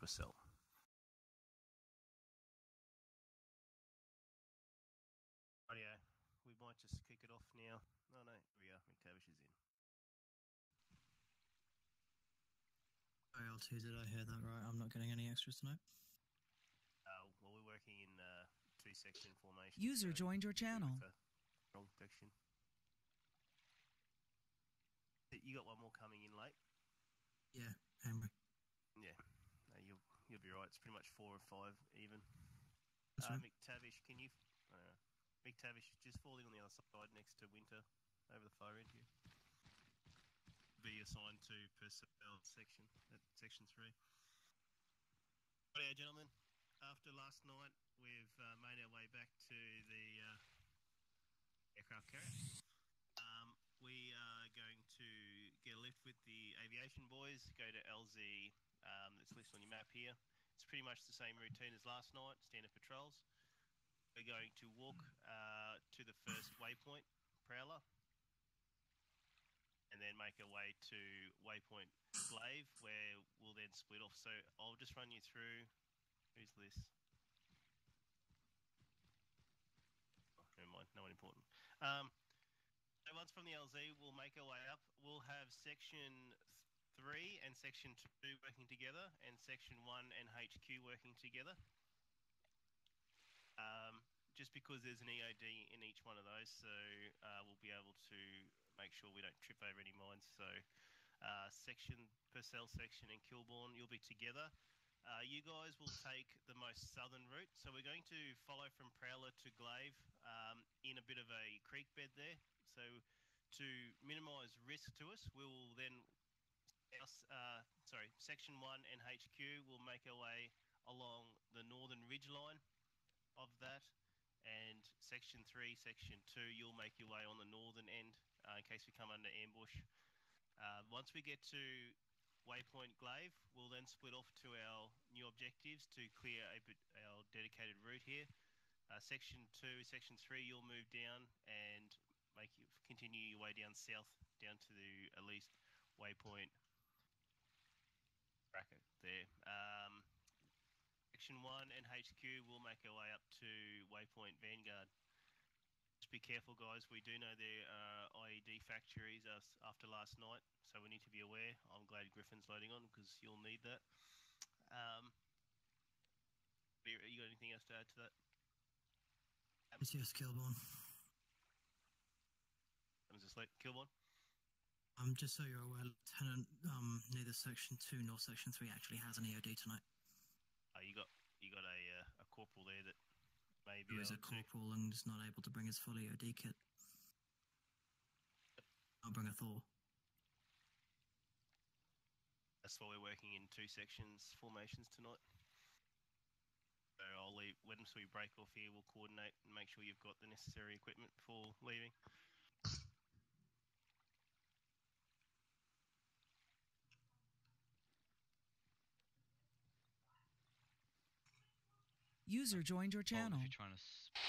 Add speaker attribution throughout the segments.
Speaker 1: Purcell. Rightio, we might just kick it off now. No, no, here we are. McTavish is in.
Speaker 2: ALT, did I hear that right? I'm not getting any extras tonight.
Speaker 1: Uh, well, we're working in uh, two section formation.
Speaker 3: User joined your channel.
Speaker 1: Wrong section. You got one more coming in late.
Speaker 2: Yeah, Henry.
Speaker 1: Yeah, no, you'll be right. It's pretty much four or five even. Uh. McTavish, can you? Uh, McTavish, just falling on the other side next to Winter, over the far end here. Be assigned to personnel section at section three. Rightio, gentlemen. After last night, we've uh, made our way back to the uh, aircraft carrier. Um, we are going to get a lift with the aviation boys. Go to LZ. Um, that's listed on your map here. It's pretty much the same routine as last night. Standard patrols. We're going to walk uh, to the first waypoint, Prowler, and then make our way to waypoint Glaive, where we'll then split off. So I'll just run you through. Who's this? Oh, never mind. No one important. Um, so once from the LZ, we'll make our way up. We'll have section th- three and section two working together, and section one and HQ working together. Um, just because there's an EOD in each one of those, so uh, we'll be able to make sure we don't trip over any mines. So, uh, section Purcell section and Kilborn, you'll be together. Uh, you guys will take the most southern route, so we're going to follow from Prowler to Glaive um, in a bit of a creek bed there. So, to minimise risk to us, we will then, uh, sorry, section one and HQ will make our way along the northern ridge line of that, and section three, section two, you'll make your way on the northern end uh, in case we come under ambush. Uh, once we get to waypoint Glaive, we'll then split off to our new objectives to clear a our dedicated route here. Uh, section two, section three, you'll move down and make you continue your way down south, down to the at least waypoint bracket there. Um, Section 1 and HQ will make our way up to Waypoint Vanguard. Just be careful, guys. We do know there are IED factories us after last night, so we need to be aware. I'm glad Griffin's loading on because you'll need that. Um, you you got anything else to add to that?
Speaker 2: It's yes, Kilborn.
Speaker 1: Comes this late. Kilborn?
Speaker 2: Um, just so you're aware, Lieutenant, um, neither Section 2 nor Section 3 actually has an EOD tonight.
Speaker 1: Oh, you got you got a uh, a corporal there that may be
Speaker 2: Who is a
Speaker 1: able to-
Speaker 2: corporal and is not able to bring his full EOD kit. I'll bring a Thor.
Speaker 1: That's why we're working in two sections formations tonight. So I'll leave once we break off here. We'll coordinate and make sure you've got the necessary equipment before leaving.
Speaker 3: User joined your
Speaker 4: Oh,
Speaker 3: channel.
Speaker 4: if you're trying to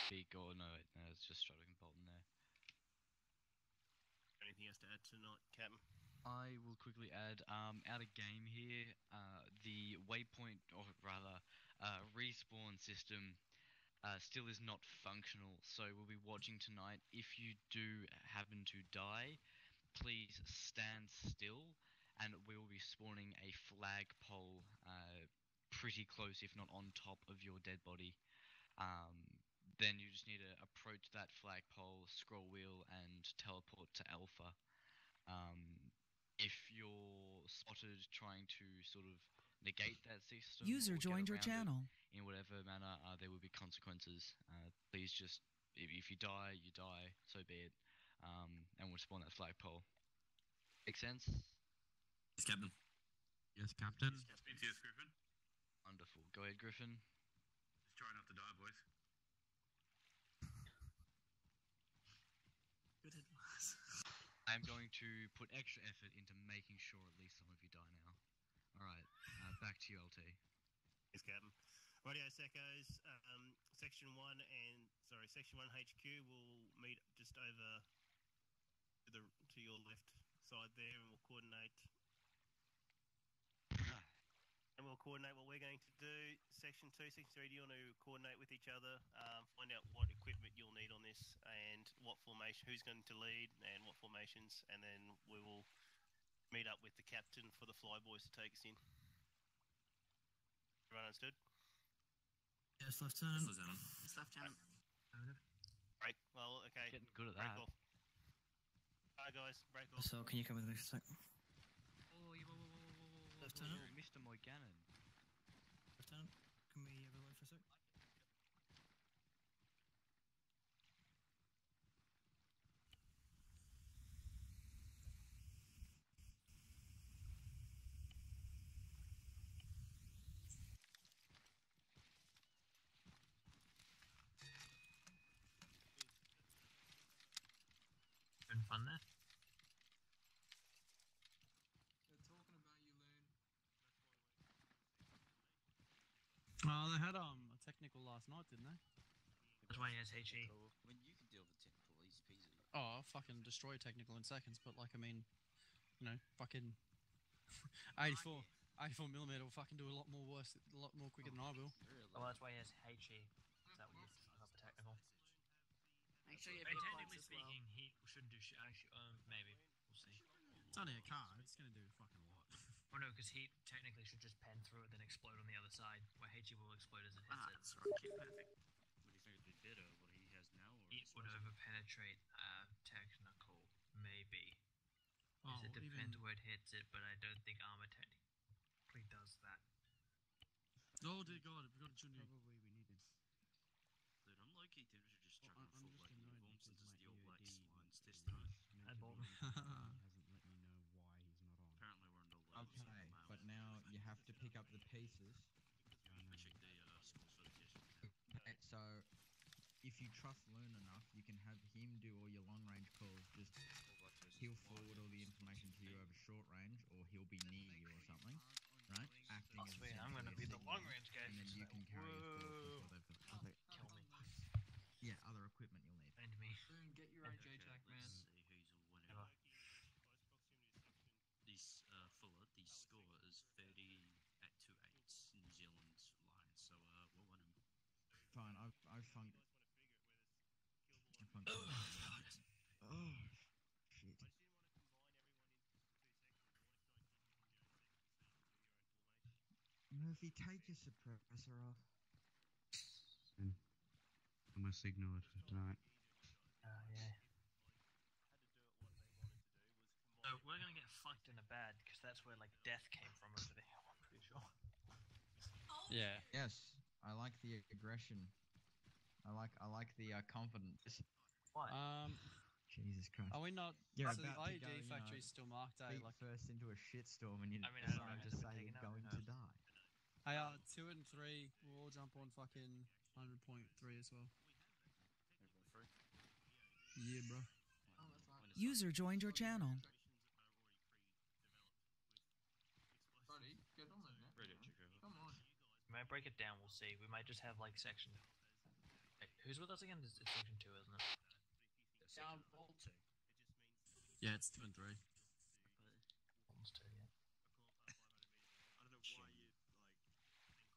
Speaker 4: speak, or no, wait, no, it's just Strutting Bolton there.
Speaker 1: Anything else to add tonight, Captain?
Speaker 4: I will quickly add, um, out of game here, uh, the waypoint, or rather, uh, respawn system, uh, still is not functional. So we'll be watching tonight. If you do happen to die, please stand still, and we will be spawning a flagpole, uh, pretty close, if not on top of your dead body. Um, then you just need to approach that flagpole, scroll wheel, and teleport to Alpha. Um, if you're spotted trying to sort of negate that system,
Speaker 3: User
Speaker 4: or get
Speaker 3: joined your
Speaker 4: around it
Speaker 3: channel.
Speaker 4: in whatever manner, uh, there will be consequences. Uh, please just, if, if you die, you die, so be it. Um, and we'll spawn that flagpole. Make sense?
Speaker 5: Yes, Captain.
Speaker 6: Yes, Captain.
Speaker 5: BTS Griffin.
Speaker 4: Wonderful. Go ahead, Griffin.
Speaker 5: Just try not to die, boys.
Speaker 2: Good advice.
Speaker 4: I'm going to put extra effort into making sure at least some of you die now. Alright, uh, back to you, LT.
Speaker 1: Yes, Captain. Radio Secos, um, Section 1 and, sorry, Section 1 HQ will meet just over to, the, to your left side there and we'll coordinate. And will coordinate what we're going to do. Section two, section three, do you want to coordinate with each other? Um, find out what equipment you'll need on this and what formation, who's going to lead and what formations, and then we will meet up with the captain for the flyboys to take us in. Everyone understood?
Speaker 2: Yes, Lieutenant.
Speaker 7: Lieutenant.
Speaker 6: Yes, Lieutenant.
Speaker 1: Break. Well, okay.
Speaker 4: Getting good at
Speaker 1: break
Speaker 4: that.
Speaker 1: off. Alright, guys, break off.
Speaker 2: So, can you come with me for a sec?
Speaker 4: Oh, yeah, whoa, whoa, whoa, whoa, whoa, whoa,
Speaker 2: Lieutenant?
Speaker 4: whoa, Mr. Moygannon.
Speaker 2: Lieutenant, can we have a wait for a sec?
Speaker 6: Having fun there.
Speaker 8: They're talking about you, Loon. Oh, they had um a technical last night, didn't they?
Speaker 6: That's why he has HE.
Speaker 7: I mean, you can deal with technical easy peasy.
Speaker 8: Oh, I'll fucking destroy technical in seconds, but like I mean, you know, fucking 84, 84 millimeter will fucking do a lot more worse, a lot more quicker than I will.
Speaker 7: Really?
Speaker 6: Well, that's why he has HE. Is that what you fuck up technical?
Speaker 9: Make sure you
Speaker 6: Hey,
Speaker 9: have
Speaker 6: technically
Speaker 9: as well.
Speaker 6: speaking, he shouldn't do shit. Actually, um, maybe we'll see.
Speaker 8: It's only a car. It's gonna do fucking what?
Speaker 6: Oh no, because heat technically should just pen through it, then explode on the other side, where HE will explode as it hits
Speaker 9: Ah,
Speaker 6: it.
Speaker 9: that's right. Okay, perfect.
Speaker 7: Would you think it'd be better what he has now? Or
Speaker 6: It would
Speaker 7: versa?
Speaker 6: overpenetrate uh, technical, maybe.
Speaker 8: Oh,
Speaker 6: Yes, it depends
Speaker 8: even-
Speaker 6: where it hits it, but I don't think armor technically does that.
Speaker 8: Oh dear God, I forgot a junior.
Speaker 10: Probably we needed.
Speaker 7: Dude, I'm low key tempted to just
Speaker 10: Well,
Speaker 7: chuck
Speaker 10: I-
Speaker 7: on
Speaker 10: I'm
Speaker 7: full
Speaker 10: just
Speaker 7: black
Speaker 10: annoyed
Speaker 7: uniform
Speaker 10: because
Speaker 7: since it's
Speaker 10: my
Speaker 7: the All Blacks
Speaker 10: EOD
Speaker 7: Lions
Speaker 10: is
Speaker 7: test tonight.
Speaker 10: meant
Speaker 6: I'd
Speaker 10: to
Speaker 6: ball
Speaker 10: be
Speaker 6: him.
Speaker 10: in, but he hasn't let me know why he's not on.
Speaker 7: Apparently we're under loads.
Speaker 10: Okay, but now you have to pick up the pieces.
Speaker 7: I checked the scores for the test.
Speaker 10: Okay, so if you trust Loon enough, you can have him do all your long range calls. Just
Speaker 7: All Blacks versus
Speaker 10: he'll
Speaker 7: Lions.
Speaker 10: forward all the information to you over short range, or he'll be near you or something, right? Acting
Speaker 6: Oh
Speaker 10: as
Speaker 6: sweet, I'm gonna be the long range guy.
Speaker 10: and then you can carry your
Speaker 6: Whoa.
Speaker 10: force or whatever other,
Speaker 6: Kill me.
Speaker 10: yeah other equipment you'll need.
Speaker 6: And me.
Speaker 8: Loon, get your
Speaker 6: Okay,
Speaker 8: AJ
Speaker 7: Okay,
Speaker 8: man.
Speaker 7: let's see who's a winner.
Speaker 6: Never.
Speaker 7: This uh, Fuller, the score is 30 at 2 8 New Zealand Lions. So uh, we're winning.
Speaker 10: Fine, I've I've funked. I funked oh shit. Murphy, take your suppressor off.
Speaker 11: And I'm gonna signal it for tonight.
Speaker 6: Uh, yeah. So we're gonna get fucked in a bad because that's where like death came from over there. I'm pretty sure.
Speaker 8: Yeah.
Speaker 10: Yes, I like the aggression. I like I like the uh, confidence.
Speaker 6: Why?
Speaker 8: Um,
Speaker 10: Jesus Christ.
Speaker 8: are we not?
Speaker 10: You're
Speaker 8: so the
Speaker 10: about to
Speaker 8: IED
Speaker 10: go, you know,
Speaker 8: still marked, eh?
Speaker 10: Feet
Speaker 8: Like,
Speaker 10: first into a shitstorm and you
Speaker 6: I mean, I don't know,
Speaker 10: decide
Speaker 6: has
Speaker 10: to
Speaker 6: it been
Speaker 10: say
Speaker 6: taken
Speaker 10: you're
Speaker 6: out? Who
Speaker 10: going to die.
Speaker 8: Hey, uh, two and three, we'll all jump on fucking hundred point three as well. Yeah, bro.
Speaker 9: That's right.
Speaker 7: When is
Speaker 3: User joined your channel.
Speaker 8: Buddy, get on there, man.
Speaker 7: Radio check over.
Speaker 8: Come on.
Speaker 6: We might break it down. We'll see. We might just have like section. Hey, who's with us again? It's, it's section two, isn't it?
Speaker 7: That's
Speaker 9: Down
Speaker 7: second
Speaker 9: ball.
Speaker 7: two.
Speaker 8: Yeah, it's two and three.
Speaker 6: Almost two. Yeah.
Speaker 7: I don't know why you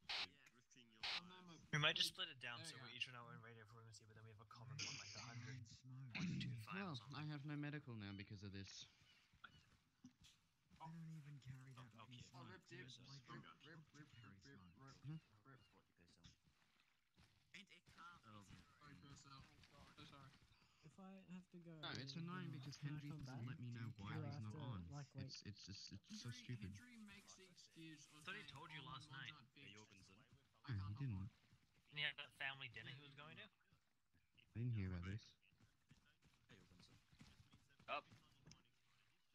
Speaker 7: like drifting your
Speaker 9: Oh, no,
Speaker 7: lives.
Speaker 9: my-
Speaker 6: We might just split it down
Speaker 9: There
Speaker 6: so we're each on our own radio frequency, but then we have a common one like the hundred
Speaker 10: Man, smoke.
Speaker 6: point two five
Speaker 11: Well. I have no medical now because of this.
Speaker 10: I don't even carry that
Speaker 7: Oh,
Speaker 10: many
Speaker 7: okay.
Speaker 9: Oh, rip, dip.
Speaker 10: It's
Speaker 9: Rip,
Speaker 10: like-
Speaker 9: rip, rip, rip,
Speaker 10: carry
Speaker 9: rip, rip,
Speaker 10: smokes.
Speaker 9: rip,
Speaker 11: Mhm.
Speaker 9: rip.
Speaker 7: What you guys doing?
Speaker 9: And it can't.
Speaker 7: Um,
Speaker 8: Sorry, Purcell. So sorry.
Speaker 12: If I have to go,
Speaker 11: No, it's annoying because
Speaker 12: can I
Speaker 11: Henry doesn't
Speaker 12: back?
Speaker 11: let me know why he's not on.
Speaker 12: like.
Speaker 11: It's it's just it's so stupid.
Speaker 8: Hendry makes the excuse
Speaker 6: I thought he told you
Speaker 8: "Oh,
Speaker 6: last night."
Speaker 7: yeah. Jorgensen.
Speaker 11: No, he didn't.
Speaker 8: On."
Speaker 6: And he had that family dinner he was going to.
Speaker 11: I didn't hear about this.
Speaker 7: Hey,
Speaker 13: Up.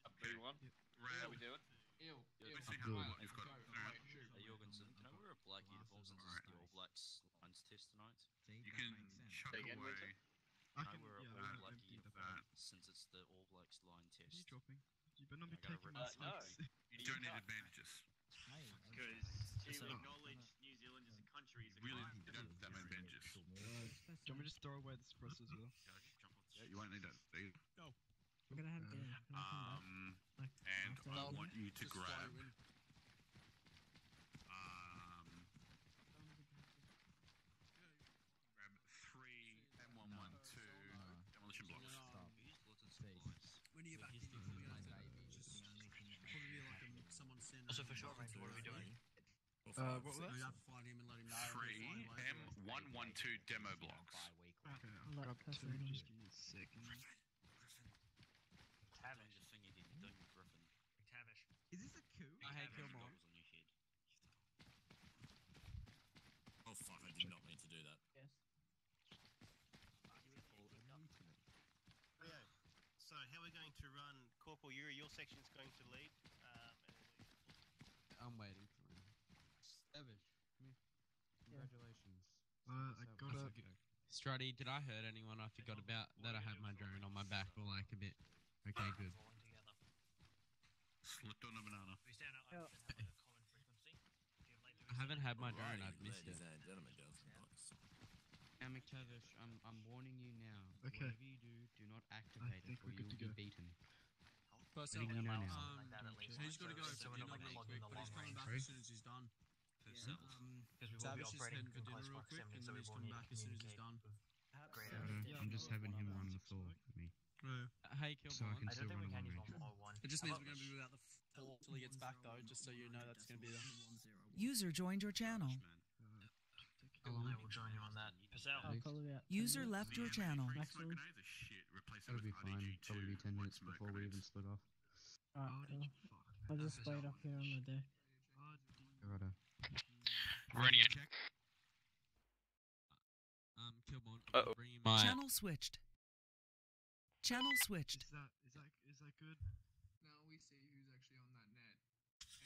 Speaker 13: Up
Speaker 7: Okay.
Speaker 13: 31.
Speaker 7: Ray,
Speaker 13: How we doing?
Speaker 8: Ew,
Speaker 7: Yeah,
Speaker 8: ew.
Speaker 7: let's
Speaker 11: see
Speaker 8: Right,
Speaker 11: how
Speaker 8: let's
Speaker 11: you've
Speaker 8: go.
Speaker 11: got-
Speaker 8: Right, shoot.
Speaker 7: Hey, Jorgensen, can I wear a black uniform since it's the All Blacks Lions test tonight?
Speaker 10: See,
Speaker 11: You
Speaker 10: that
Speaker 11: can
Speaker 10: makes sense.
Speaker 11: chuck
Speaker 13: Say again,
Speaker 11: away.
Speaker 13: Winter?
Speaker 11: I
Speaker 7: Can I
Speaker 11: can
Speaker 7: wear a
Speaker 11: yeah,
Speaker 7: all
Speaker 11: I'll
Speaker 7: black
Speaker 11: empty
Speaker 7: uniform
Speaker 11: that.
Speaker 7: since it's the All Blacks Lion
Speaker 11: Are
Speaker 7: test?
Speaker 11: you dropping? You better not be
Speaker 7: I gotta
Speaker 11: taking
Speaker 7: rip
Speaker 11: my
Speaker 13: Uh, no.
Speaker 11: smokes.
Speaker 13: You don't need
Speaker 11: advantages.
Speaker 10: Hey,
Speaker 13: Because to
Speaker 10: So-
Speaker 11: really that. Do you want me just throw away the suppressors as well? Yeah, you won't need that. No.
Speaker 12: We're gonna have dinner. Um, and I want you to just grab.
Speaker 11: Um,
Speaker 12: grab
Speaker 11: three
Speaker 12: M112
Speaker 11: no.
Speaker 8: demolition
Speaker 11: blocks. Stop. When are you back in,
Speaker 8: just probably
Speaker 11: like
Speaker 8: a,
Speaker 11: someone
Speaker 6: send. Also, for sure, what are we doing?
Speaker 8: Uh, what was that? We have to find him and let him uh, know.
Speaker 14: Free M112 demo blocks.
Speaker 12: Okay, I'll grab two.
Speaker 11: Just give me a second.
Speaker 6: Tavish.
Speaker 7: The thing you did doing with Griffin.
Speaker 6: Tavish.
Speaker 10: Is this a coup?
Speaker 8: I hate
Speaker 7: Tavish
Speaker 8: Killmonger.
Speaker 7: on your head.
Speaker 15: Oh fuck! I did not mean to do that.
Speaker 12: Yes.
Speaker 1: Rio, so how are we're going to run Corporal Yuri, your section's going to lead. Um,
Speaker 11: I'm waiting for him. Savage, come here. Congratulations.
Speaker 8: Uh, I got a. Strutty, did I hurt anyone? I forgot about that. I had my drone on my back for like a bit. Okay, good.
Speaker 14: Slipped on a banana.
Speaker 6: We stand out
Speaker 12: Yeah.
Speaker 6: and have like a common frequency. Do you like
Speaker 8: I haven't had my drone. I've missed it.
Speaker 15: ladies and gentlemen, girls and.
Speaker 11: Now, McTavish, I'm, I'm warning you now.
Speaker 8: Okay.
Speaker 11: Whatever you do, do not activate it or you will be beaten.
Speaker 8: First
Speaker 11: Letting you know
Speaker 8: um,
Speaker 6: like that at least.
Speaker 8: he's got to go
Speaker 6: So we're not, like, clogging the
Speaker 8: but he's
Speaker 6: long
Speaker 8: coming
Speaker 6: range.
Speaker 8: back as soon as he's done.
Speaker 2: Um,
Speaker 6: Because we will be operating
Speaker 8: heading
Speaker 6: in close
Speaker 8: dinner real quick,
Speaker 6: proximity, so we will need to
Speaker 8: as soon as
Speaker 6: communicate
Speaker 8: done.
Speaker 6: with Great.
Speaker 2: uh, yeah,
Speaker 11: I'm just having him on the floor
Speaker 2: to it.
Speaker 11: with me.
Speaker 8: Hey,
Speaker 11: So I can
Speaker 6: I
Speaker 11: still
Speaker 6: don't think we can use
Speaker 11: range.
Speaker 6: one more one.
Speaker 8: It just means we're going to be without the fall till he gets back though, just so you know that's going to be there.
Speaker 3: User joined your channel.
Speaker 6: I will join you on that. Purcell.
Speaker 12: I'll probably about 10
Speaker 3: User left your channel.
Speaker 12: Maximum.
Speaker 11: That'll be fine. Probably be 10 minutes before we even split off.
Speaker 12: Alright, cool. I'll just wait up here on the deck.
Speaker 11: Righto.
Speaker 14: Radio
Speaker 11: check. Um, Kilborn,
Speaker 14: Uh-oh.
Speaker 11: bring my.
Speaker 3: Channel switched. Channel switched.
Speaker 8: that is that is that good?
Speaker 10: Now we see who's actually on that net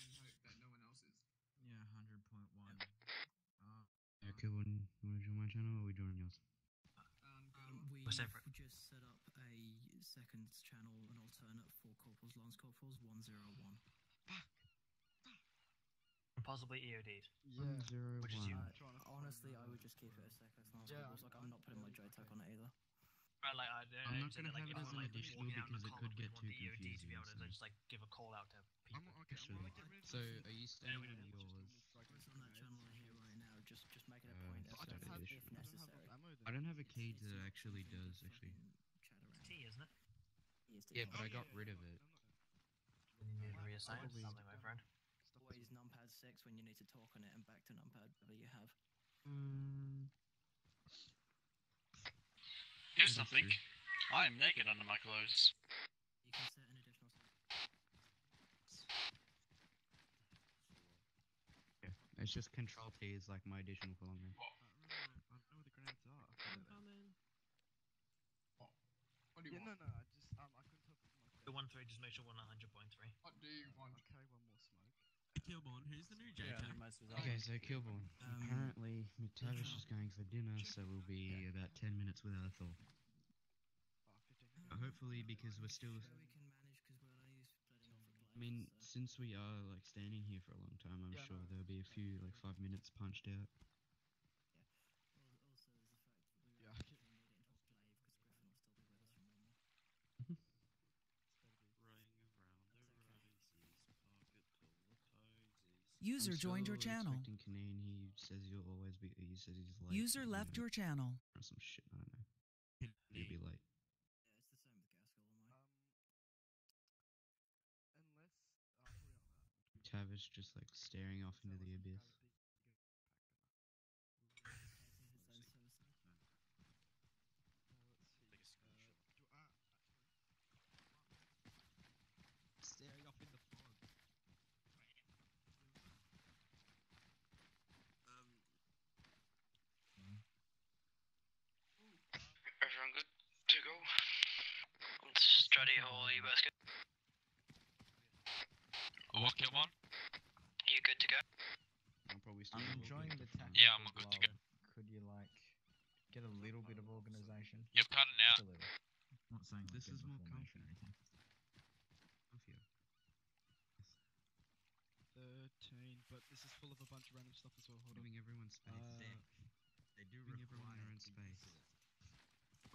Speaker 10: and hope that no one else is. Yeah, hundred point one. Uh,
Speaker 11: Yeah, Kilborn, you want to join my channel or are we joining yours?
Speaker 2: Um, we
Speaker 6: We're
Speaker 2: just set up a second channel, an alternate for corporals, lance corporals, one zero one.
Speaker 6: And possibly EODs.
Speaker 11: One zero
Speaker 6: Which is you.
Speaker 11: one.
Speaker 2: Uh, honestly, I would just keep it as second lance
Speaker 12: Yeah,
Speaker 2: corporals. Like I'm not putting my dry JTAG on it either.
Speaker 6: Right, like, I don't
Speaker 11: I'm
Speaker 6: know,
Speaker 11: not
Speaker 6: so
Speaker 11: gonna
Speaker 6: that, like,
Speaker 11: have it
Speaker 6: if
Speaker 11: as
Speaker 6: I'm,
Speaker 11: an
Speaker 6: like,
Speaker 11: additional
Speaker 6: walking out in
Speaker 11: because it could get too
Speaker 6: want the EOD to be
Speaker 11: confusing,
Speaker 6: able to
Speaker 11: so-
Speaker 6: just like give a call out to people.
Speaker 11: Actually, so are you staying on yours?
Speaker 2: What's on that channel here right now? Just just make it a
Speaker 11: Uh, I
Speaker 2: if,
Speaker 11: don't have-
Speaker 2: if necessary.
Speaker 11: I don't have a key that actually does actually.
Speaker 2: Chat around.
Speaker 6: T, isn't it?
Speaker 11: Yeah,
Speaker 2: yes.
Speaker 11: but I got rid of it.
Speaker 6: You need to reassign something, my friend
Speaker 2: numpad 6 when you need to talk on it and back to numpad whatever you have.
Speaker 11: Mm.
Speaker 14: Here's something. I am naked under my clothes.
Speaker 2: You can set an additional
Speaker 11: yeah, It's just control T is like my additional
Speaker 10: column. Oh,
Speaker 8: yeah. No, no, I just, um, I couldn't talk
Speaker 6: to my. The 1-3, just make sure 100.3.
Speaker 10: What do you want?
Speaker 8: Okay, 1 Who's the new
Speaker 11: Okay, so Kilborn.
Speaker 2: Um,
Speaker 11: Apparently, McTavish is going for dinner, so we'll be about 10 minutes without a hopefully, because we're still. I mean, since we are like standing here for a long time, I'm sure there'll be a few like five minutes punched out.
Speaker 3: User
Speaker 11: I'm
Speaker 3: joined your channel.
Speaker 11: Expecting Kanane, he says you'll always be. He says he's late.
Speaker 3: User
Speaker 11: you
Speaker 3: left
Speaker 11: know,
Speaker 3: your channel.
Speaker 11: Or some shit. I don't know. He'll be late. Tavish just like staring off into the abyss. Staring off in the fog.
Speaker 16: Everyone good to go? I'm Strutty, how are you guys good?
Speaker 14: What, Kilborn?
Speaker 16: You good to go?
Speaker 11: I'm probably still.
Speaker 10: I'm enjoying the
Speaker 11: in.
Speaker 10: tactics.
Speaker 14: Yeah, I'm
Speaker 10: as
Speaker 14: good to go.
Speaker 10: Could you like get a little bit of organization?
Speaker 14: You're cutting out.
Speaker 10: Just a little. Not saying
Speaker 11: This is more
Speaker 10: formation
Speaker 11: comfy.
Speaker 10: anything.
Speaker 11: Comfier.
Speaker 8: Thirteen, but this is full of a bunch of random stuff as well. Hold on.
Speaker 11: Everyone space.
Speaker 8: Uh,
Speaker 10: They do
Speaker 11: Giving everyone
Speaker 10: require
Speaker 11: their own space.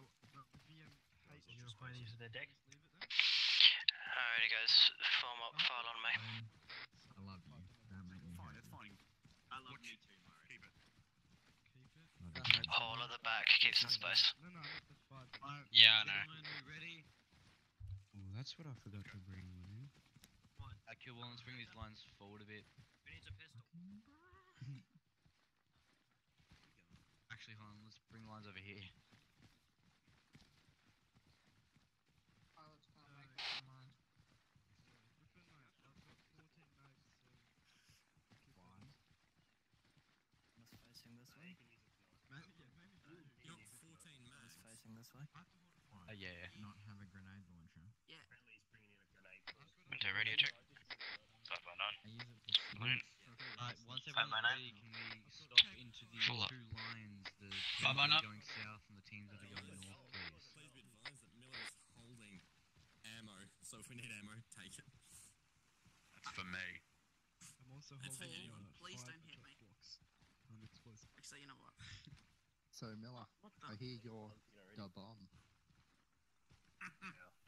Speaker 8: Oh, no, VM hate
Speaker 6: You require the use of the deck?
Speaker 8: Leave it there.
Speaker 16: Alrighty guys, form up, file on me.
Speaker 10: I love you. Don't me
Speaker 14: Fine, it's fine.
Speaker 7: I love me too, Murray.
Speaker 14: Keep it.
Speaker 8: Keep it.
Speaker 10: Love you.
Speaker 16: Whole of the back, keep some space.
Speaker 8: No, no, not the five.
Speaker 14: Yeah, I know.
Speaker 11: Oh, that's what I forgot to bring. Man.
Speaker 4: Uh, Kilborn, let's bring these lines forward a bit.
Speaker 6: Who needs a pistol?
Speaker 4: Actually, hold on, let's bring the lines over here.
Speaker 9: Pilots can't make up their mind.
Speaker 2: It's facing this way.
Speaker 17: You got 14
Speaker 2: It's
Speaker 17: mags.
Speaker 2: facing this way.
Speaker 4: Uh, yeah, yeah.
Speaker 18: Not have a grenade launcher.
Speaker 7: Yeah.
Speaker 19: Winter radio check. 509.
Speaker 18: I use it for
Speaker 19: Balloon.
Speaker 4: Alright, once
Speaker 19: Five
Speaker 4: everyone's
Speaker 19: by nine.
Speaker 4: ready, can we stop into the
Speaker 19: Full up.
Speaker 4: two lines, the
Speaker 19: Five
Speaker 4: teams
Speaker 19: by
Speaker 4: that
Speaker 19: nine.
Speaker 4: are going south and the teams that are going north, please?
Speaker 17: Please be advised that Miller is holding ammo, so if we need ammo, take it.
Speaker 13: That's for me.
Speaker 18: I'm also
Speaker 17: That's
Speaker 18: holding
Speaker 17: for
Speaker 18: uh,
Speaker 7: Please don't hit me.
Speaker 18: blocks. Unexplosive.
Speaker 7: Actually, you know what?
Speaker 10: So Miller,
Speaker 7: What
Speaker 10: I
Speaker 7: the?
Speaker 10: hear you're the bomb.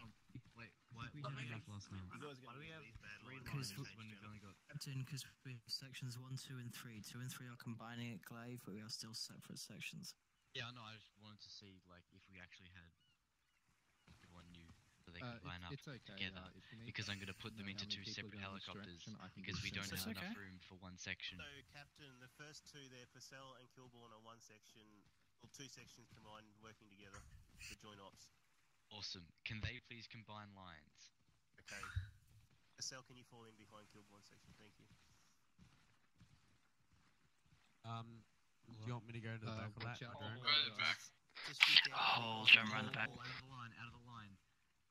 Speaker 4: Um, wait, why,
Speaker 18: We
Speaker 4: why
Speaker 18: had
Speaker 4: do we have,
Speaker 18: last time.
Speaker 4: why do we have three
Speaker 2: Because
Speaker 4: lines when we've only got
Speaker 2: because we have sections one, two, and three. Two and three are combining at Glaive, but we are still separate sections.
Speaker 4: Yeah, I know. I just wanted to see like if we actually had everyone knew so they
Speaker 10: Uh,
Speaker 4: could line up
Speaker 10: it's, it's okay.
Speaker 4: together.
Speaker 10: Uh, if
Speaker 4: because I'm going to put them into two separate
Speaker 10: are going this
Speaker 4: helicopters
Speaker 10: can
Speaker 4: because we don't have
Speaker 10: some-
Speaker 4: enough room for one section.
Speaker 1: So, Captain, the first two there, Purcell and Kilborn, are one section, or two sections combined, working together for joint ops.
Speaker 4: Awesome. Can they please combine lines?
Speaker 1: Okay. Purcell, can you fall in behind Kilborn section? Thank you.
Speaker 20: Um, do you want me to go to the
Speaker 10: Uh,
Speaker 20: back of that?
Speaker 10: out,
Speaker 20: drone?
Speaker 10: Go
Speaker 1: to the back. Just be careful.
Speaker 19: Oh, jump around the back.
Speaker 4: Out of the line. Out of the line.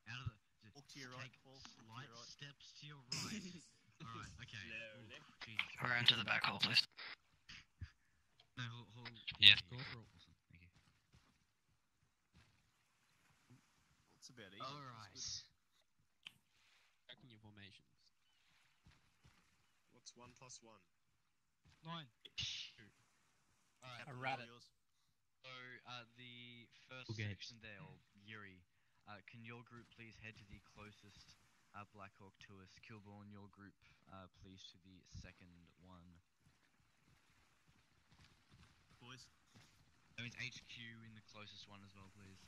Speaker 4: Out of the. just
Speaker 1: Walk to your right, Paul. Walk to your right.
Speaker 4: steps to your right. All right. Okay.
Speaker 1: No,
Speaker 4: Ooh, Jesus.
Speaker 19: Around to the back hole, please.
Speaker 4: No, hold. hold.
Speaker 19: Yes.
Speaker 4: Go for it. Thank you.
Speaker 1: It's about easy.
Speaker 4: All right.
Speaker 20: Checking your formations.
Speaker 15: What's one plus one?
Speaker 20: Nine.
Speaker 4: All right.
Speaker 20: A rabbit.
Speaker 4: So, uh, the first
Speaker 18: Okay.
Speaker 4: section there, or Yuri, uh, can your group please head to the closest uh, Blackhawk to us? Kilborn, your group, uh, please to the second one.
Speaker 1: Boys.
Speaker 4: That means HQ in the closest one as well, please.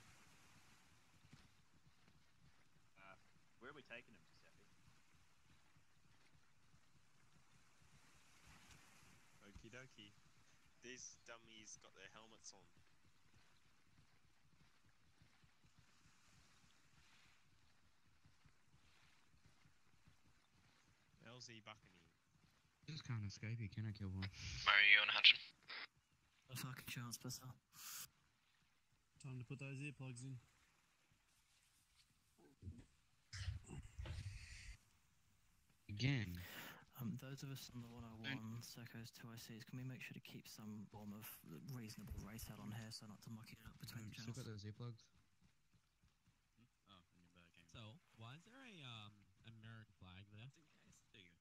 Speaker 13: Uh, where are we taking him, Giuseppe?
Speaker 15: Okie dokie. These dummies got their helmets on. LZ Buccaneer.
Speaker 18: Just can't escape you, can I, kill one?
Speaker 19: Murray, you and Hudson.
Speaker 2: A fucking chance, Purcell.
Speaker 8: Time to put those earplugs in.
Speaker 18: Again.
Speaker 2: Um, those of us on the 101 Secos 2ICs, can we make sure to keep some form of reasonable race out on here so not to muck it up between the
Speaker 18: still got those earplugs?
Speaker 5: Oh, from your burger game.
Speaker 20: So, why is there a um American flag there?
Speaker 5: Just in case.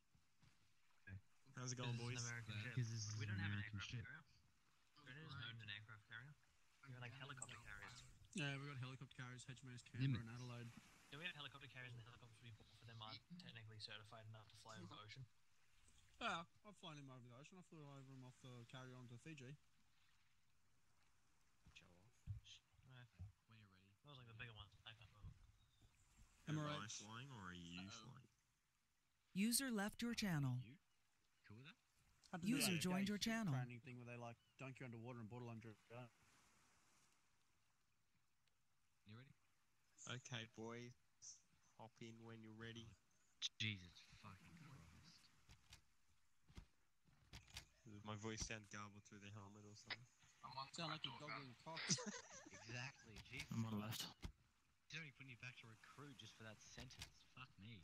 Speaker 5: There you go.
Speaker 15: How's it going,
Speaker 6: This is
Speaker 15: boys?
Speaker 6: an American ship.
Speaker 18: Because this is
Speaker 6: we
Speaker 18: an
Speaker 6: don't have an
Speaker 18: American
Speaker 6: aircraft
Speaker 18: ship.
Speaker 6: carrier. It is owned an aircraft carrier. We have like helicopter carriers.
Speaker 8: Yeah, we got helicopter carriers, HMAS
Speaker 18: Limit.
Speaker 8: Canberra and Adelaide.
Speaker 6: Do we have helicopter carriers and the helicopters we bought for them aren't technically certified enough to fly over the ocean?
Speaker 8: Yeah, I've flown him over the ocean. I flew over him off the carrier onto Fiji.
Speaker 5: Show off.
Speaker 6: Right.
Speaker 5: When you're ready.
Speaker 6: That was like the bigger ones. I can't remember.
Speaker 15: Am I
Speaker 8: Emirates.
Speaker 15: flying or are you flying?
Speaker 3: User left your channel.
Speaker 5: You cool with that?
Speaker 8: Had to
Speaker 3: User joined your channel.
Speaker 8: Training thing where they like dunk you underwater and borderline drill. you.
Speaker 5: You ready?
Speaker 15: Okay, boys. Hop in when you're ready.
Speaker 4: Jesus fucking Christ.
Speaker 15: Does my voice sound garbled through the helmet or something?
Speaker 8: Sound like you're goggling cock.
Speaker 4: Exactly. Jesus.
Speaker 2: I'm on the left.
Speaker 4: He's only putting you back to recruit just for that sentence. Fuck me.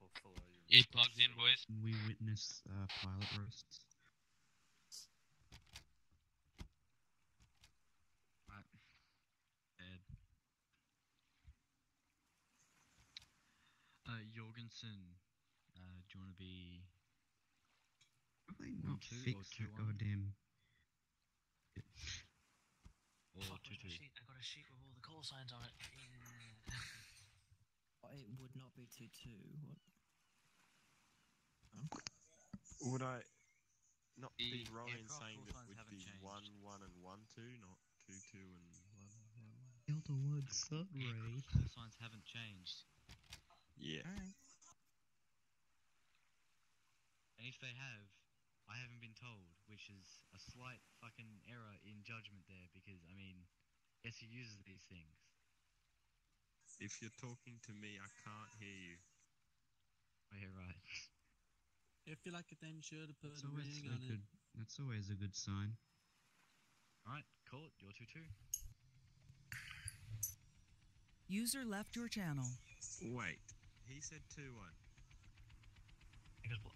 Speaker 5: Or follow your.
Speaker 14: You plugged in, boys?
Speaker 18: We witness uh, pilot roasts.
Speaker 4: Right. Ed. Uh, Jorgensen, uh, do you want to be
Speaker 18: Probably not
Speaker 4: two, or two,
Speaker 18: that
Speaker 4: one?
Speaker 18: goddamn.
Speaker 4: or
Speaker 6: Fuck,
Speaker 4: two two?
Speaker 6: sheet? I got a sheet with all the call signs on it.
Speaker 2: It would not be 2 2. What?
Speaker 15: Would I? not
Speaker 4: The
Speaker 15: been wrong in saying that
Speaker 4: signs
Speaker 15: would be
Speaker 4: changed.
Speaker 15: one one and one two, not two two and one one.
Speaker 11: Delta One Sun
Speaker 4: The
Speaker 11: Ray.
Speaker 4: aircraft call signs haven't changed.
Speaker 15: Yeah.
Speaker 4: And if they have, I haven't been told, which is a slight fucking error in judgment there because, I mean, yes, he uses these things.
Speaker 15: If you're talking to me, I can't hear you.
Speaker 4: Oh, yeah, right.
Speaker 8: If you like it, then should have put
Speaker 11: That's
Speaker 8: a
Speaker 11: always
Speaker 8: ring
Speaker 11: a
Speaker 8: on it.
Speaker 11: good. That's always a good sign.
Speaker 4: Alright, call it. You're 2 2.
Speaker 3: User left your channel.
Speaker 15: Wait, he said two one.
Speaker 6: Because what?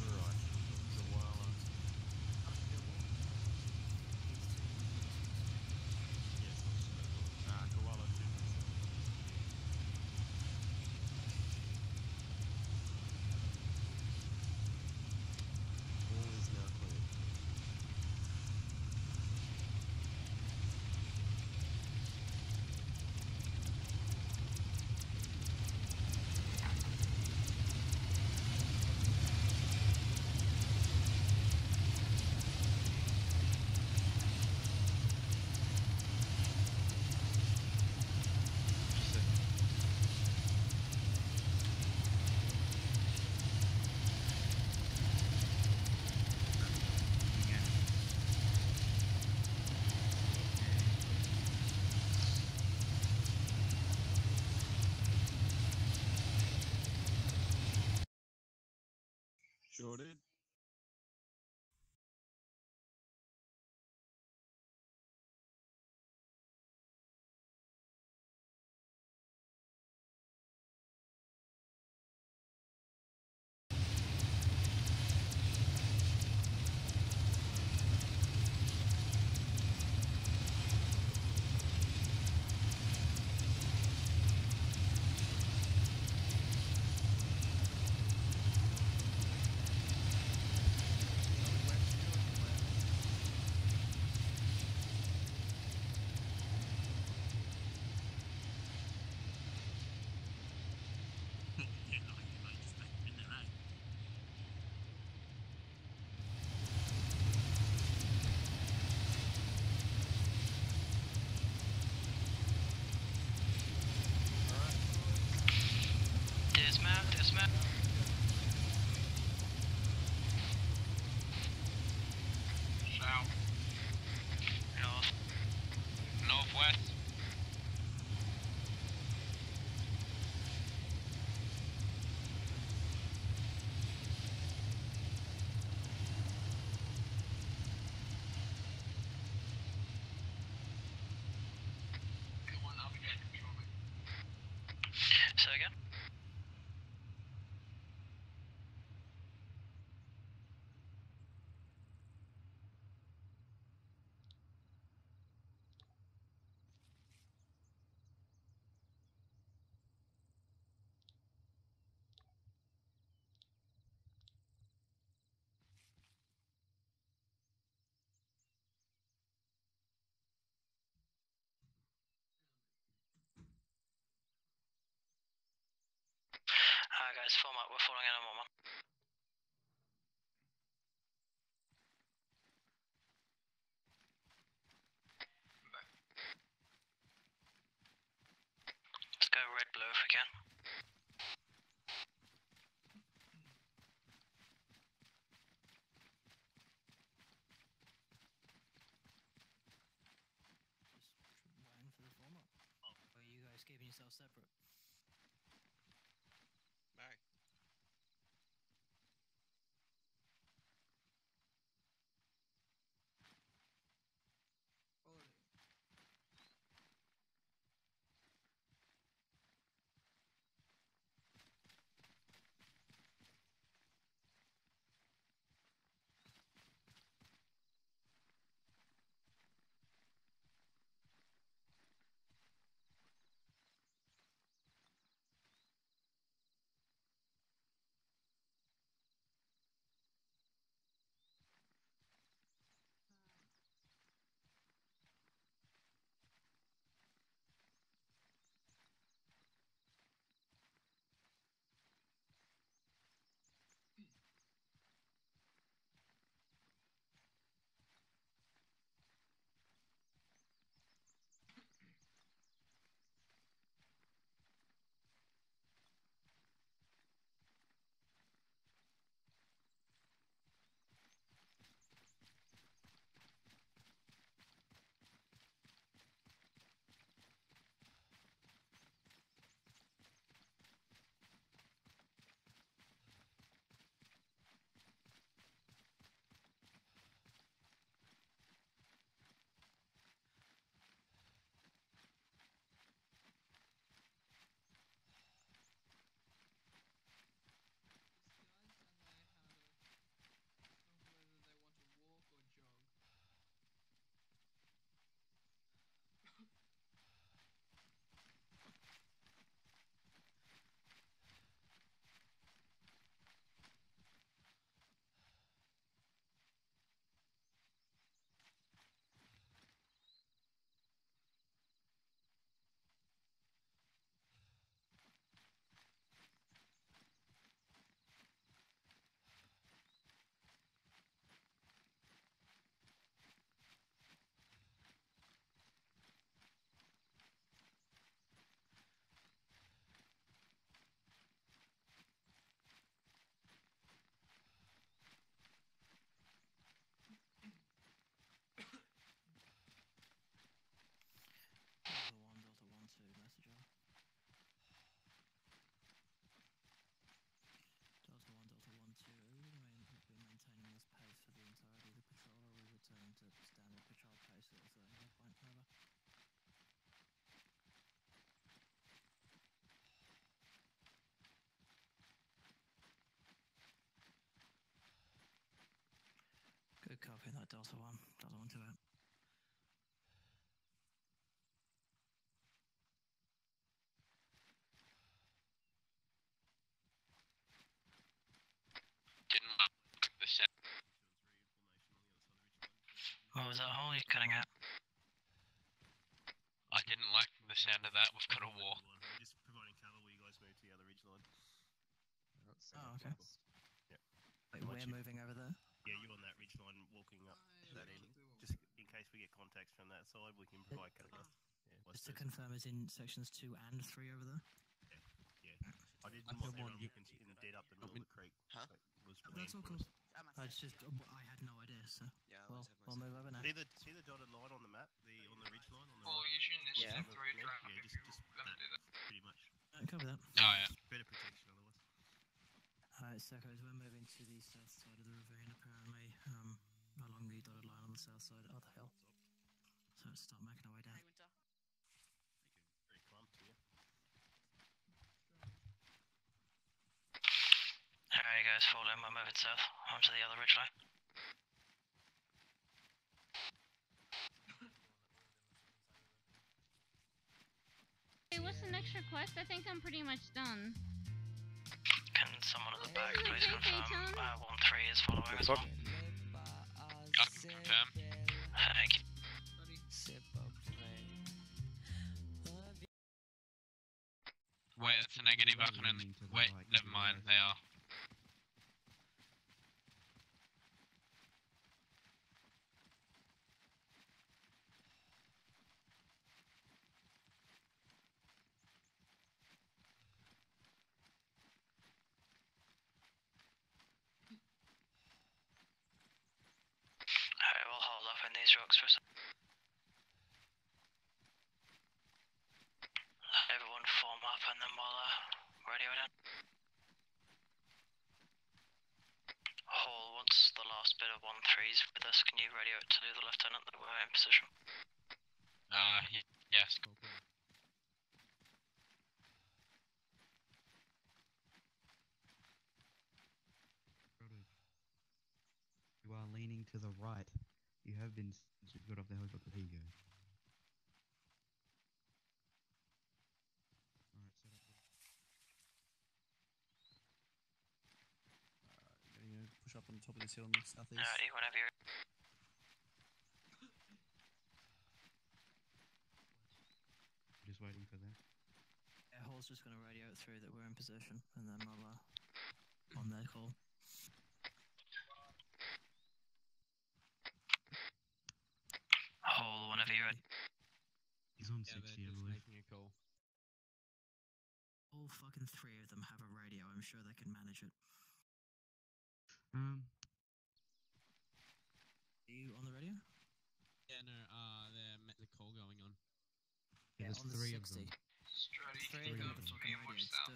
Speaker 15: Alright, Koala. Yes, uh, Koala two. All is now clear. Sure did.
Speaker 1: yeah, no, you might just back in there, eh?
Speaker 2: Dismount, dismount.
Speaker 21: South.
Speaker 2: North.
Speaker 21: Northwest.
Speaker 2: Say again? Alright guys, form up, we're falling in one one. Let's go red blue if we can.
Speaker 9: Waiting for the form up. Or are you guys keeping yourselves separate?
Speaker 2: Copying that Delta 1. Delta 1 to it.
Speaker 14: Didn't like the sound.
Speaker 22: What was that hole you're cutting out?
Speaker 14: I didn't like the sound of that. We've got a war.
Speaker 1: We're just providing cover while you guys move to the other ridge line.
Speaker 2: Oh, okay.
Speaker 1: Yep.
Speaker 2: Wait, we're moving over there?
Speaker 1: Yeah, you're on that ridge walking up that end. Just in case we get contacts from that side, we can provide cover. Yeah, vice
Speaker 2: Just to
Speaker 1: versa.
Speaker 2: confirm, is in sections 2 and 3 over there?
Speaker 1: Yeah. I didn't
Speaker 20: I
Speaker 1: want
Speaker 20: don't
Speaker 1: everyone
Speaker 20: you-
Speaker 1: looking in dead up the middle of the creek.
Speaker 22: Huh?
Speaker 1: Like, was
Speaker 2: That's all
Speaker 1: planned
Speaker 2: cool. I just, I had no idea, so.
Speaker 22: Yeah, I
Speaker 2: well,
Speaker 22: always have
Speaker 2: we'll move over now.
Speaker 1: See the see the dotted line on the map, the on the ridge line on the
Speaker 14: Oh,
Speaker 1: right?
Speaker 14: using this
Speaker 1: Yeah.
Speaker 14: step three
Speaker 1: Yeah,
Speaker 14: drive
Speaker 1: yeah, just, just that,
Speaker 14: that.
Speaker 1: pretty much.
Speaker 2: Uh, copy that.
Speaker 14: Oh yeah.
Speaker 1: Better protection otherwise.
Speaker 2: Alright, Secos, we're moving to the south side of the ravine, apparently, along the dotted line on the south side of the hill. So let's start making our way down.
Speaker 1: Very clumped here.
Speaker 22: Alright, you guys, fall in. We're moving south onto the other ridge line.
Speaker 23: Hey, what's the next request? I think I'm pretty much done.
Speaker 22: Can someone at the back please confirm uh, 1-3 is following as well?
Speaker 14: I can confirm.
Speaker 22: Thank you.
Speaker 14: Wait, it's a negative. I can only. Wait, never mind. They are.
Speaker 22: Alright, we'll hold off in these rocks for a sec. Let everyone form up and then we'll uh, radio it in. Hall, once the last bit of 1-3's with us, can you radio it to the lieutenant that we're in position?
Speaker 14: Uh, y- yes.
Speaker 11: You are leaning to the right. You have been since you got off the helicopter. There you go. Alright, set up.
Speaker 8: Gonna go push up on the top of this hill in the southeast.
Speaker 22: Alrighty, whenever you're.
Speaker 11: Just waiting for that.
Speaker 2: Yeah, Hall's just gonna radio it through that we're in position, and then I'll, uh, on their call.
Speaker 22: Hall, whenever you're ready.
Speaker 11: He's on
Speaker 20: Yeah,
Speaker 11: 60,
Speaker 20: they're
Speaker 11: I believe.
Speaker 20: making a call.
Speaker 2: All fucking three of them have a radio. I'm sure they can manage it.
Speaker 11: Um,
Speaker 2: Are you on the radio?
Speaker 20: Yeah, no, uh, they're met the call going on.
Speaker 11: yeah, there's
Speaker 2: on the
Speaker 11: three
Speaker 2: 60.
Speaker 11: of them.
Speaker 14: Strutty,
Speaker 2: Three
Speaker 14: keep
Speaker 2: of them
Speaker 14: up to
Speaker 2: fucking
Speaker 14: me and watch
Speaker 2: It's
Speaker 14: south.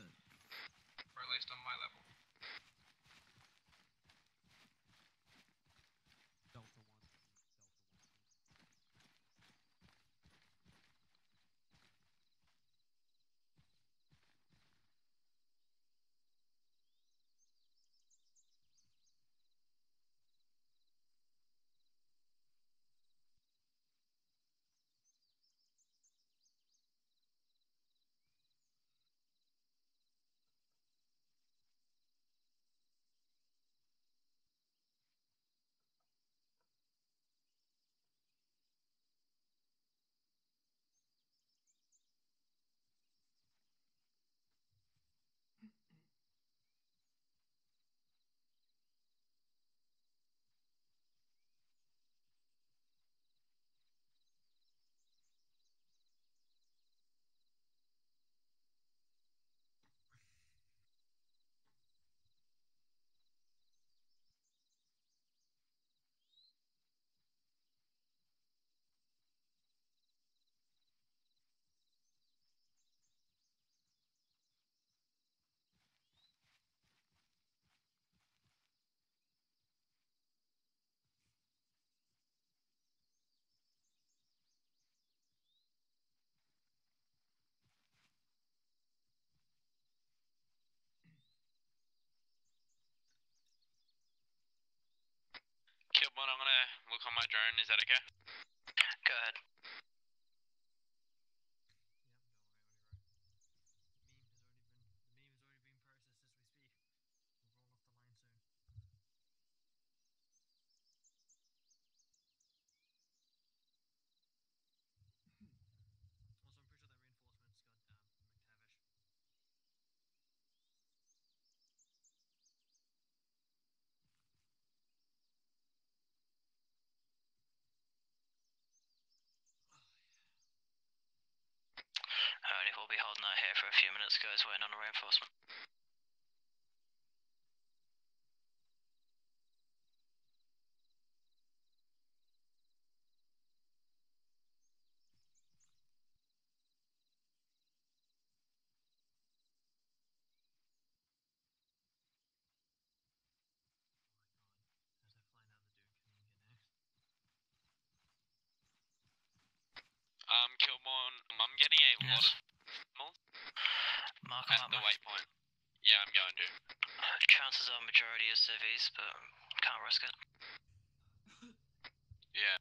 Speaker 14: Or at least on my level. Kilborn, I'm gonna look on my drone. Is that okay?
Speaker 6: Go ahead. Alrighty, we'll be holding out here for a few minutes, guys, waiting on a reinforcement.
Speaker 14: Um, Kilborn, I'm getting a lot of
Speaker 6: Mark
Speaker 14: at the waypoint. Yeah, I'm going to.
Speaker 6: Chances are majority is civvies, but can't risk it.
Speaker 14: Yeah.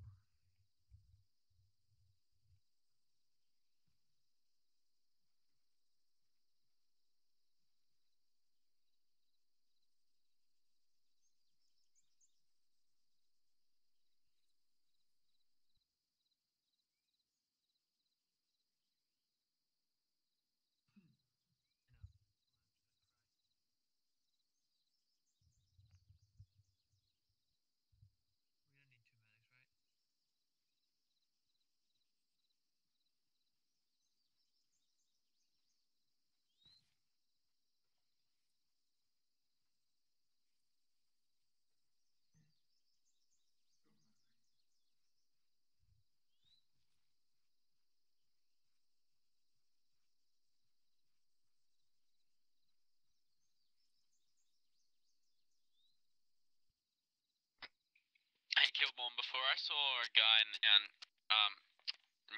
Speaker 14: Kilborn, before I saw a guy down, um,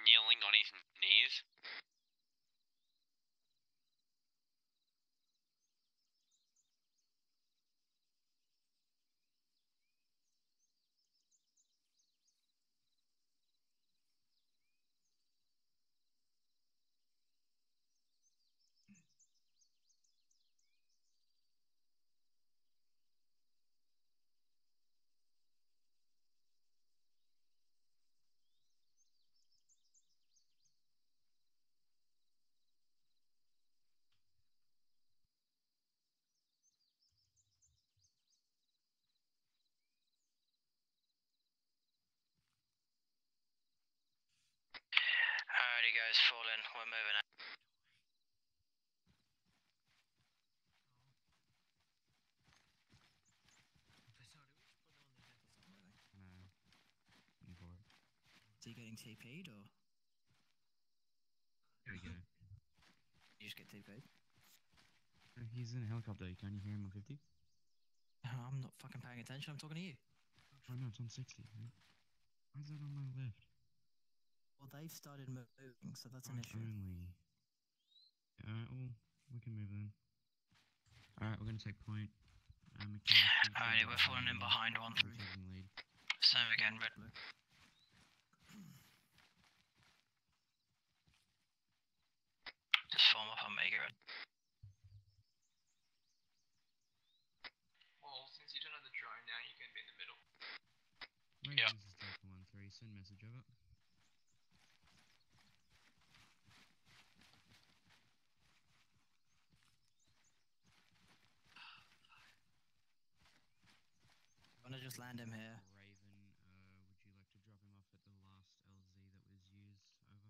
Speaker 14: kneeling on his knees.
Speaker 6: Alrighty, guys, fall in. We're moving out.
Speaker 11: No. Go for it.
Speaker 2: Is he getting TP'd or
Speaker 11: There we go.
Speaker 2: you just get TP'd?
Speaker 11: Uh, He's in a helicopter. Can you hear him on 50?
Speaker 2: Oh, I'm not fucking paying attention. I'm talking to you.
Speaker 11: Oh no, it's on 60. Why is that on my left?
Speaker 2: Well, they've started moving, so that's an
Speaker 11: Right
Speaker 2: issue.
Speaker 11: Only. Alright, well, we can move then. Alright, we're gonna take point. Um,
Speaker 24: Alrighty, we're falling in behind one.
Speaker 11: taking lead.
Speaker 24: Same again, red. Just form up on Mega.
Speaker 21: Well, since you don't have the drone now, you can be in the middle.
Speaker 11: Wait,
Speaker 24: Yeah.
Speaker 11: This is Delta One Three. Send message over.
Speaker 2: Just land him here?
Speaker 11: Raven, uh, would you like to drop him off at the last LZ that was used? Over.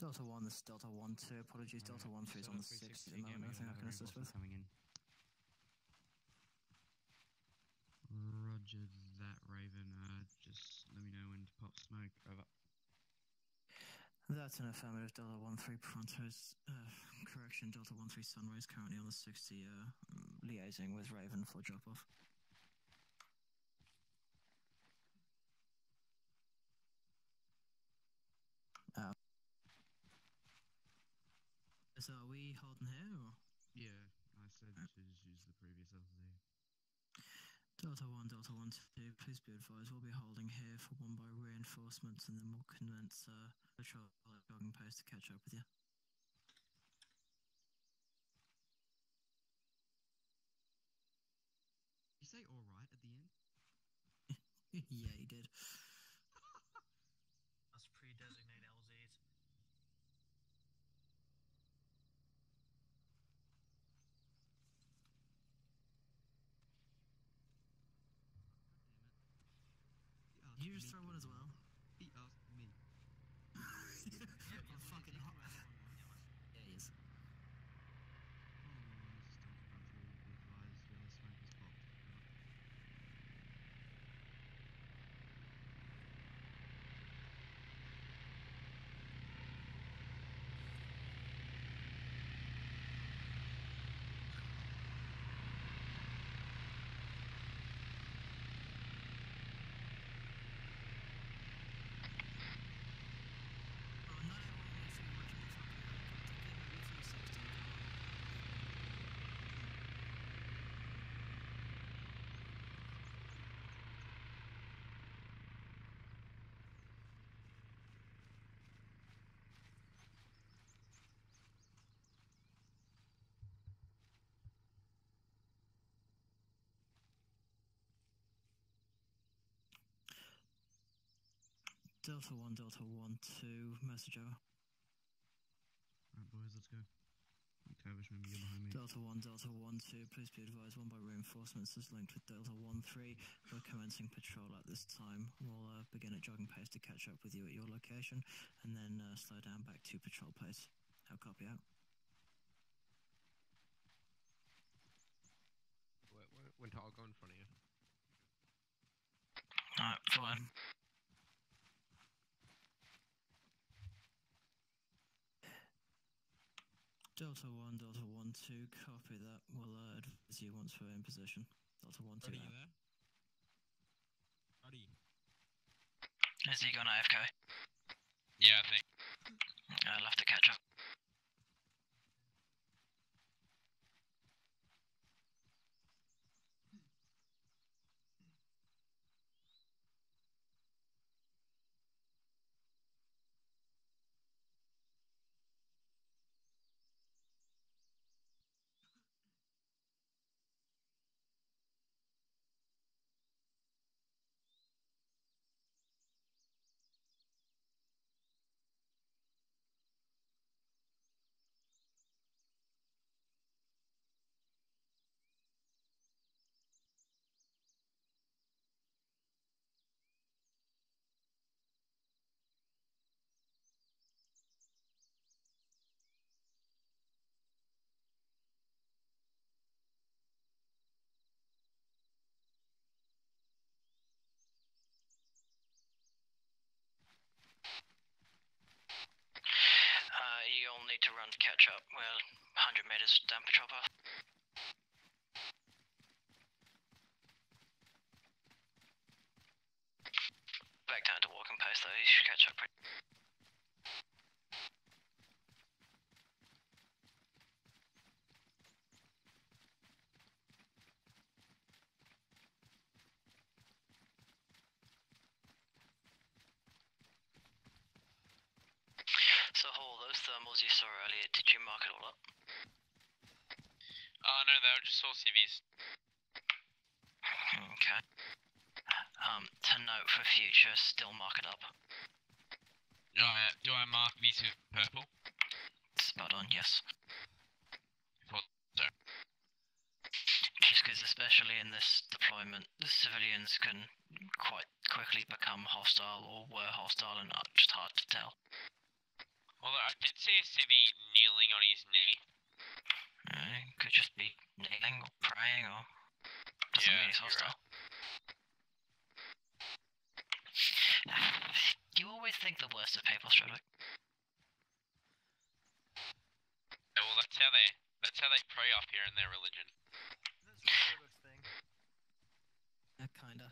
Speaker 2: Delta 1, this is Delta 1 2. Apologies, Delta 1 3 is on the 6 at the moment. Nothing I can assist with.
Speaker 11: Coming in. Roger that, Raven. Uh, just let me know when to pop smoke. Over.
Speaker 2: That's an affirmative. Delta 1 3 Pronto's. Uh, correction, Delta 1 3 Sunrise currently on the 60, uh, liaising with Raven for drop off. Uh, so are we holding here or?
Speaker 11: Yeah, I said to just use the previous LZ.
Speaker 2: Delta 1, Delta 1 2, please be advised we'll be holding here for one by reinforcements and then we'll commence uh, patrol at jogging post to catch up with you.
Speaker 11: You say all right at the end?
Speaker 2: yeah, he did.
Speaker 6: Must pre-designate LZs.
Speaker 2: Did you just throw one as well?
Speaker 11: He asked me.
Speaker 2: I'm fucking hot. Yeah, he is. Delta 1, Delta 1 2, message over.
Speaker 11: Alright, boys, let's go. Tavish, remember you're behind me.
Speaker 2: Delta 1, Delta 1 2, please be advised one by reinforcements is linked with Delta 1 3. We're commencing patrol at this time. We'll uh, begin at jogging pace to catch up with you at your location and then uh, slow down back to patrol pace. How copy out?
Speaker 18: When, when, when I'll go in front of you.
Speaker 24: Alright, fine.
Speaker 2: Delta 1, Delta 1 2, copy that. We'll uh, advise you once we're in position. Delta 1 2.
Speaker 18: Ready, you there? Ready.
Speaker 24: Is he gone AFK?
Speaker 14: Yeah, I think.
Speaker 24: I'll have to catch up. Uh, you'll need to run to catch up. Well, 100 meters down patrol path. Back down to walking pace though, you should catch up pretty.
Speaker 19: animals you saw earlier, did you mark it all up?
Speaker 14: Oh no, they were just all civvies.
Speaker 19: Okay. Um, to note for future, still mark it up.
Speaker 14: Do I, do I mark these with purple?
Speaker 19: Spot on, yes. Just because, especially in this deployment, the civilians can quite quickly become hostile or were hostile and just hard to tell.
Speaker 14: Although I did see a civvy kneeling on his knee.
Speaker 19: Uh, could just be kneeling or praying or doesn't
Speaker 14: Yeah,
Speaker 19: mean he's hostile. you always think the worst of people, Strudwick.
Speaker 14: Yeah, well, that's how they that's how they pray up here in their religion.
Speaker 2: Uh, kinda.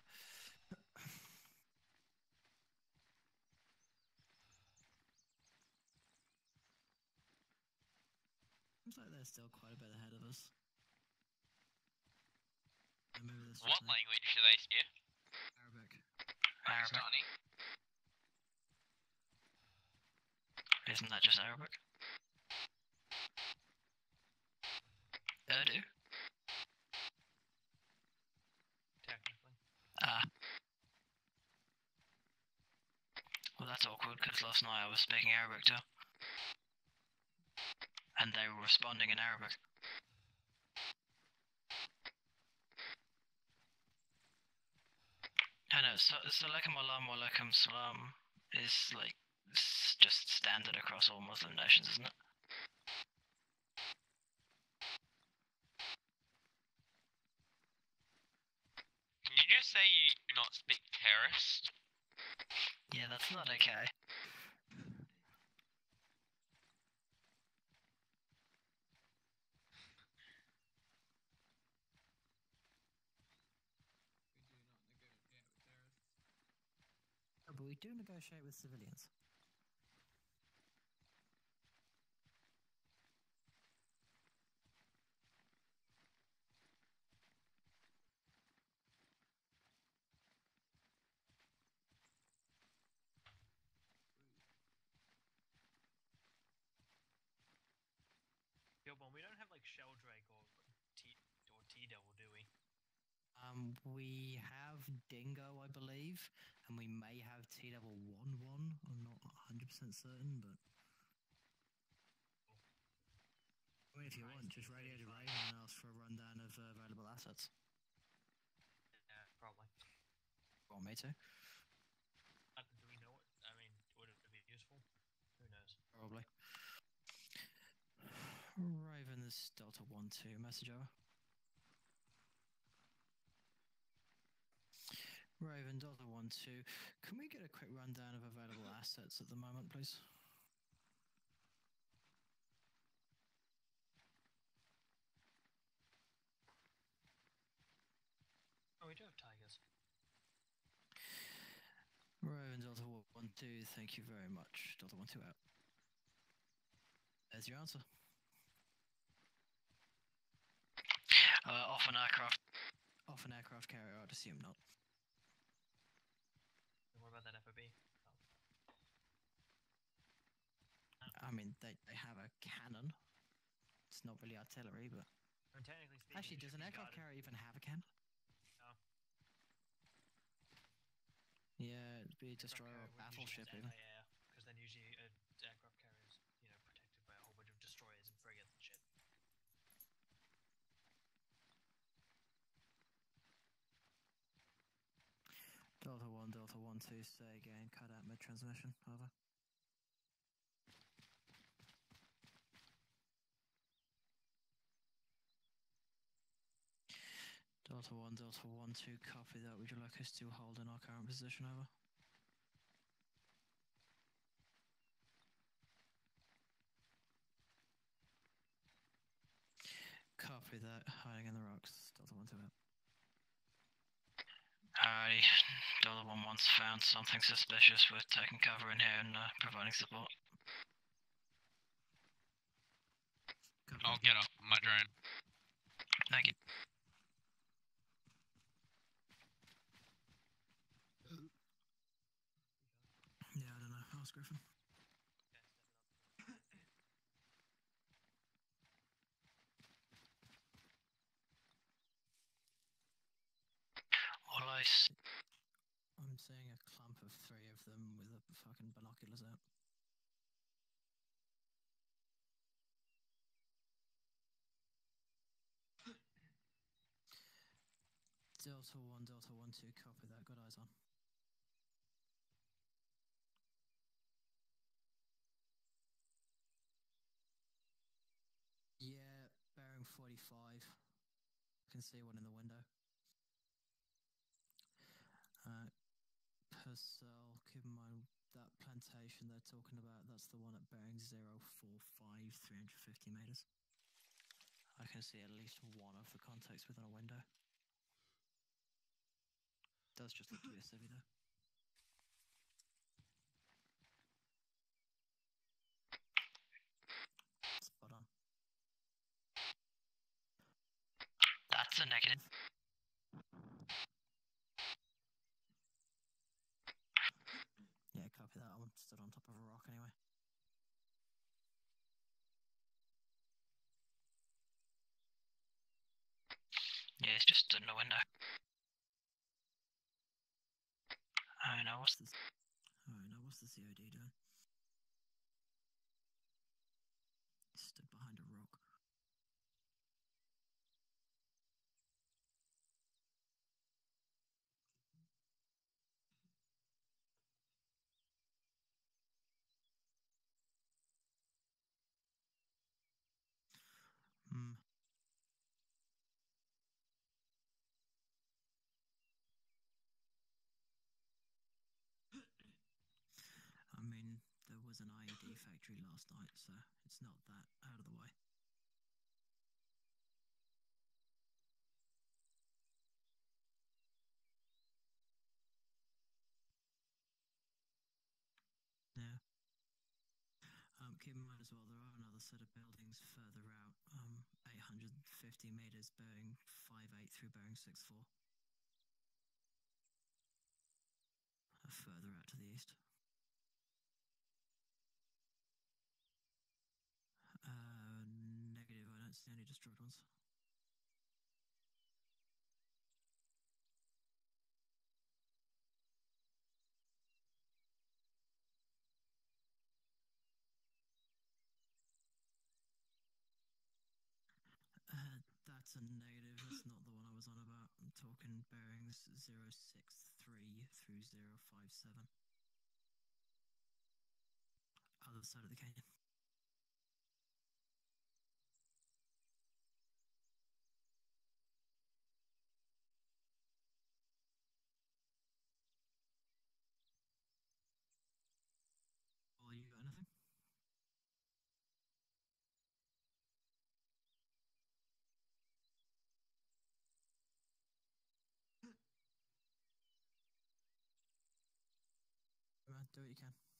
Speaker 2: Seems like they're still quite a bit ahead of us.
Speaker 14: What language do they speak?
Speaker 2: Arabic.
Speaker 14: Pakistani.
Speaker 19: Isn't that just Arabic? Urdu?
Speaker 6: Technically.
Speaker 19: Ah. Well, that's awkward because last night I was speaking Arabic too. And they were responding in Arabic. I know, so, Salaam Alam Walaikum Salam is like just standard across all Muslim nations, isn't it?
Speaker 14: Can you just say you do not speak terrorist?
Speaker 19: Yeah, not okay.
Speaker 2: Oh, but we do negotiate with civilians.
Speaker 6: Kilborn, we don't have like Sheldrake or T or T Devil, do we?
Speaker 2: Um, we have Dingo, I believe, and we may have T Devil 1 1. I'm not 100% certain, but. I mean, if you want, just radio to Raven and ask for a rundown of uh, available assets.
Speaker 6: Yeah, probably.
Speaker 2: Want me to?
Speaker 6: Uh, do we know it? I mean, would it be useful? Who knows?
Speaker 2: Probably. Raven, this is Delta 1 2. Message over. Raven, Delta 1 2. Can we get a quick rundown of available assets at the moment, please?
Speaker 6: Oh, we do have tigers.
Speaker 2: Raven, Delta 1 2. Thank you very much. Delta 1 2 out. There's your answer.
Speaker 19: Uh, off an aircraft.
Speaker 2: Off an aircraft carrier, I'd assume not.
Speaker 6: And what about that FOB?
Speaker 2: I mean, they, they have a cannon. It's not really artillery, but.
Speaker 6: Technically speaking,
Speaker 2: Actually, does an aircraft carrier even have a cannon?
Speaker 6: No.
Speaker 2: Yeah, it'd be a destroyer or battleship, even.
Speaker 6: Yeah, because then usually uh, aircraft carriers, you know, protected by a whole bunch of destroyers and frigates and shit.
Speaker 2: Delta 1, Delta 1 2, say again, cut out mid transmission, over. Delta 1, Delta 1 2, copy that. Would you like us to hold in our current position, over? Copy that. Hiding in the rocks. Delta 1 2 out.
Speaker 19: Alrighty. Dollar One once found something suspicious. We're taking cover in here and uh, providing support.
Speaker 14: I'll get off my drone.
Speaker 19: Thank you.
Speaker 2: Griffin. All I
Speaker 19: see.
Speaker 2: I'm seeing a clump of three of them with the fucking binoculars out. Delta 1, Delta 1, 2, copy that. Got eyes on. 45. I can see one in the window. Uh, Purcell, keep in mind that plantation they're talking about, that's the one at bearing 045, 350 meters. I can see at least one of the contacts within a window. Does just look to be a civvy though. On top of a rock anyway.
Speaker 19: Yeah, it's just in the window. Oh no, what's
Speaker 2: this? Alright, oh, now what's the COD doing? Stood behind a rock. Hmm. I mean, there was an IED factory last night, so it's not that out of the way. Yeah. Um, keep in mind as well, there are another set of buildings further out, um, 850 meters bearing 58 through bearing 64. Uh, further out to the east. Uh, any destroyed ones. Uh, that's a negative. That's not the one I was on about. I'm talking bearings 063 through 057. Other side of the canyon. Well, you got anything? Come on, do what you can.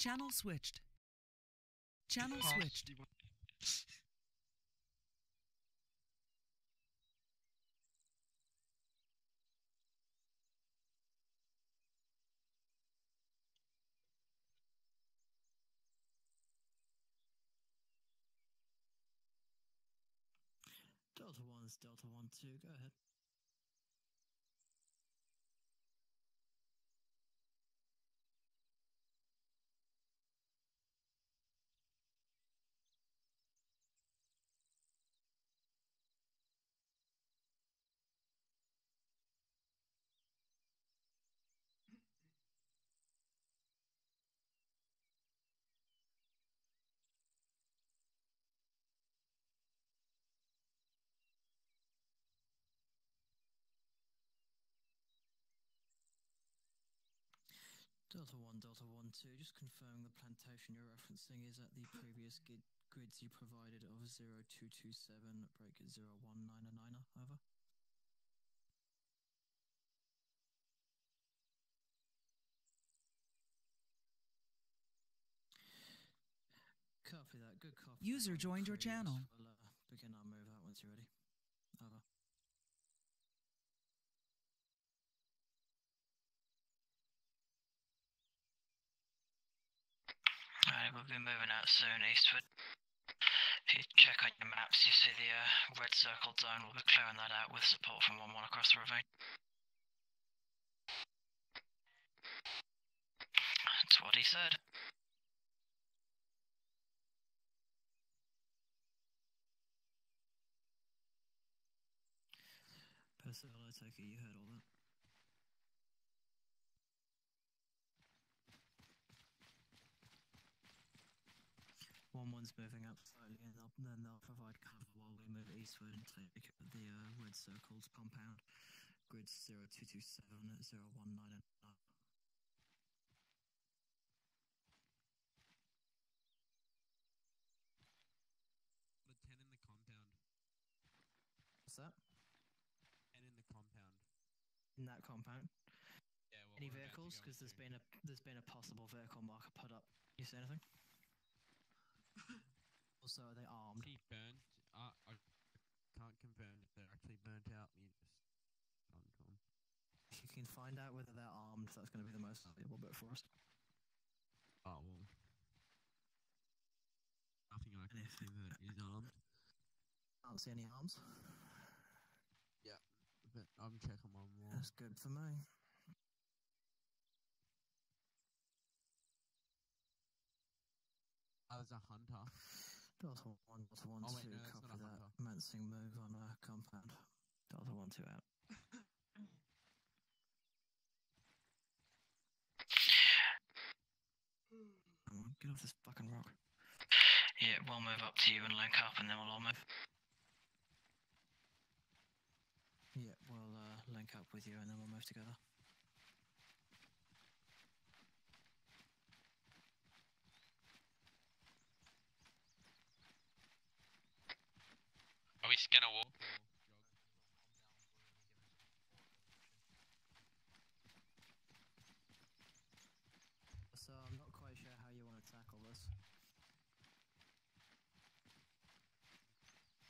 Speaker 3: Channel switched. Channel switched.
Speaker 2: Delta 1's Delta 1 2, go ahead. Delta 1, Delta 1 2, just confirming the plantation you're referencing is at the previous grid, grids you provided of 0227, break at 0199, over. Copy that, good copy.
Speaker 3: User joined your channel.
Speaker 2: We'll uh, begin our move out once you're ready. Over.
Speaker 7: Alright, we'll be moving out soon eastward. If you check on your maps, you see the uh, red circled zone. We'll be clearing that out with support from 1 1 across the ravine. That's what he said.
Speaker 2: Percival, I take it you heard all that. One one's moving up slowly, and they'll, then they'll provide cover while we move eastward and take the uh, red circles compound. Grid 0227 at 0199.
Speaker 20: The 10 in the compound.
Speaker 2: What's that?
Speaker 20: 10 in the compound.
Speaker 2: In that compound?
Speaker 20: Yeah, well,
Speaker 2: Any
Speaker 20: we're about to
Speaker 2: vehicles? Because there's been a there's been a possible vehicle marker put up. You see anything? also, are they armed?
Speaker 20: Actually burnt. Uh, I can't confirm if they're actually burnt out. You just on to 'em.
Speaker 2: If you can find out whether they're armed, that's going to be the most valuable bit for us.
Speaker 20: Oh well. Nothing I can see that is armed.
Speaker 2: I Can't see any arms.
Speaker 20: Yeah, but I'm checking one more.
Speaker 2: That's good for me.
Speaker 20: Oh, there's a hunter.
Speaker 2: Delta 1, Delta 1,
Speaker 20: Oh, wait,
Speaker 2: 2,
Speaker 20: no,
Speaker 2: copy that.
Speaker 20: hunter.
Speaker 2: Commencing move on uh, compound. Delta 1, 2 out. Come on, get off this fucking rock.
Speaker 7: Yeah, we'll move up to you and link up, and then we'll all move.
Speaker 2: Yeah, we'll uh, link up with you and then we'll move together.
Speaker 6: We just gonna walk?
Speaker 2: So I'm not quite sure how you want to tackle this.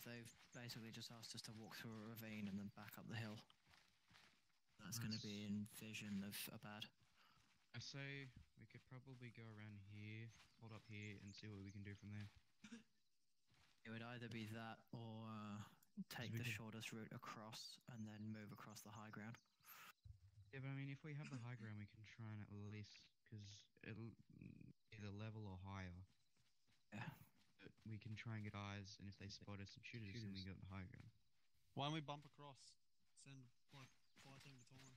Speaker 2: They've basically just asked us to walk through a ravine and then back up the hill. That's going to be in vision of a bad.
Speaker 11: I say we could probably go around here, hold up here, and see what we can do from there.
Speaker 2: It would either be that or uh, take the shortest route across and then move across the high ground.
Speaker 11: Yeah, but I mean, if we have the high ground, we can try and at least, because it'll either level or higher.
Speaker 2: Yeah.
Speaker 11: But we can try and get eyes, and if they spot us and shoot us, then we go to the high ground.
Speaker 8: Why don't we bump across? Send like fire team baton.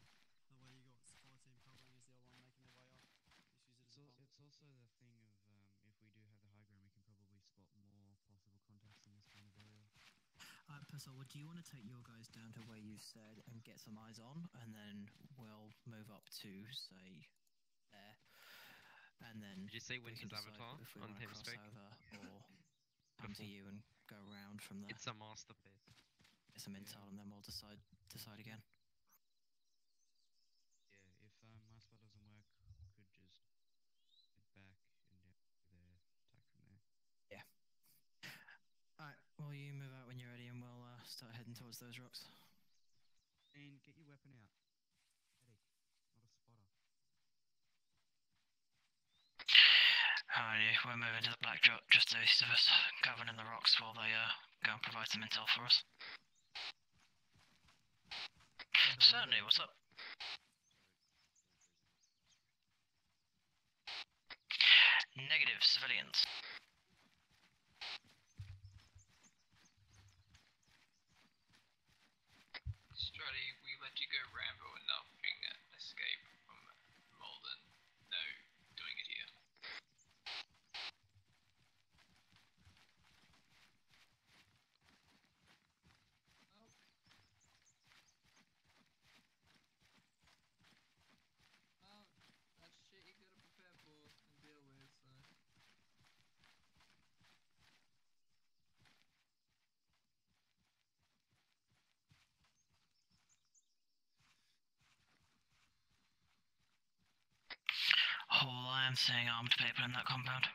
Speaker 8: That way you got fire team covering as the other one making their way up. Just use it as
Speaker 11: It's,
Speaker 8: a
Speaker 11: al-
Speaker 8: bump.
Speaker 11: it's also the thing of um, if we do have the high ground, we can probably spot more possible contacts in this kind of area.
Speaker 2: Uh, Pessoa, do you want to take your guys down to where you said and get some eyes on, and then we'll move up to say there, and then
Speaker 18: Did you say
Speaker 2: we can
Speaker 18: Winter's
Speaker 2: decide
Speaker 18: avatar
Speaker 2: if we
Speaker 18: on
Speaker 2: wanna cross over or come to you and go around from there.
Speaker 18: It's a masterpiece.
Speaker 2: Get some intel, and then we'll decide decide again.
Speaker 11: Yeah, if um, my spot doesn't work, could just head back and down there, attack from there.
Speaker 2: Yeah. All right. Well, you move out when you're ready, and we'll uh, start heading towards those rocks.
Speaker 11: And get your weapon out. Ready. Not a spotter.
Speaker 7: Alrighty, we're moving to the black drop just east of us, covering in the rocks while they uh, go and provide some intel for us. Certainly, what's up? Negative, civilians.
Speaker 21: Strutty, we let you go Rambo enough in uh, escape from Malden. No, doing it here.
Speaker 9: Oh, that shit you
Speaker 19: Seeing armed people in that compound.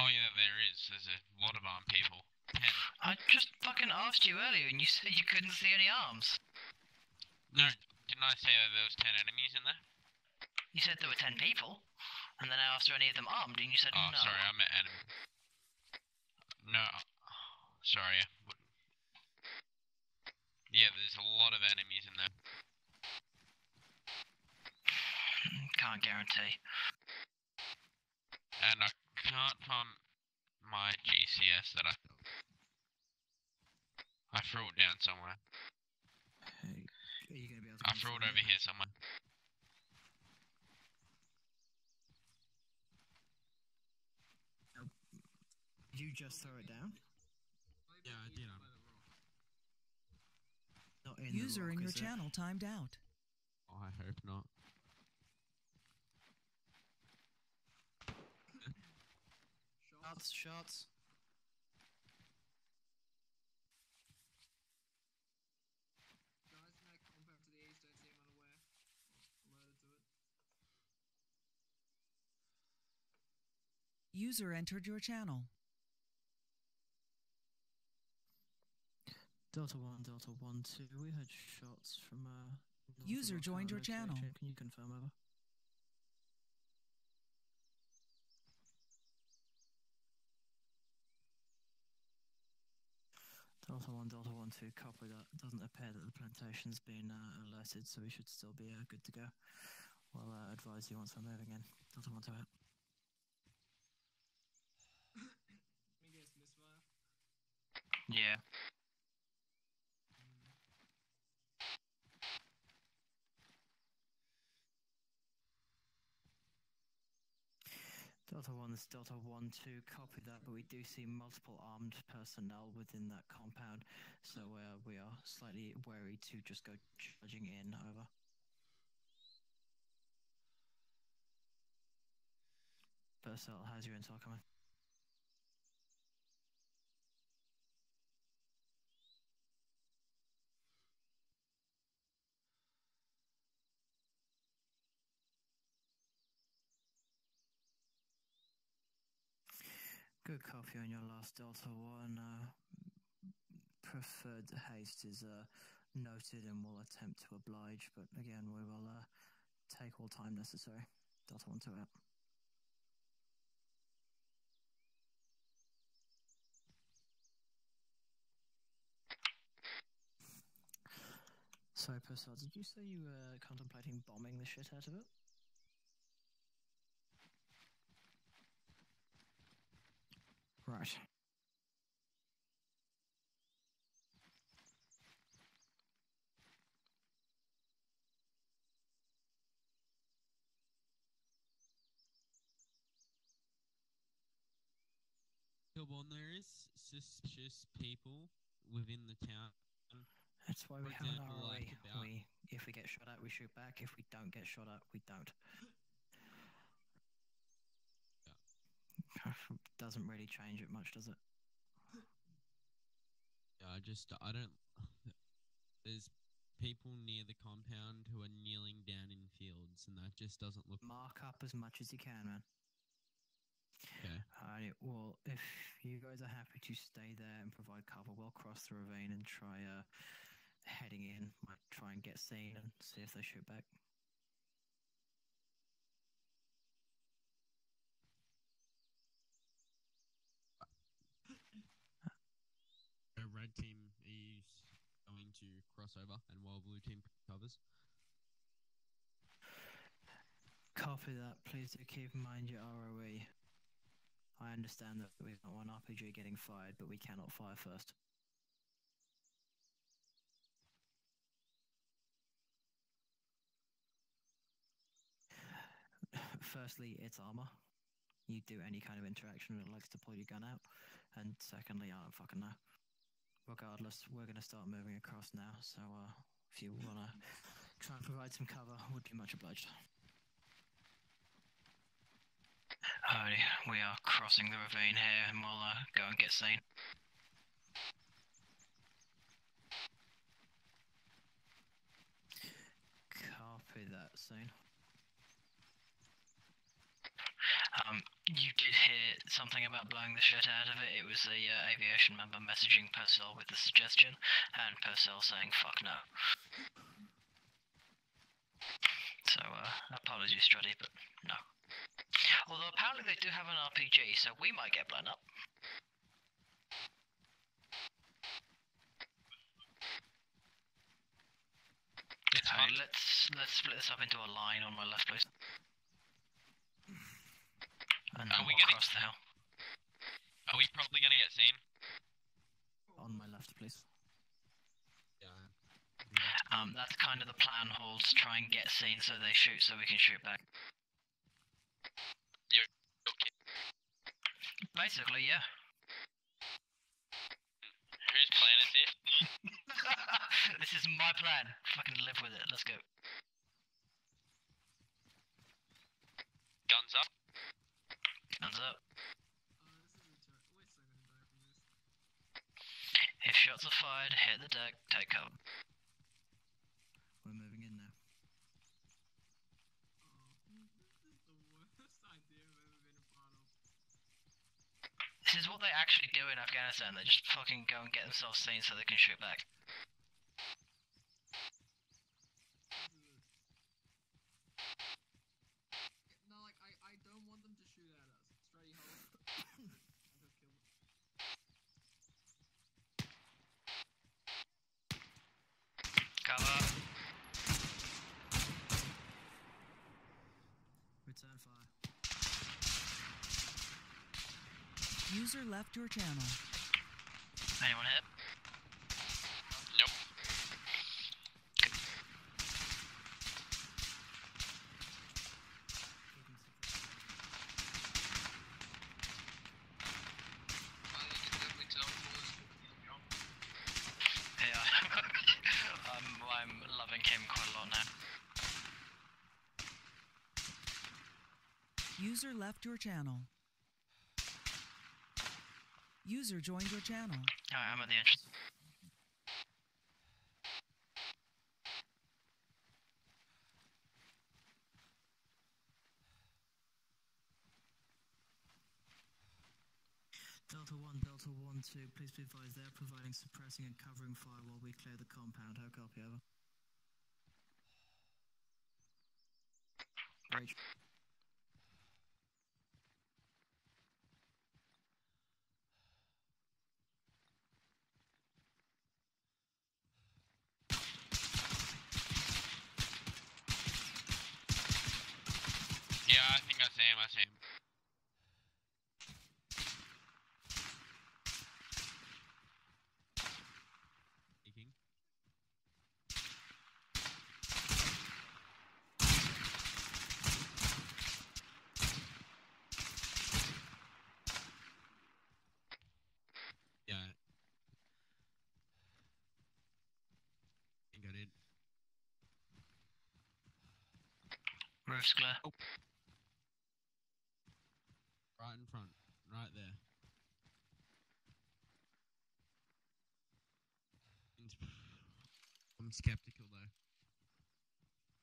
Speaker 14: Oh yeah, there is. There's a lot of armed people. Ten.
Speaker 19: I just fucking asked you earlier and you said you couldn't see any arms.
Speaker 14: No, didn't I say that there was ten enemies in there?
Speaker 19: You said there were ten people, and then I asked are any of them armed, and you said
Speaker 14: Oh,
Speaker 19: no.
Speaker 14: sorry, I meant enemy. No, sorry. Yeah, there's a lot of enemies in there.
Speaker 19: Can't guarantee.
Speaker 14: And I can't find my GCS that I. I threw it down somewhere.
Speaker 2: Hey, are you gonna be able to?
Speaker 14: I threw it
Speaker 2: find
Speaker 14: over here somewhere.
Speaker 2: Did you just throw it down?
Speaker 20: Yeah, I did.
Speaker 2: Not in the
Speaker 3: User
Speaker 2: rock,
Speaker 3: in your
Speaker 2: is it?
Speaker 3: channel timed out.
Speaker 20: oh, I hope not.
Speaker 8: Shots, shots.
Speaker 9: Guys in that to the east don't seem unaware. Alerted to it.
Speaker 3: User entered your channel.
Speaker 2: Delta one, Delta one, two. We had shots from uh.
Speaker 3: User joined your
Speaker 2: current
Speaker 3: channel.
Speaker 2: Can you confirm over? Delta one, Delta one, two. Copy that. Doesn't appear that the plantation's been uh, alerted, so we should still be uh, good to go. We'll uh, advise you once we're moving in. Delta one, two out.
Speaker 9: Me against misfire.
Speaker 19: Yeah.
Speaker 2: Delta 1 is Delta 1 2, copy that, but we do see multiple armed personnel within that compound, so uh, we are slightly wary to just go charging in. Over. Purcell, how's your intel coming? Good copy on your last Delta 1. Uh, preferred haste is uh, noted and will attempt to oblige, but again, we will uh, take all time necessary. Delta 1 to out. So, Purcell, did you say you were contemplating bombing the shit out of it? Right.
Speaker 20: Kilborn, there is suspicious people within the town.
Speaker 2: That's why we
Speaker 20: For
Speaker 2: have an ROE.
Speaker 20: like about-
Speaker 2: We, if we get shot at, we shoot back. If we don't get shot at, we don't. Doesn't really change it much, does it?
Speaker 20: Yeah, I just I don't. There's people near the compound who are kneeling down in fields, and that just doesn't look.
Speaker 2: Mark up as much as you can, man.
Speaker 20: Okay.
Speaker 2: Alright, well, if you guys are happy to stay there and provide cover, we'll cross the ravine and try uh, heading in. Might try and get seen and see if they shoot back.
Speaker 20: So red team is going to cross over, and while blue team covers.
Speaker 2: Copy that. Please do keep in mind your ROE. I understand that we don't want RPG getting fired, but we cannot fire first. Firstly, it's armor. You do any kind of interaction that likes to pull your gun out. And secondly, I don't fucking know. Regardless, we're going to start moving across now. So uh, if you want to try and provide some cover, would be much obliged.
Speaker 19: Alrighty, we are crossing the ravine here and we'll uh, go and get seen.
Speaker 2: Copy that, scene. Um, you did hear something about blowing the shit out of it. It was a uh, aviation member messaging Purcell with the suggestion, and Purcell saying "fuck no." So, uh, apologies, Struddy, but no. Although apparently they do have an RPG, so we might get blown up. Alright, let's let's split this up into a line on my left, please. And
Speaker 14: Are we getting-
Speaker 2: across the hill.
Speaker 14: Are we probably gonna get seen?
Speaker 9: On my left, please. Yeah.
Speaker 2: Um, that's kind of the plan. Holds try and get seen so they shoot, so we can shoot back.
Speaker 14: You're okay.
Speaker 2: Basically, yeah.
Speaker 14: Whose plan is this?
Speaker 2: this is my plan. Fucking live with it. Let's go.
Speaker 14: Guns up.
Speaker 2: Guns up. If shots are fired, hit the deck, take cover.
Speaker 9: We're moving in now.
Speaker 2: This is what they actually do in Afghanistan. They just fucking go and get themselves seen so they can shoot back.
Speaker 25: No, like I, I don't want them to shoot at us. Straight hold.
Speaker 2: Cover.
Speaker 9: Return fire.
Speaker 3: User left your channel.
Speaker 2: Anyone hit?
Speaker 14: Nope.
Speaker 2: Yeah. Um, I'm, I'm loving him quite a lot now.
Speaker 3: User left your channel. User joined your channel.
Speaker 2: Alright, I'm at the entrance.
Speaker 9: Delta 1, Delta 1, 2, please be advised they're providing suppressing and covering fire while we clear the compound. How copy, over. Breach.
Speaker 14: Yeah, I think I see him. I see him.
Speaker 20: Speaking. Yeah. think I did.
Speaker 2: Roof's clear. Oh.
Speaker 20: Right in front. Right there. I'm skeptical though.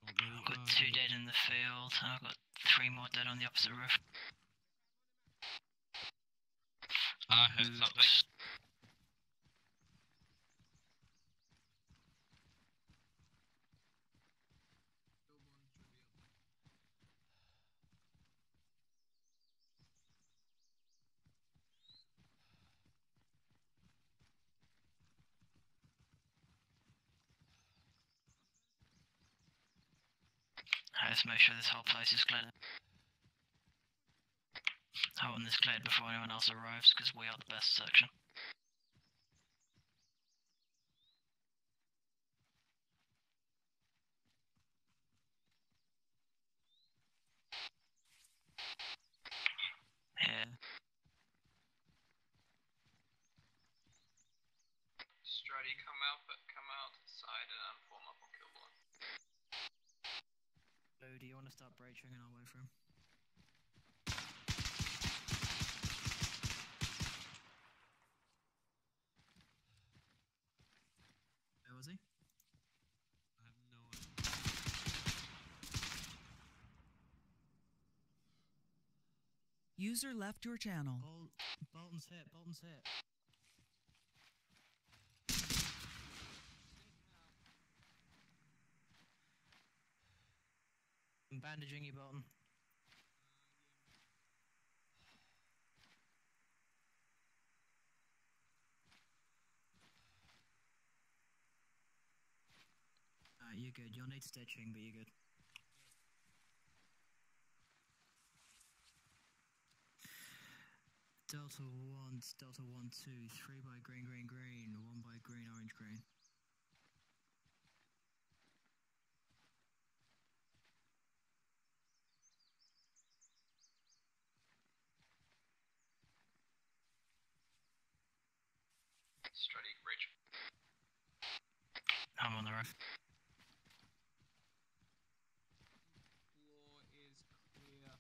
Speaker 20: Really-
Speaker 2: I've got
Speaker 20: oh,
Speaker 2: two dead in the field. I've got three more dead on the opposite roof.
Speaker 14: I heard something.
Speaker 2: Make sure this whole place is cleared. I want this cleared before anyone else arrives, because we are the best section. Yeah.
Speaker 21: Struddy, come out, but come out side and um, form up on Kilborn.
Speaker 9: Lou, do you want to start breaching and I'll wait for him? Where was he?
Speaker 20: I have no idea.
Speaker 3: User left your channel.
Speaker 2: Bol- Bolton's hit. Bolton's hit. I'm bandaging you, Bolton. Alright, you're good. You'll need stitching, but you're good. Delta 1, Delta 1, 2, 3 by green, green, green, 1 by green, orange, green.
Speaker 21: Struddy bridge.
Speaker 19: I'm on the roof.
Speaker 9: Floor is clear.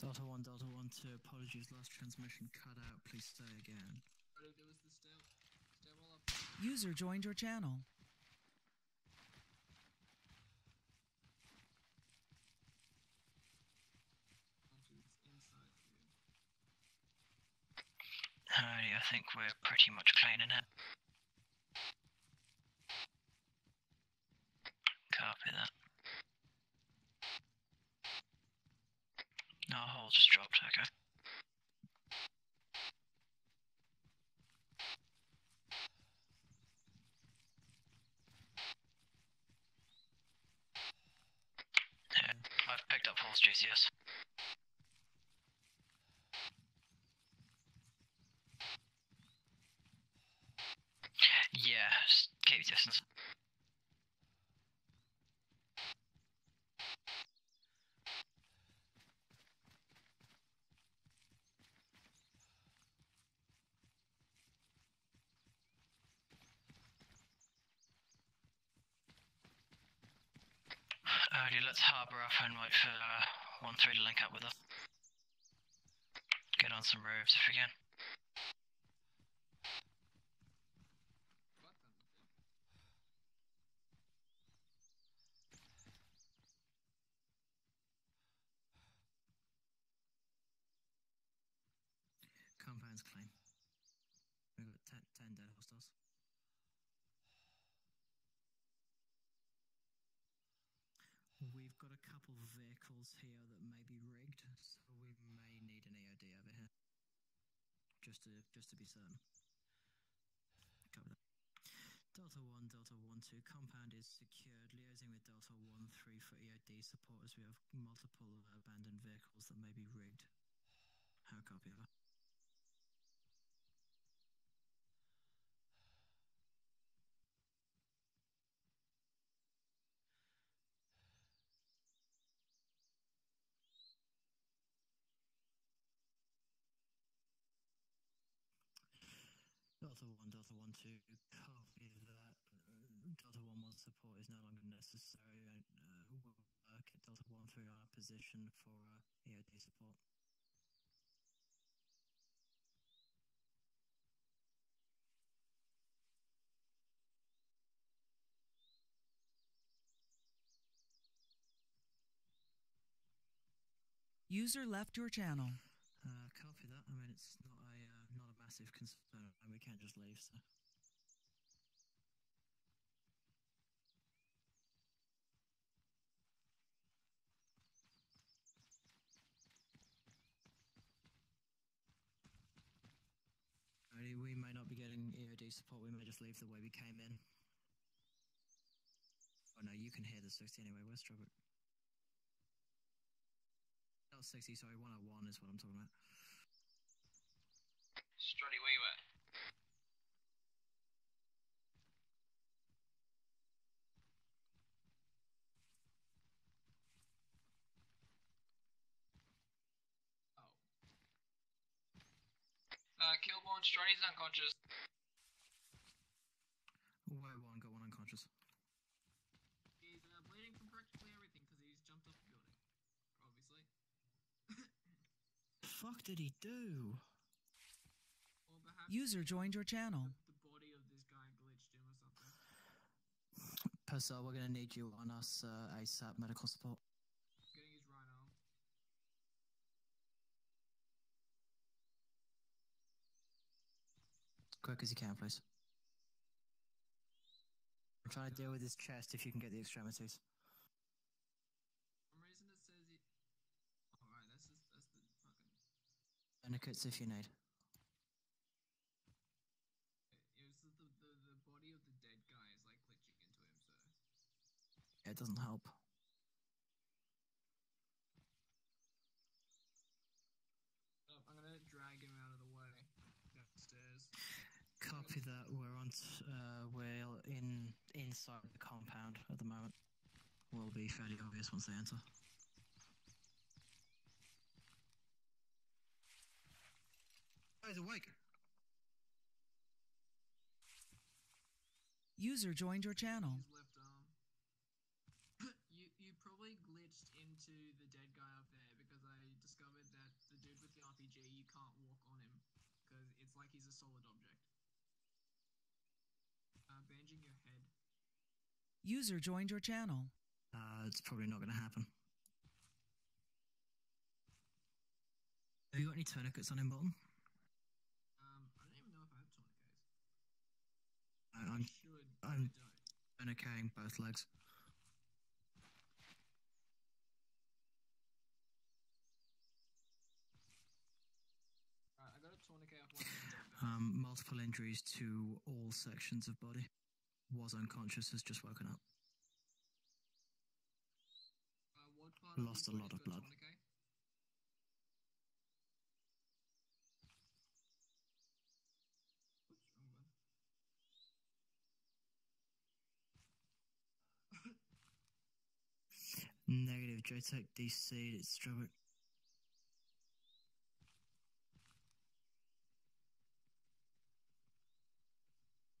Speaker 2: Delta 1, Delta 1, 2, apologies, last transmission cut out, please say again.
Speaker 3: User joined your channel.
Speaker 19: I think we're pretty much cleaning it. Copy that. No, Hall just dropped. Yeah, I've picked up Hall's GCS. Yeah, just keep your distance. Alrighty, let's harbour up and wait for uh, 1-3 to link up with us. Get on some roofs if we can.
Speaker 2: Compound's clean. We've got 10, 10 dead hostiles. We've got a couple of vehicles here that may be rigged, so we may need an EOD over here. Just to just to be certain. Cover that. Delta 1, Delta 1 2, compound is secured. Liaising with Delta 1 3 for EOD support as we have multiple abandoned vehicles that may be rigged. How copy over? 1, Delta 1 2, copy that. Uh, Delta 1 1 support is no longer necessary. and, Uh, we'll uh, get Delta 1 3 on a position for uh, EOD support.
Speaker 3: User left your channel.
Speaker 2: Uh, copy that. I mean, it's not uh, massive concern, and we can't just leave. So. We may not be getting EOD support. We may just leave the way we came in. Oh no, you can hear the 60 anyway. Where's Strawberry? Not 60, sorry, 101 is what I'm talking about.
Speaker 21: Struddy, where you at?
Speaker 9: Oh.
Speaker 21: Uh, Kilborn, Struddy's unconscious.
Speaker 2: Where one got one unconscious.
Speaker 9: He's uh, bleeding from practically everything because he's jumped off the building. Obviously.
Speaker 2: fuck did he do?
Speaker 9: Or perhaps
Speaker 3: User joined your channel.
Speaker 9: the body of this guy glitched him or something.
Speaker 2: Purcell, we're gonna need you on us uh, ASAP medical support.
Speaker 9: Getting his right arm.
Speaker 2: Quick as you can, please. I'm trying to deal with his chest if you can get the extremities.
Speaker 9: For some reason it says it. Alright, that's just that's the fucking.
Speaker 2: Tourniquets if you need.
Speaker 9: It was the, the the the body of the dead guy is like glitching into him, so.
Speaker 2: It doesn't help.
Speaker 9: Oh, I'm gonna drag him out of the way downstairs.
Speaker 2: Copy that. We're on. T- uh, we're in inside the compound at the moment. Will be fairly obvious once they enter. Guys, awake!
Speaker 3: User joined your channel.
Speaker 9: His left arm. you you probably glitched into the dead guy up there because I discovered that the dude with the RPG you can't walk on him because it's like he's a solid object. Uh, bandaging your head.
Speaker 3: User joined your channel.
Speaker 2: Uh, it's probably not going to happen. Have you got any tourniquets on him, Bolton?
Speaker 9: Um, I don't even know if I have tourniquets.
Speaker 2: I, I'm,
Speaker 9: Should but
Speaker 2: I'm
Speaker 9: I don't.
Speaker 2: tourniqueting both legs.
Speaker 9: Alright, I got a tourniquet off one of the dead guys.
Speaker 2: Um, multiple injuries to all sections of body. Was unconscious, has just woken up. Lost a lot of blood. Negative. JTech DC. It's Strobic.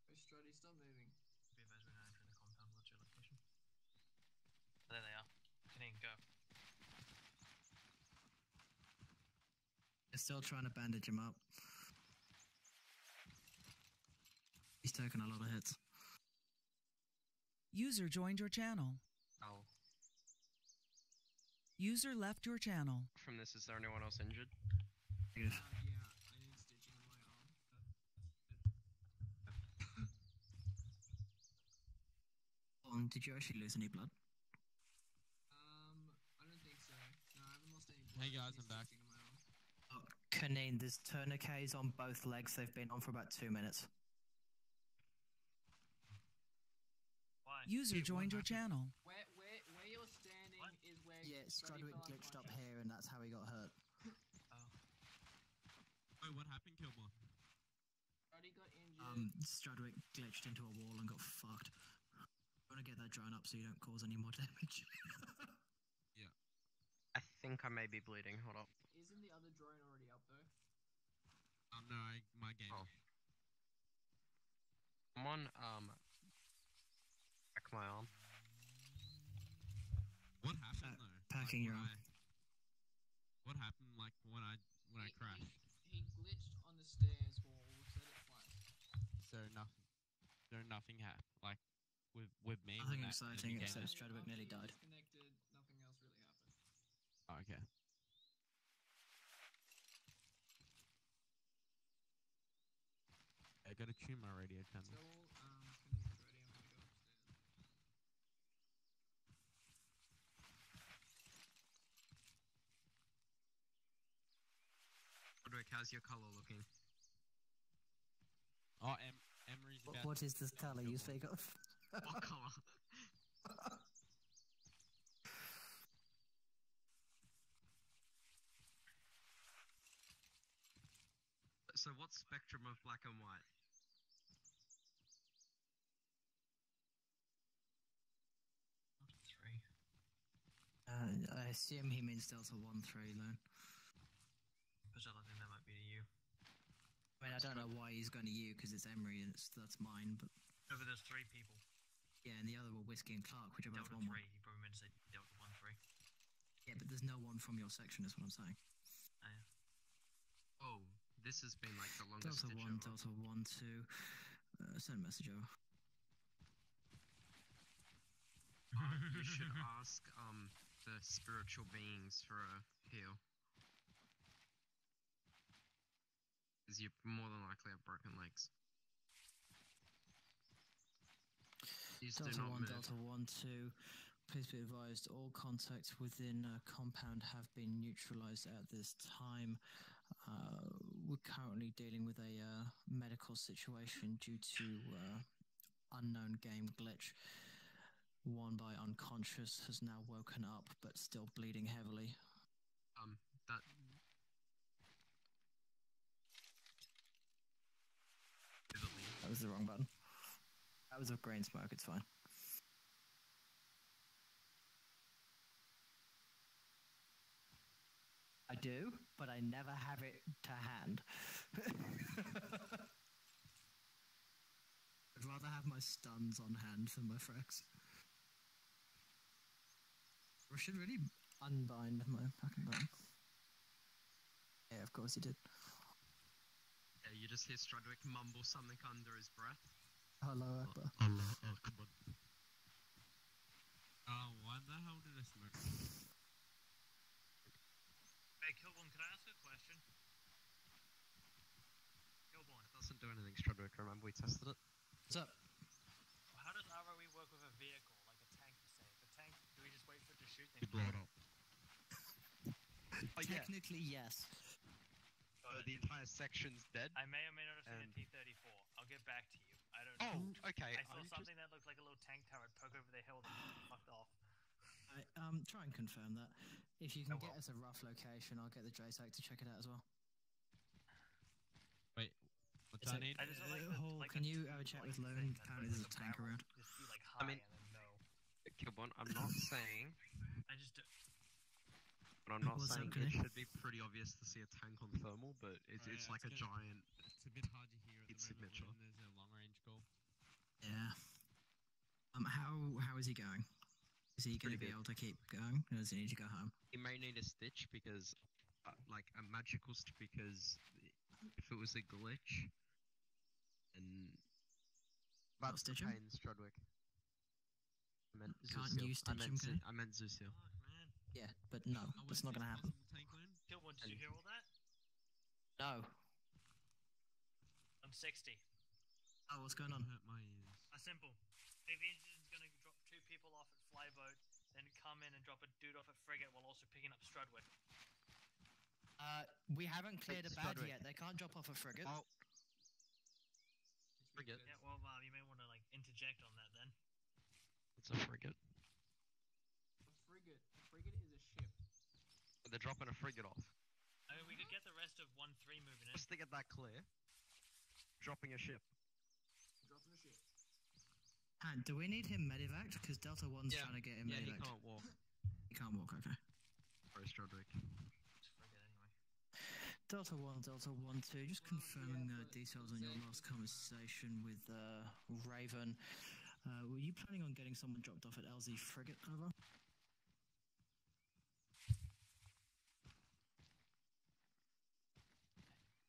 Speaker 9: Hey, Struddy, stop moving.
Speaker 6: Be advised we're now entering the compound. What's your location? There they are. Canine, go.
Speaker 2: They're still trying to bandage him up. He's taken a lot of hits.
Speaker 3: User joined your channel.
Speaker 26: Oh.
Speaker 3: User left your channel.
Speaker 26: From this, is there anyone else injured?
Speaker 2: Negative.
Speaker 9: Uh, yeah, I need stitching on my arm.
Speaker 2: Um, did you actually lose any blood?
Speaker 9: Um, I don't think so. No, I haven't lost any blood.
Speaker 20: Hey guys, I'm back.
Speaker 9: stitching on my arm.
Speaker 2: Oh, Canine, there's tourniquets on both legs. They've been on for about two minutes.
Speaker 6: Why?
Speaker 3: User joined your channel.
Speaker 9: Where where where you're standing is where
Speaker 2: Yeah,
Speaker 9: Struddy
Speaker 2: Strudwick glitched up here, and that's how he got hurt.
Speaker 20: Oh, what happened, Kilmore?
Speaker 9: Struddy got injured.
Speaker 2: Um, Strudwick glitched into a wall and got fucked. I want to get that drawn up so you don't cause any more damage.
Speaker 20: Yeah.
Speaker 26: I think I may be bleeding. Hold up.
Speaker 9: Isn't the other drone already up though?
Speaker 20: Um, no, I, my game.
Speaker 26: Oh. Someone, um, back my arm.
Speaker 20: What happened though?
Speaker 2: packing
Speaker 20: Like,
Speaker 2: your
Speaker 20: when
Speaker 2: arm.
Speaker 20: I- what happened, like when I when I
Speaker 9: He-
Speaker 20: crashed?
Speaker 9: He, he glitched on the stairs wall. Said it twice.
Speaker 20: So nothing. So nothing happened. Like with with me.
Speaker 2: Nothing
Speaker 20: when that
Speaker 2: exciting
Speaker 20: enemy
Speaker 2: except
Speaker 20: came
Speaker 2: Strudwick nearly died.
Speaker 9: Disconnected. Nothing else really happened.
Speaker 20: in- Oh, okay. I gotta tune my radio channel.
Speaker 9: Tell um Canine's. I'm gonna go upstairs.
Speaker 26: Roderick, how's your color looking?
Speaker 20: Oh, em Emery's
Speaker 2: what, what is this colour you speak of?
Speaker 26: what color? So what spectrum of black and white?
Speaker 6: Three.
Speaker 2: Uh, I assume he means Delta 1 3 then.
Speaker 6: Purcell, I think that might be to you.
Speaker 2: I mean, I don't know why he's going to you because it's Emery and it's, that's mine, but
Speaker 6: No, but there's three people.
Speaker 2: yeah, and the other were Whiskey and Clark, which are both
Speaker 6: Delta
Speaker 2: 1
Speaker 6: three. He probably meant to say Delta one three.
Speaker 2: Yeah, but there's no one from your section, is what I'm saying.
Speaker 26: Oh, this has been like the longest
Speaker 2: Delta 1,
Speaker 26: ever.
Speaker 2: Delta 1 2. Uh, send a message over.
Speaker 18: Uh, you should ask um spiritual beings for a heal. Because you more than likely have broken legs.
Speaker 2: Delta 1,
Speaker 18: move.
Speaker 2: Delta 1, 2. Please be advised all contacts within uh, compound have been neutralized at this time. Uh, we're currently dealing with a uh, medical situation due to uh, unknown game glitch. One by unconscious has now woken up but still bleeding heavily.
Speaker 18: Um, that
Speaker 2: That was the wrong button. That was a green smoke, it's fine. I do, but I never have it to hand. I'd rather have my stuns on hand than my frags. I should really unbind my fucking button. Yeah, of course he did.
Speaker 18: yeah, you just hear Strudwick mumble something under his breath.
Speaker 2: Hello, Akbar.
Speaker 18: Uh, Allah Akbar.
Speaker 20: Oh, why the hell did I smoke?
Speaker 6: Hey, Kilborn, can I ask a question? Kilborn,
Speaker 18: It doesn't do anything, Strudwick. Remember we tested it.
Speaker 2: What's up?
Speaker 6: how does ROE work with a vehicle, like a tank per se? If a tank, do we just wait for it to shoot?
Speaker 18: You blow it up. Oh, yeah.
Speaker 2: Technically, yes.
Speaker 18: So the entire section's dead.
Speaker 6: I may or may not have seen
Speaker 18: And-
Speaker 6: a T-34. I'll get back to you. I don't know.
Speaker 18: Oh, okay.
Speaker 6: I saw
Speaker 18: I'm just-
Speaker 6: something that looked like a little tank turret poke over the hill and fucked off.
Speaker 2: I, um, try and confirm that. If you can
Speaker 6: I
Speaker 2: get
Speaker 6: will.
Speaker 2: us a rough location, I'll get the JSAC to check it out as well.
Speaker 20: Wait, what
Speaker 2: It's
Speaker 20: do I
Speaker 2: a-
Speaker 20: need?
Speaker 6: I just don't like
Speaker 2: Uh,
Speaker 6: the-
Speaker 2: Hall,
Speaker 6: like
Speaker 2: can you have a chat with Lone? Apparently there's a tank around.
Speaker 6: Just be like
Speaker 18: I mean-
Speaker 6: and then no.
Speaker 18: Kilborn, I'm not saying,
Speaker 6: I just do-
Speaker 18: but I'm not
Speaker 2: What's
Speaker 18: saying
Speaker 2: Kenny?
Speaker 18: it should be pretty obvious to see a tank on thermal, but it's,
Speaker 20: Oh,
Speaker 18: it's
Speaker 20: yeah,
Speaker 18: like a
Speaker 20: gonna-
Speaker 18: giant.
Speaker 20: It's a bit hard to hear at the
Speaker 18: It's
Speaker 20: moment
Speaker 18: signature.
Speaker 20: when there's a long range call.
Speaker 2: Yeah. Um, how how is he going? Is he going to be
Speaker 18: good.
Speaker 2: able to keep going, or does he need to go home?
Speaker 18: He may need a stitch because, uh, like a magical stitch, because if it was a glitch, and
Speaker 2: Not
Speaker 18: that's the
Speaker 2: stitch
Speaker 18: pain, Strudwick. I meant
Speaker 2: Can't
Speaker 18: Zusil.
Speaker 2: you
Speaker 18: I meant
Speaker 2: him,
Speaker 18: Zu-
Speaker 2: Kenny?
Speaker 18: I meant Zusil.
Speaker 2: Yeah, but no,
Speaker 20: Oh,
Speaker 2: that's not going to happen.
Speaker 6: Kilborn, did you hear all that?
Speaker 2: No.
Speaker 6: I'm 60.
Speaker 2: Oh, what's going on?
Speaker 20: Hurt my ears.
Speaker 6: A simple. Aviation's gonna drop two people off at Flyboat, then come in and drop a dude off at Frigate while also picking up Strudwick.
Speaker 2: Uh, we haven't cleared a bad
Speaker 18: Strudwick.
Speaker 2: yet. They can't drop off a frigate.
Speaker 18: Oh. Frigate.
Speaker 6: Yeah, well, uh, you may want to like interject on that then.
Speaker 18: It's a frigate.
Speaker 9: A frigate. A frigate is a ship.
Speaker 18: They're dropping a frigate off.
Speaker 6: I mean, we could get the rest of 1 3 moving in.
Speaker 18: Just to get that clear, dropping a ship.
Speaker 9: Dropping a ship.
Speaker 2: And do we need him medivac? Because Delta One's
Speaker 18: Yeah.
Speaker 2: trying to get him
Speaker 18: Yeah, he can't walk.
Speaker 2: He can't walk. Okay.
Speaker 18: Sorry, Strudwick.
Speaker 2: Delta One, Delta One Two. Just confirming uh, details on your last conversation with uh, Raven. Uh, were you planning on getting someone dropped off at LZ frigate? Over.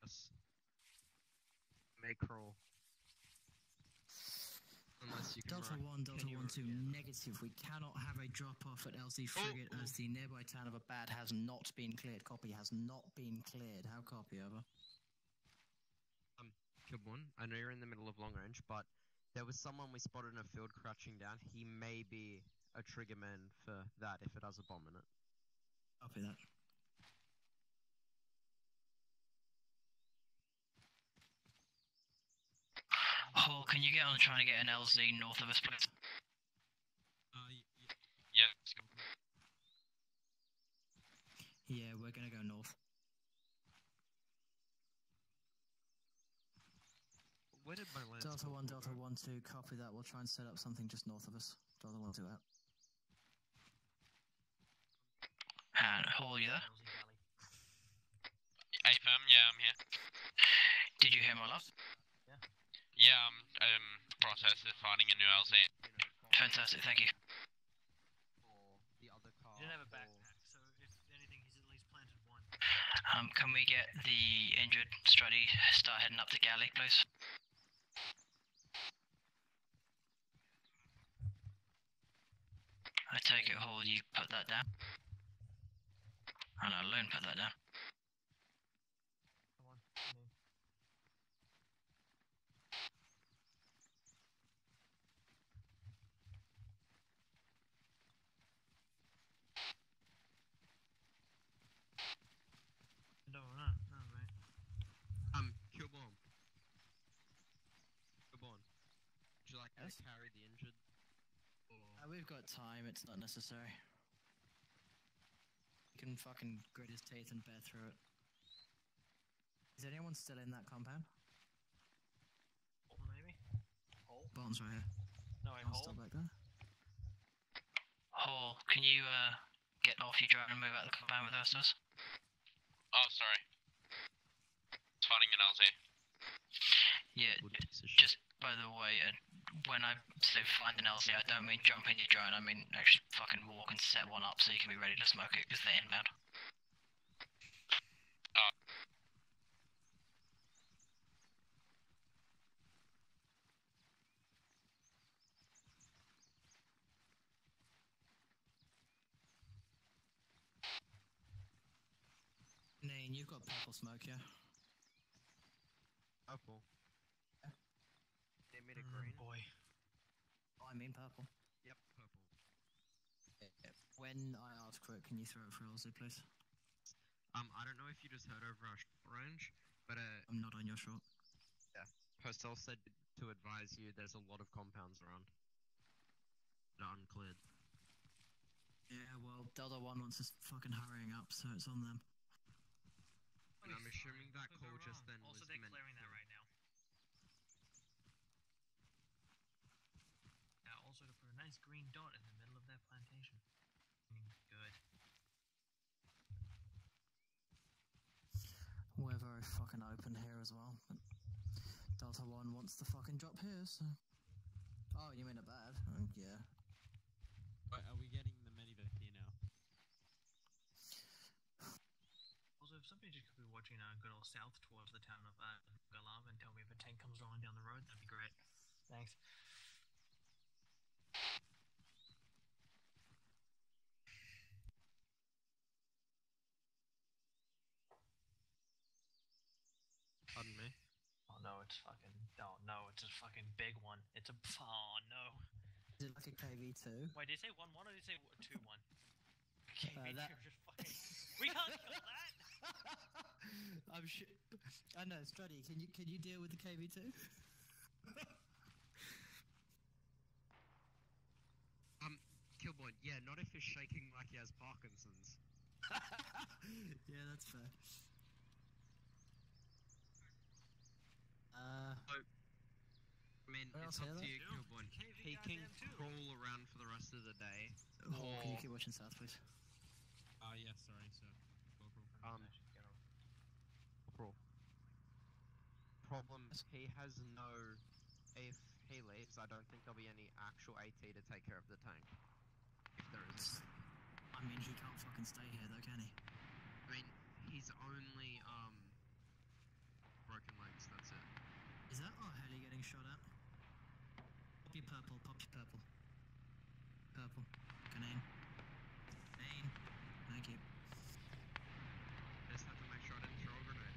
Speaker 18: Yes. May crawl. Unless you can
Speaker 2: Delta
Speaker 18: run.
Speaker 2: One, Delta
Speaker 18: Can you
Speaker 2: One
Speaker 18: run?
Speaker 2: Two. Negative. We cannot have a drop off at LZ frigate as the nearby town of Abad has not been cleared. Copy has not been cleared. How copy? Over.
Speaker 18: Um, good one. I know you're in the middle of long range, but there was someone we spotted in a field crouching down. He may be a trigger man for that if it has a bomb in it.
Speaker 2: Copy that.
Speaker 19: Hall, can you get on trying to get an LZ north of us, please?
Speaker 20: Uh, y- y-
Speaker 14: Yeah.
Speaker 2: Yeah, we're gonna go north.
Speaker 18: Where did my lance
Speaker 2: Delta? One, Delta One Two. Copy that. We'll try and set up something just north of us. Delta One Two out.
Speaker 19: And Hall, you there?
Speaker 14: AFM, yeah, I'm here.
Speaker 19: Did you hear my last?
Speaker 14: Yeah, I'm um, process of finding a new LZ.
Speaker 19: Fantastic, thank you.
Speaker 6: He didn't have a backpack, so if anything, he's at least planted one.
Speaker 19: Um, can we get the injured Struddy start heading up the galley, please? Will you put that down? Oh no, Loon put that down.
Speaker 6: Come on. come in. No, no, no, mate.
Speaker 18: Um, Kilborn. Kilborn. Would you like
Speaker 2: Yes?
Speaker 18: to carry the injured? Or...
Speaker 2: Uh, we've got time, it's not necessary. He can fucking grit his teeth and bear through it. Is anyone still in that compound?
Speaker 6: Hall, maybe? Hall?
Speaker 2: Bottom's right here.
Speaker 6: No, wait,
Speaker 2: I'll
Speaker 6: Hall?
Speaker 2: stop back there.
Speaker 19: Hall, can you uh get off your drone and move out of the compound with the rest of us?
Speaker 14: Oh, sorry. It's finding an LZ.
Speaker 19: Yeah, just by the way, uh, when I say find an LZ, I don't mean jump in your drone, I mean actually fucking walk and set one up so you can be ready to smoke it because they're inbound.
Speaker 2: Neen, you've got purple smoke, yeah?
Speaker 18: Purple. Need me to
Speaker 6: Mm,
Speaker 18: green?
Speaker 6: boy.
Speaker 2: Oh, I mean purple.
Speaker 18: Yep, purple.
Speaker 2: When I ask for it, can you throw it for LZ, please?
Speaker 18: Um, I don't know if you just heard over our range, but uh,
Speaker 2: I'm not on your short.
Speaker 18: yeah, Postel said to advise you there's a lot of compounds around. That are uncleared.
Speaker 2: Yeah, well, Delta 1 wants us fucking hurrying up, so it's on them.
Speaker 18: And I'm assuming that call just then
Speaker 6: Also,
Speaker 18: was
Speaker 6: they're
Speaker 18: meant
Speaker 6: clearing that
Speaker 18: to-
Speaker 6: right now. Now, also to put a nice green dot in the middle of their plantation. Good.
Speaker 2: We're very fucking open here as well. But Delta 1 wants the fucking drop here, so. Oh, you mean it bad? Oh, yeah.
Speaker 20: Wait, are we getting the medivac here now?
Speaker 6: Also, if somebody just could be watching uh, good old south towards the town of uh, Galam and tell me if a tank comes rolling down the road, that'd be great. Thanks.
Speaker 18: Pardon me.
Speaker 6: Oh no, it's fucking. Oh no, it's a fucking big one. It's a. Oh no.
Speaker 2: Is it like a KV2?
Speaker 6: Wait, did he say 1 1 or did he say 2 1? Okay,
Speaker 2: Uh, that-
Speaker 6: just fucking. we can't kill that!
Speaker 2: I'm sure. I know, Struddy, can you can you deal with the KV2?
Speaker 18: Um, Killboy, yeah, not if you're shaking like he has Parkinson's.
Speaker 2: yeah, that's fair. Uh,
Speaker 18: I mean, it's up to you,
Speaker 2: though?
Speaker 18: He can crawl around for the rest of the day.
Speaker 2: Hall, can you keep watching south, please?
Speaker 20: Oh, yeah, sorry, sir.
Speaker 18: Um, Corporal. Problem, he has no. If he leaves, I don't think there'll be any actual AT to take care of the tank. If there is.
Speaker 2: I mean, he can't fucking stay here, though, can he?
Speaker 18: I mean, he's only um broken legs. That's it.
Speaker 2: Is that oh, our heli getting shot at? Pop your purple, pop your purple. Purple. Canine. Canine. Thank you.
Speaker 18: Just have to make sure I didn't throw a grenade.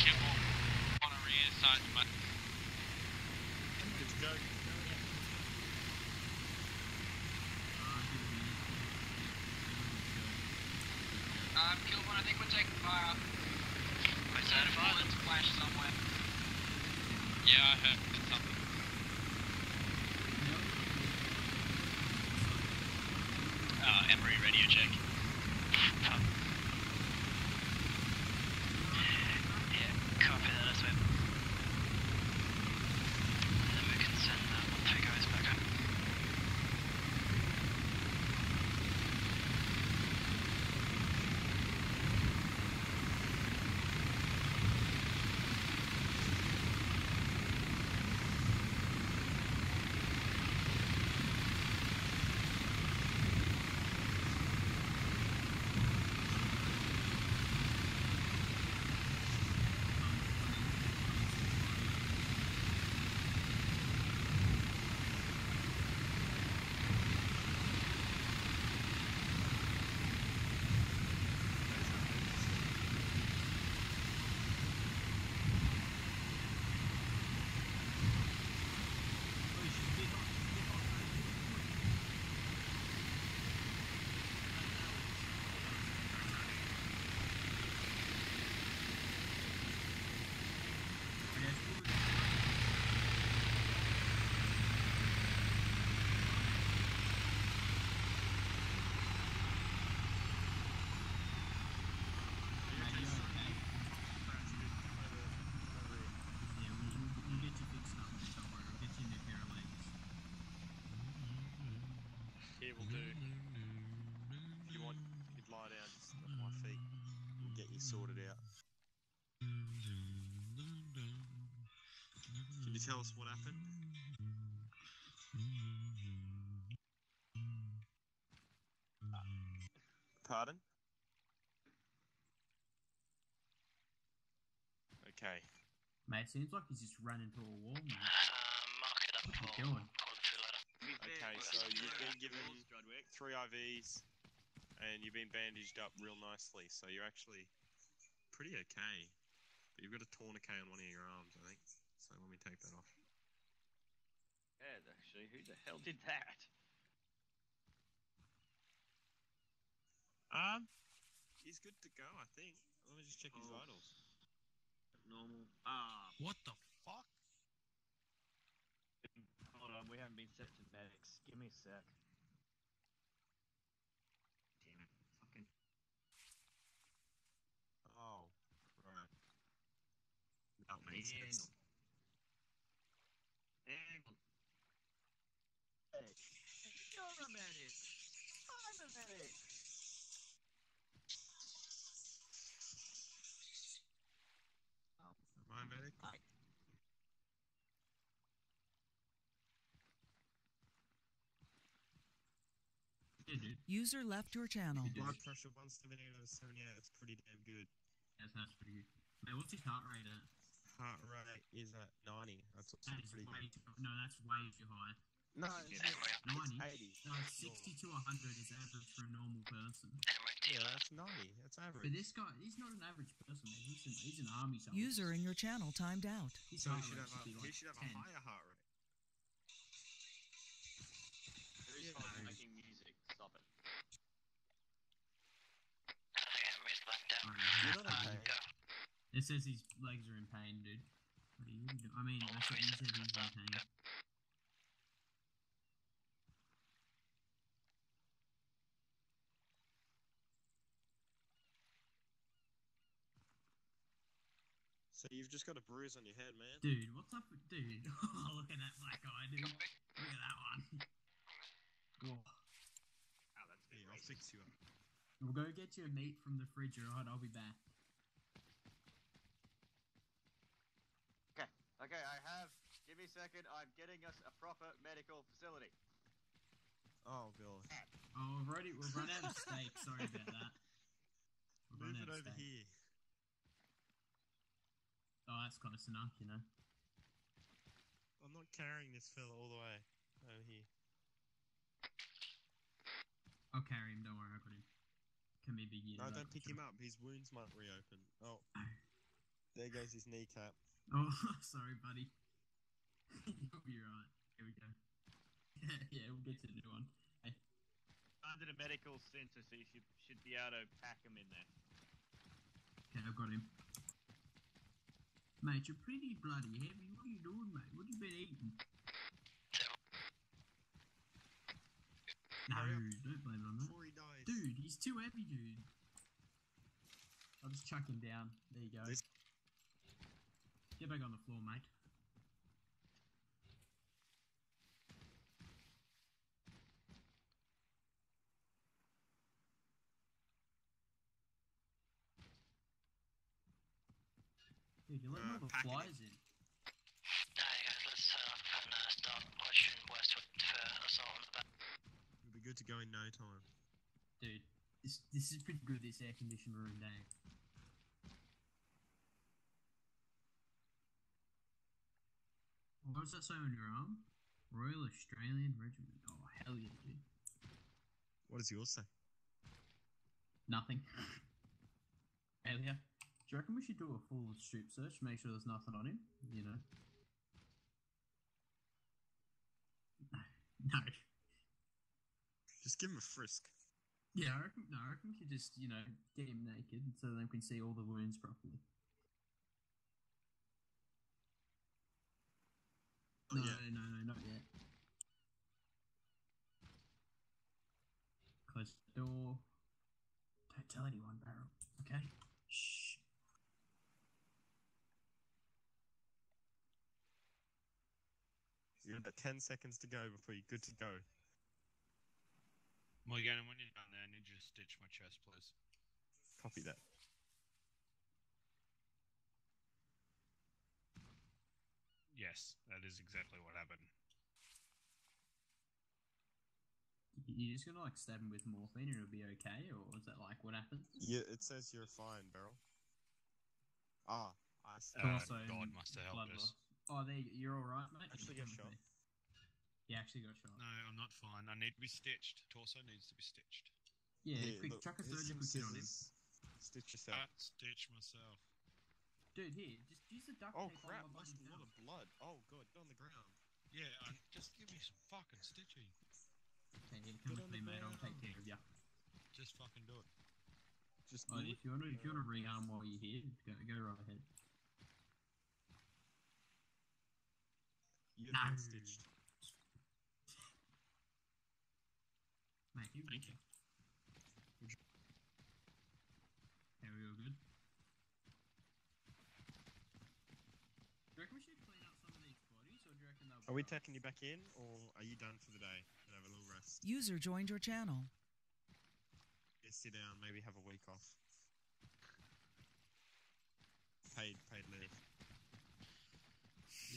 Speaker 14: Kimball, on a rear side, my
Speaker 15: Good to go.
Speaker 21: Um, Kilborn, I think we're taking fire.
Speaker 19: Where's
Speaker 21: There's
Speaker 19: that
Speaker 21: a
Speaker 19: fire?
Speaker 21: violent splash somewhere.
Speaker 14: yeah, I heard something.
Speaker 19: Uh, Emery radio check. Yeah, copy that, that's it.
Speaker 15: Will do. If you want, you could lie down just at my feet. We'll get you sorted out. Can you tell us what happened? Pardon? Okay.
Speaker 5: Mate, seems like he's just ran into a wall, man.
Speaker 19: Uh, mark it up
Speaker 5: What
Speaker 19: for
Speaker 5: you doing?
Speaker 15: Okay, so you've been given three IVs, and you've been bandaged up real nicely, so you're actually pretty okay. But you've got a tourniquet on one of your arms, I think. So let me take that off.
Speaker 13: Yeah, actually, who the hell did that?
Speaker 15: Um, he's good to go, I think. Let me just check his
Speaker 13: Oh.
Speaker 15: vitals.
Speaker 13: Normal. Ah.
Speaker 27: What the fuck?
Speaker 13: Hold on, we haven't been set to medics. Give me a sec. Damn it. Fucking.
Speaker 15: Oh, right. That makes
Speaker 13: And-
Speaker 15: sense.
Speaker 13: Hang. Hey, you're a medic. I'm a medic.
Speaker 3: User left your channel.
Speaker 15: Blood pressure 178 over 78. That's pretty damn good.
Speaker 5: That's, that's pretty good. Mate, what's his heart rate at?
Speaker 15: Heart rate is at 90. That's also
Speaker 5: That is
Speaker 15: pretty
Speaker 5: way
Speaker 15: good.
Speaker 5: too, no, that's way too high.
Speaker 15: No, it's, it's
Speaker 5: 90?
Speaker 15: 80.
Speaker 5: No, 60 to 100 is average for a normal person.
Speaker 15: Yeah, that's 90. That's average.
Speaker 5: But this guy, he's not an average person, man. He's an, he's an army soldier.
Speaker 3: User in your channel timed out.
Speaker 5: His
Speaker 15: So he
Speaker 5: heart
Speaker 15: should
Speaker 5: rate
Speaker 15: have a,
Speaker 5: be
Speaker 15: he
Speaker 5: like
Speaker 15: should have
Speaker 5: 10.
Speaker 15: a higher heart rate.
Speaker 13: It
Speaker 5: says his legs are in pain, dude. What are you doing? I mean, that's what he said he's in pain.
Speaker 15: So you've just got a bruise on your head, man.
Speaker 5: Dude, what's up with dude? Oh, look at that black eye, dude. Look at that one. Whoa.
Speaker 15: Oh, that's yeah, I'll fix you up.
Speaker 5: We'll go get your meat from the fridge, alright? I'll be back.
Speaker 13: Okay, okay, I have. Give me a second. I'm getting us a proper medical facility.
Speaker 15: Oh god.
Speaker 5: Oh, we've already we've run out of steak. Sorry about that. We've
Speaker 15: Move it over
Speaker 5: steak.
Speaker 15: here.
Speaker 5: Oh, that's close enough, you know.
Speaker 15: I'm not carrying this fella all the way over here.
Speaker 5: I'll carry him. Don't worry, I got him. Come here, big
Speaker 15: No, don't pick him up. His wounds might reopen. Oh, there goes his kneecap.
Speaker 5: Oh, sorry, buddy. You'll be right. Here we go. Yeah, yeah, we'll get to the new one. Hey,
Speaker 13: Under the medical center, so you should, should be able to pack him in there.
Speaker 5: okay, I've got him. Mate, you're pretty bloody heavy. What are you doing, mate? What have you been eating? No, don't blame it on that.
Speaker 15: Before he dies.
Speaker 5: Dude, he's too heavy, dude. I'll just chuck him down. There you go.
Speaker 15: This-
Speaker 5: Get back on the floor, mate. Dude, you're letting
Speaker 15: Uh,
Speaker 5: all the
Speaker 15: packing it.
Speaker 5: flies in.
Speaker 19: There you go, let's set up and uh, start watching Westwood for assault on the back.
Speaker 15: You'll be good to go in no time.
Speaker 5: Dude, this this is pretty good. This air conditioned room day. What does that say on your arm? Royal Australian Regiment. Oh hell yeah, dude.
Speaker 15: What does yours say?
Speaker 5: Nothing. Earlier. Do you reckon we should do a full strip search? Make sure there's nothing on him. You know. No.
Speaker 15: Just give him a frisk.
Speaker 5: Yeah, I reckon, no, I reckon we should just, you know, get him naked so then we can see all the wounds properly. No,
Speaker 15: yet.
Speaker 5: no, no, not yet. Close the door. Don't tell anyone, Barrel. Okay? Shh.
Speaker 15: You've got 10 seconds to go before you're good to go.
Speaker 27: Morgan, when you're done there, I need you to stitch my chest, please.
Speaker 15: Copy that.
Speaker 27: Yes, that is exactly what happened.
Speaker 5: You're just gonna like stab him with morphine and it'll be okay, or is that like what happens?
Speaker 15: Yeah, it says you're fine, Beryl. Ah, I see.
Speaker 27: Uh,
Speaker 5: Also,
Speaker 27: God must have helped
Speaker 5: blood
Speaker 27: us.
Speaker 5: Oh, there you, you're all right, mate.
Speaker 15: Actually
Speaker 5: You
Speaker 15: got
Speaker 5: come
Speaker 15: shot.
Speaker 5: You actually got shot.
Speaker 27: No, I'm not fine. I need to be stitched. Torso needs to be stitched.
Speaker 5: Yeah,
Speaker 15: Here,
Speaker 5: quick,
Speaker 15: look,
Speaker 5: chuck a
Speaker 15: here's some
Speaker 5: surgical kit on him.
Speaker 15: Stitch yourself.
Speaker 27: Can't stitch myself.
Speaker 5: Dude, here, just use the duct
Speaker 15: Oh
Speaker 5: tape
Speaker 15: crap!
Speaker 5: on my
Speaker 15: Lost
Speaker 5: bloody
Speaker 15: a lot of blood. Oh god, get on the ground.
Speaker 27: Yeah, I, just give me some fucking stitching.
Speaker 5: Okay, here, come with me, mate. I'll take care of you.
Speaker 27: Just fucking do it.
Speaker 15: Just
Speaker 5: Oh, if you want to, if you want to rearm while you're here, go, go right ahead.
Speaker 15: You're
Speaker 5: No.
Speaker 15: not stitched.
Speaker 5: Mate, you Thank you. Are we all good? Do you reckon we should clean up some of these bodies, or do you reckon they'll?
Speaker 15: Are we taking you back in, or are you done for the day and have a little rest?
Speaker 3: User joined your channel.
Speaker 15: Yeah, sit down, maybe have a week off. Paid, paid leave.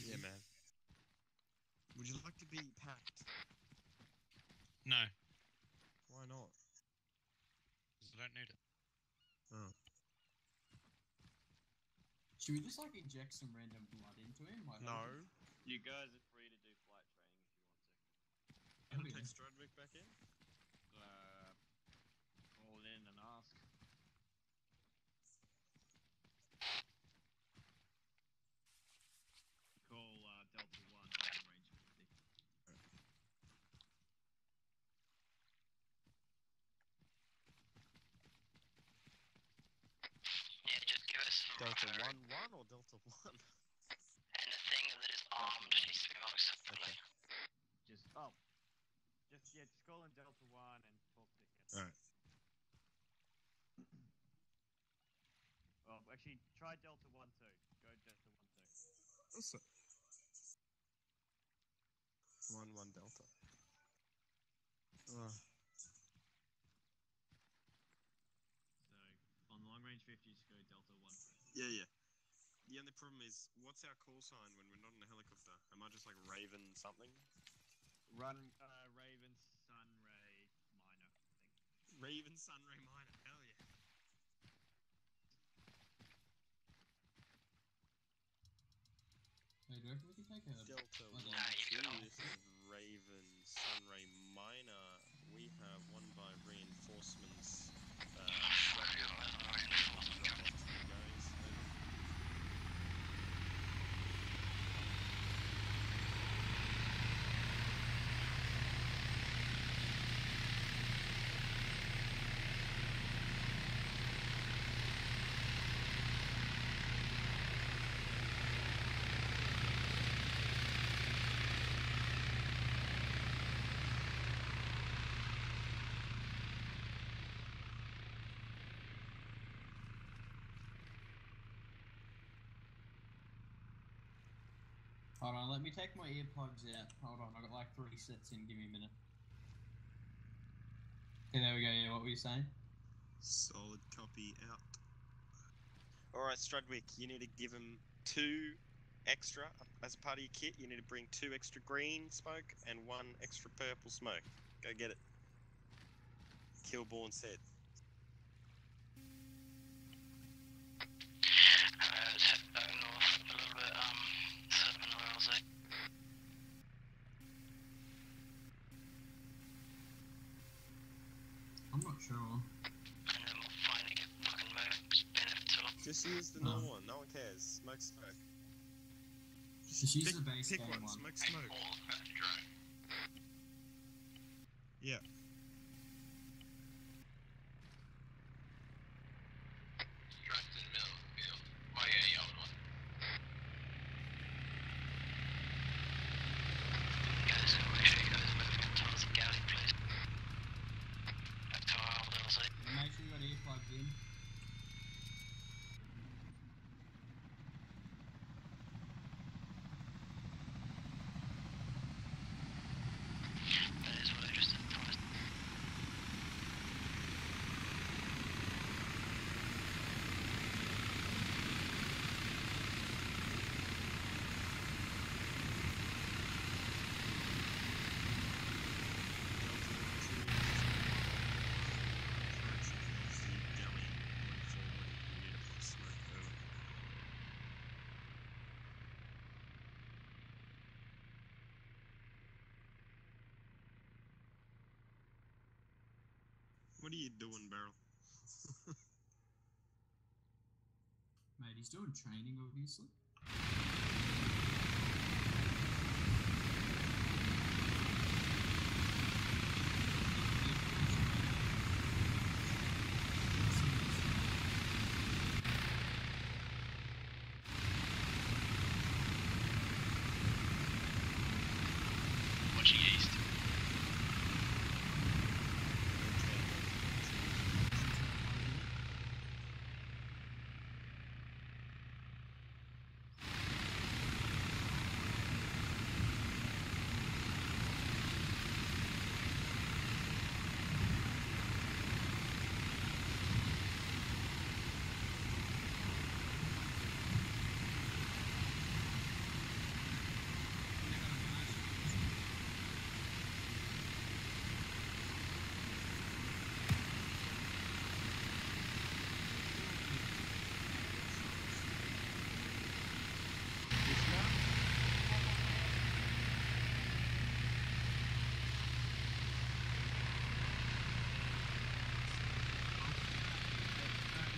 Speaker 15: Yeah, man. Would you like to be packed?
Speaker 27: No,
Speaker 15: Why not?
Speaker 27: 'cause I don't need it.
Speaker 15: Oh.
Speaker 5: Should we just like inject some random blood into him? Like,
Speaker 15: No.
Speaker 13: You guys are free to do flight training if you want
Speaker 15: Can I take Strudwick back in?
Speaker 13: Uh, call in and ask. Call uh, Delta 1 on range 50.
Speaker 19: Yeah, just give us some
Speaker 15: Delta
Speaker 19: rough
Speaker 15: 1 1 or Delta 1?
Speaker 19: Anything that is armed needs to be marked separately.
Speaker 13: Just, oh. Just, yeah, just call in Delta 1 and talk to him.
Speaker 15: Alright.
Speaker 13: Well, actually, try Delta 1 2. Go Delta 1 too.
Speaker 15: Also. 1 1 Delta. Oh.
Speaker 13: So, on long range 50, just go Delta 1 too.
Speaker 15: Yeah, yeah. The only problem is, what's our call sign when we're not in a helicopter? Am I just like Raven something?
Speaker 13: Run, uh, Raven, Sunray, Minor, I think.
Speaker 15: Raven Sunray Minor, hell yeah.
Speaker 5: Hey, do you reckon we can take a
Speaker 15: Delta
Speaker 5: like,
Speaker 15: 1 2, this is Raven Sunray Minor. We have one by reinforcements. Uh, Strudwick,
Speaker 19: yeah,
Speaker 15: drop
Speaker 19: well,
Speaker 15: off
Speaker 19: reinforcement
Speaker 15: to you guys. Over.
Speaker 5: Hold on, let me take my earplugs out. Hold on, I got like three sets in. Give me a minute. Okay, there we go. Yeah, what were you saying?
Speaker 15: Solid copy out. Alright, Strudwick, you need to give him two extra as part of your kit. You need to bring two extra green smoke and one extra purple smoke. Go get it. Kilborn said.
Speaker 19: Uh, let's head back north a little bit, um, seven miles, eh?
Speaker 5: I'm not sure.
Speaker 19: And then we'll finally get fucking moved, benefits
Speaker 15: Just use the
Speaker 5: No.
Speaker 15: normal one. No one cares. Smoke smoke.
Speaker 5: Just use
Speaker 15: pick,
Speaker 5: the base
Speaker 15: pick
Speaker 5: game
Speaker 15: one.
Speaker 5: one.
Speaker 15: Smoke smoke.
Speaker 19: All about the drone.
Speaker 15: Yeah.
Speaker 21: Drones in the middle of the field. Oh yeah, the old one.
Speaker 19: Guys, make sure you guys are moving towards the galley, please. Back to our old LZ.
Speaker 5: Make sure you got earplugs in.
Speaker 19: That is what I just advised.
Speaker 15: What are you doing, Beryl?
Speaker 5: Mate, he's doing training, obviously.
Speaker 19: Watching east.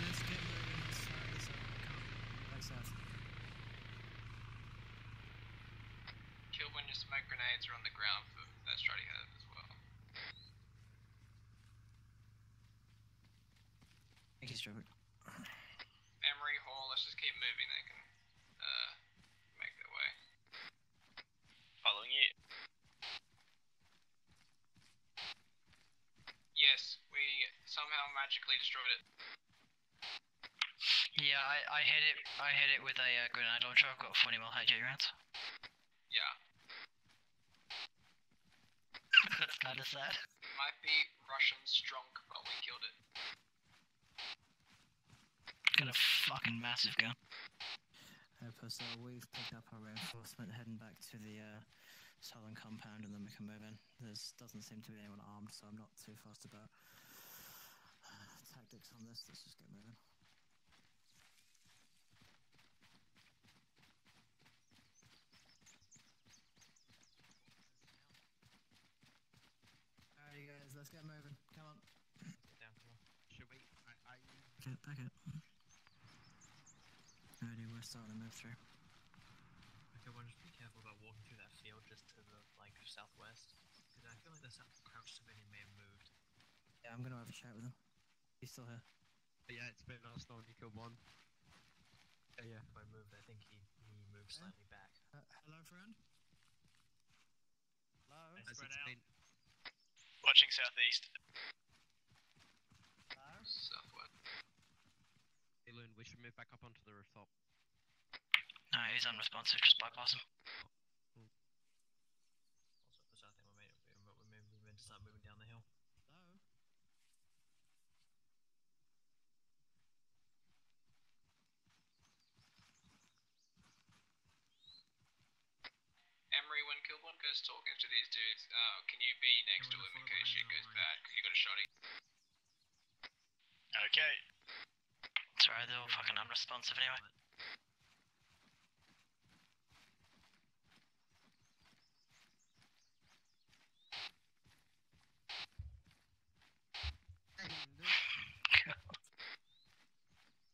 Speaker 2: Let's get moving. Let's start this up. Come on. Back south.
Speaker 21: Kill when your smoke grenades are on the ground for that strut he has as well.
Speaker 2: Thank you, Stuart.
Speaker 21: Emery Hall, let's just keep moving. They can uh, make their way.
Speaker 14: Following you.
Speaker 21: Yes, we somehow magically destroyed it.
Speaker 19: Yeah, I, I hit it. I hit it with a uh, grenade launcher. I've got 40 mil HJ rounds.
Speaker 21: Yeah.
Speaker 19: That's kind of sad.
Speaker 21: Might be Russian strong, but we killed it.
Speaker 19: Got a fucking massive gun.
Speaker 2: Uh, Purcell, we've picked up our reinforcement heading back to the uh, southern compound and then we can move in. There doesn't seem to be anyone armed, so I'm not too fussed about uh, tactics on this. Let's just get moving. Alright, you guys, let's get moving. Come on.
Speaker 18: Should we? I, I,
Speaker 2: Back it, back it. Alrighty, we're starting to move through.
Speaker 6: Okay, well, just be careful about walking through that field just to the like southwest, because I feel like the south crouched civilian may have moved.
Speaker 2: Yeah, I'm gonna have a chat with him. He's still here.
Speaker 18: yeah, it's been nice knowing you killed one. Yeah, yeah.
Speaker 6: If I moved, I think he he moved
Speaker 2: Okay.
Speaker 6: slightly back.
Speaker 2: Uh, hello, friend? Hello?
Speaker 18: As it's been,
Speaker 14: Watching southeast.
Speaker 21: Southwest.
Speaker 18: hey, Loon, we should move back up onto the rooftop.
Speaker 19: No, he's unresponsive. Just bypass him.
Speaker 6: Also, so I think we made we we we we meant to start moving down the hill.
Speaker 2: Hello?
Speaker 21: Emery, when Goes talking to these dudes, uh, can you be next to him in case shit goes bad? Because you got a shotty.
Speaker 14: Okay.
Speaker 19: Sorry, they're all fucking unresponsive anyway.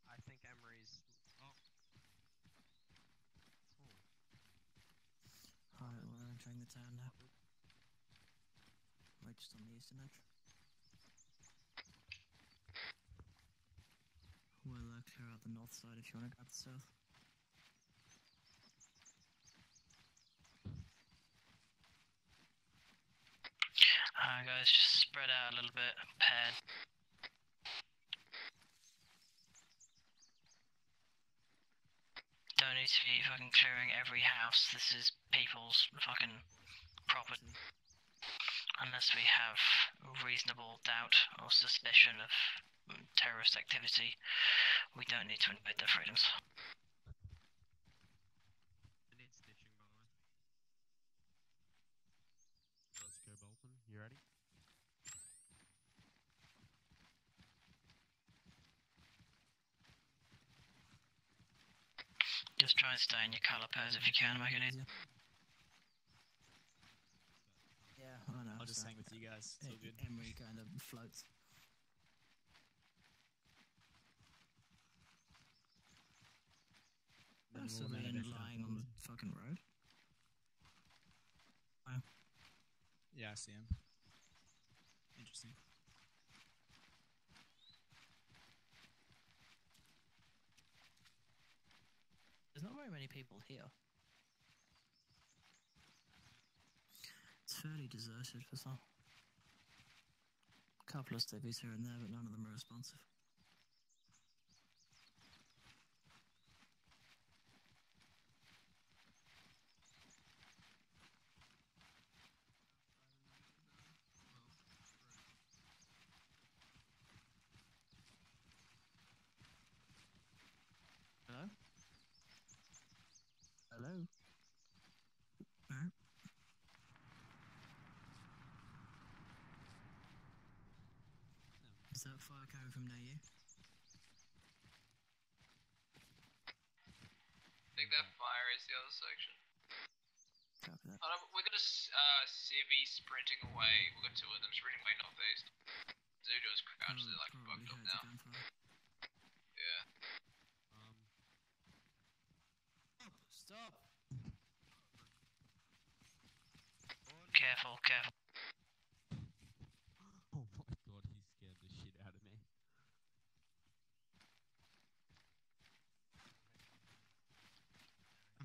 Speaker 18: I think Emery's. Oh.
Speaker 2: Alright, we're the town now. We're just on the eastern edge. We'll uh, clear out the north side if you want to grab the south.
Speaker 19: Uh, guys, just spread out a little bit. Paired. Don't need to be fucking clearing every house. This is people's fucking property. Unless we have reasonable doubt or suspicion of mm, terrorist activity, we don't need to invade their freedoms.
Speaker 18: You ready?
Speaker 19: Just try and stay in your colour pairs if you can, make it easier.
Speaker 11: I'll just hang with you guys. It's all good.
Speaker 2: Emery kind of floats.
Speaker 6: Oh,
Speaker 2: so
Speaker 6: man
Speaker 2: lying on the fucking road. Wow.
Speaker 6: Yeah, I see him. Interesting.
Speaker 2: There's not very many people here. Fairly deserted for some. A couple of civvies here and there, but none of them are responsive. Hello? Hello? Alright. Is that from near you?
Speaker 21: I think that fire is the other section.
Speaker 2: Copy that.
Speaker 21: Oh, no, we're gonna s- uh, Civvy sprinting away. We've got two of them sprinting away northeast. Zudo's crouched, they're like
Speaker 2: Probably
Speaker 21: fucked up now. Yeah.
Speaker 11: Um,
Speaker 2: Stop!
Speaker 20: Careful, careful.
Speaker 11: oh my god, he scared the shit out of me.
Speaker 6: I'm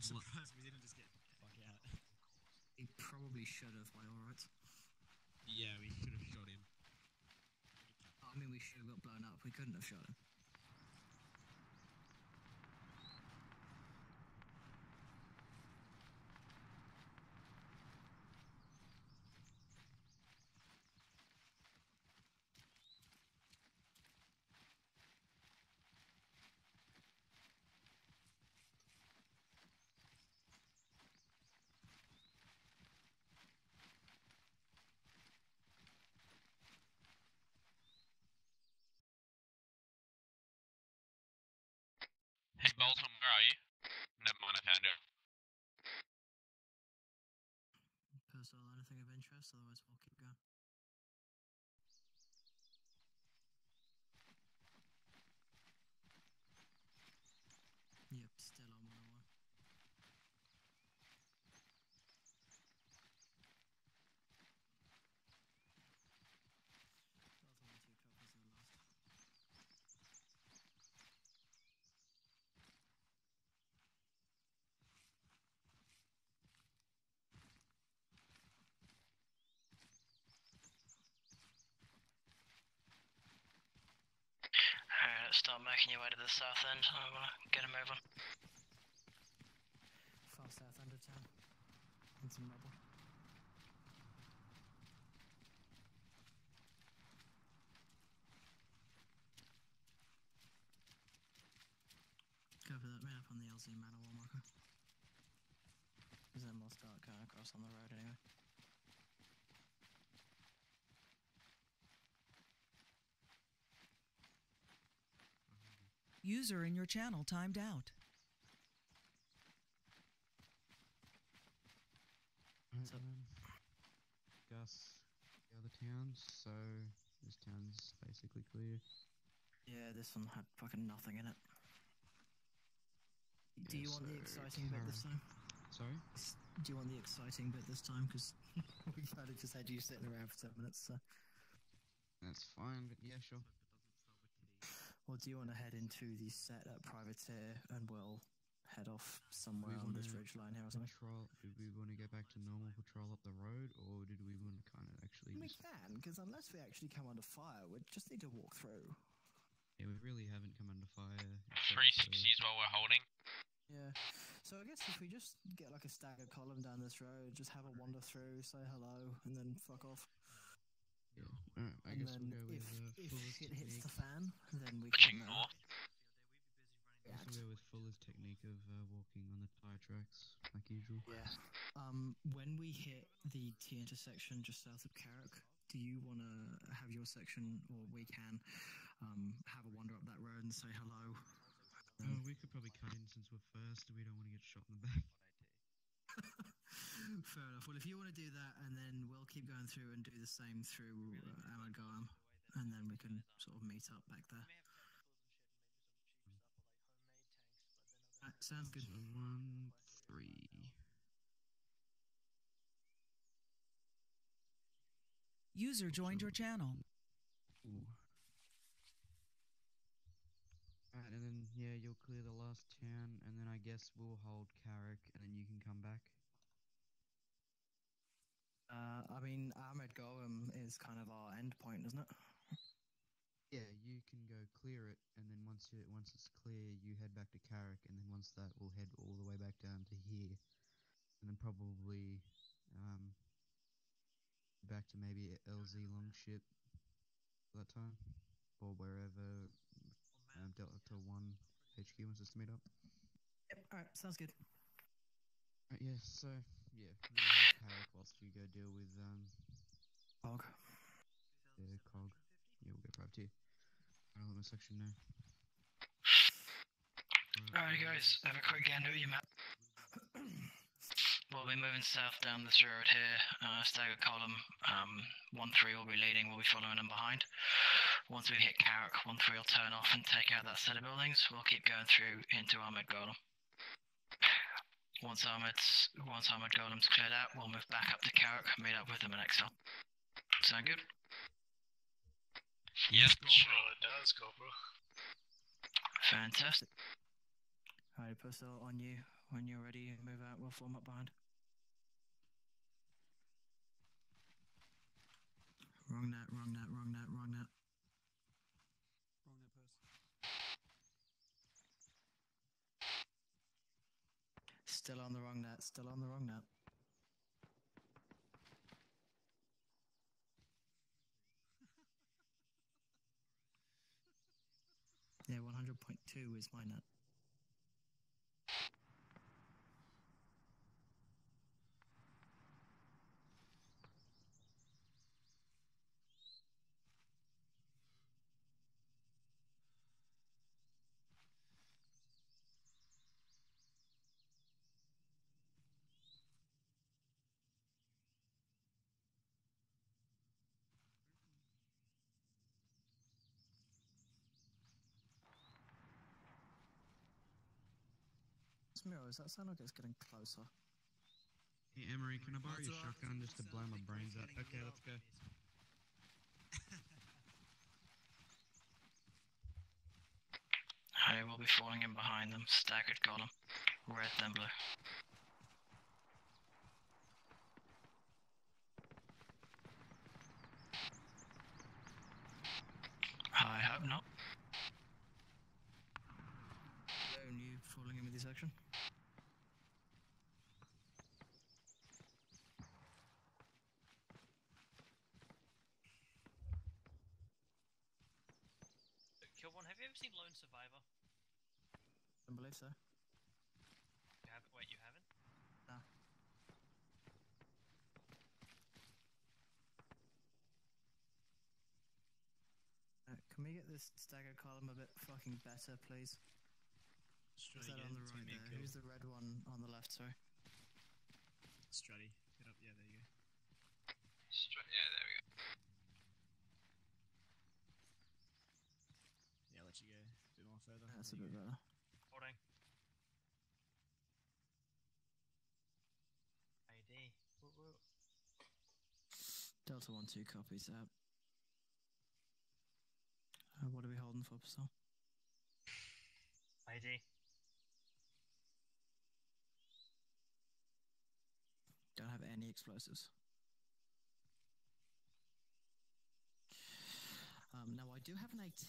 Speaker 6: surprised we didn't just get fuck out.
Speaker 2: He probably should have, by all rights.
Speaker 11: Yeah, we should have shot him.
Speaker 2: I mean, we should have got blown up. We couldn't have shot him.
Speaker 14: Hey Bolton, where are you? Never mind, I found you.
Speaker 2: Personal, anything of interest? Otherwise, we'll keep going. Yep, still on 101. Delta 1 2 copies the last.
Speaker 20: Alright, let's start making your way to the south end. I wanna get a move on.
Speaker 2: Far south end of town. And some rubble. Copy that, man up on the LZ Manor marker. Because then we'll start going across on the road anyway.
Speaker 3: User in your channel timed out. Mm-hmm.
Speaker 11: So, Gus, the other towns, so this town's basically clear.
Speaker 2: Yeah, this one had fucking nothing in it. Do
Speaker 11: Yeah,
Speaker 2: you want the exciting bit this
Speaker 11: uh,
Speaker 2: time?
Speaker 11: Sorry?
Speaker 2: Do you want the exciting bit this time? Because we kind of just had you sitting around for 10 minutes, so.
Speaker 11: That's fine, but yeah, sure.
Speaker 2: Or do you want to head into the set at Privateer and we'll head off somewhere
Speaker 11: we
Speaker 2: on this
Speaker 11: wanna
Speaker 2: ridge line here or something?
Speaker 11: Patrol, did we want to go back to normal patrol up the road, or did we want to kind of actually
Speaker 2: We
Speaker 11: just...
Speaker 2: can, because unless we actually come under fire, we just need to walk through.
Speaker 11: Yeah, we really haven't come under fire. 360s for-
Speaker 14: while we're holding.
Speaker 2: Yeah. So I guess if we just get like a staggered column down this road, just have a wander through, say hello, and then fuck off.
Speaker 11: Yeah. Alright, I
Speaker 2: and
Speaker 11: guess we'll go with
Speaker 2: if,
Speaker 11: uh,
Speaker 2: if
Speaker 11: Fuller's
Speaker 2: shit hits the fan, then we
Speaker 14: Pushing
Speaker 2: can. Uh,
Speaker 14: north.
Speaker 11: Also go with Fuller's technique of uh, walking on the tire tracks, like usual.
Speaker 2: Yeah. Um, when we hit the T intersection just south of Carrick, do you want to have your section, or we can, um, have a wander up that road and say hello?
Speaker 11: Oh, we could probably cut in since we're first. We don't want to get shot in the back.
Speaker 2: Fair enough. Well, if you want to do that, and then we'll keep going through and do the same through uh, Amalgam, and then we can sort of meet up back there. Alright, sounds good.
Speaker 20: One, three.
Speaker 3: User joined your channel.
Speaker 11: Ooh. Alright, and then yeah, you'll clear the last town, and then I guess we'll hold Carrick, and then you can come back.
Speaker 2: Uh, I mean, Ahmed Golem is kind of our end point, isn't it?
Speaker 11: Yeah, you can go clear it, and then once you once it's clear, you head back to Carrick, and then once that, we'll head all the way back down to here, and then probably um back to maybe LZ Longship that time, or wherever um, Delta One HQ wants us to meet up.
Speaker 2: Yep. Alright, sounds good.
Speaker 11: Right, yeah, so yeah, we'll hold Carrick whilst you go deal with um
Speaker 2: Cog.
Speaker 11: Yeah, Cog. Yeah, we'll get right to you. I'll let my section know.
Speaker 19: Alright, guys, have a quick gander at your map. We'll be moving south down this road here, uh, staggered column. Um, 1-3 will be leading, we'll be following them behind. Once we hit Carrick, 1-3 will turn off and take out that set of buildings. We'll keep going through into Ahmed Golem. Once Ahmed's, once Ahmed Golem's cleared out, we'll move back up to Carrick, and meet up with them in Excel. Sound good?
Speaker 14: Yes, sure it does, Corporal.
Speaker 19: Fantastic.
Speaker 2: Alright, Purcell, on you. When you're ready, move out, we'll form up behind. Wrong net, wrong net, wrong net, wrong net.
Speaker 8: Wrong net person.
Speaker 2: Still on the wrong net, still on the wrong net. Yeah, 100.2 is my net. Miro, does that sound like it's getting closer?
Speaker 11: Hey Emery, can I borrow your shotgun just to blow my brains out? Okay, let's go.
Speaker 19: Hey, we'll be falling in behind them, staggered column. Red then blue. I hope not.
Speaker 2: Lone, you falling in with this action?
Speaker 6: Kilborn, have you ever seen Lone Survivor?
Speaker 2: Don't so.
Speaker 6: You haven't? Wait, you haven't?
Speaker 2: No. Uh, can we get this stagger column a bit fucking better, please? Is that on the right there? Who's the red one on the left, sorry?
Speaker 8: Struddy. Get up. Yeah, there you go.
Speaker 21: Straight, yeah, there we go.
Speaker 8: Yeah, I'll let you go a bit more further.
Speaker 2: That's a bit
Speaker 8: go.
Speaker 2: better.
Speaker 6: Holding.
Speaker 2: Delta 1 2 copies that. Uh, what are we holding for, Pistol?
Speaker 6: IED.
Speaker 2: Don't have any explosives. Um, now I do have an AT.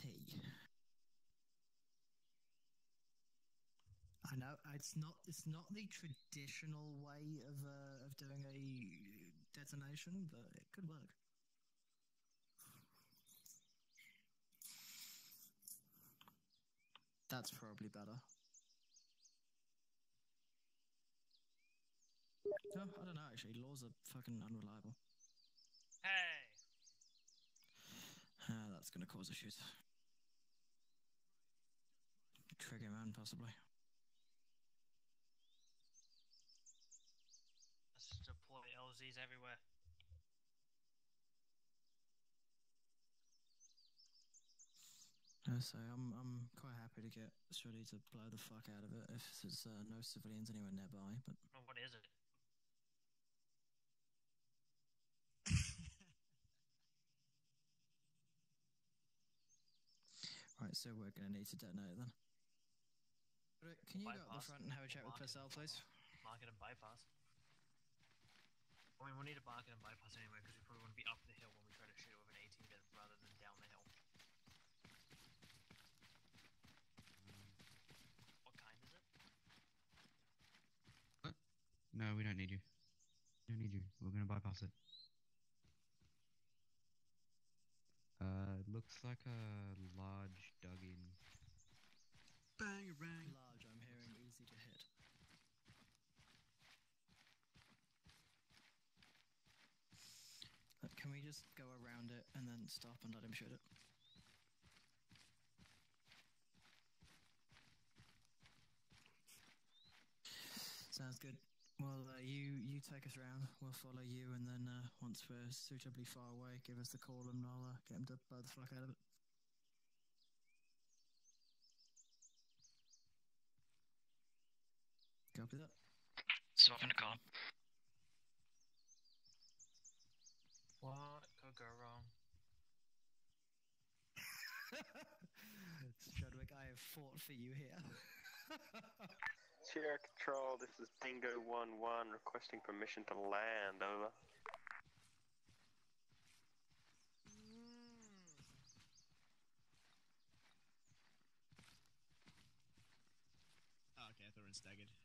Speaker 2: I know it's not it's not the traditional way of uh, of doing a detonation, but it could work. That's probably better. No, I don't know actually. Laws are fucking unreliable.
Speaker 6: Hey!
Speaker 2: Ah, that's gonna cause issues. Trigger man, possibly.
Speaker 6: Let's everywhere.
Speaker 2: Uh, say I'm I'm quite happy to get Struddy to blow the fuck out of it if there's uh, no civilians anywhere nearby. But
Speaker 6: Oh, what is it?
Speaker 2: right, so we're gonna need to detonate it then. Rick, can you go up the front and have a chat with Purcell, please?
Speaker 6: Market and bypass. I mean, we'll need a market and bypass anyway because we probably want to be up the hill when we try to shoot it with an AT then rather than down the hill. What kind is it?
Speaker 11: No, we don't need you. We don't need you. We're gonna bypass it. Uh, it looks like a large dug-in.
Speaker 28: Bang, bang.
Speaker 2: Large, I'm hearing easy to hit. Uh, Can we just go around it and then stop and let him shoot it? Sounds good. Well, uh, you you take us around. We'll follow you, and then uh, once we're suitably far away, give us the call, and I'll uh, get him to blow the fuck out of it. Copy that.
Speaker 29: Swapping a call.
Speaker 6: What could go wrong?
Speaker 2: Chadwick, I have fought for you here.
Speaker 15: Sierra Control, this is Bingo 1 1 requesting permission to land. Over. Hmm.
Speaker 28: Oh, okay, I thought we were staggered.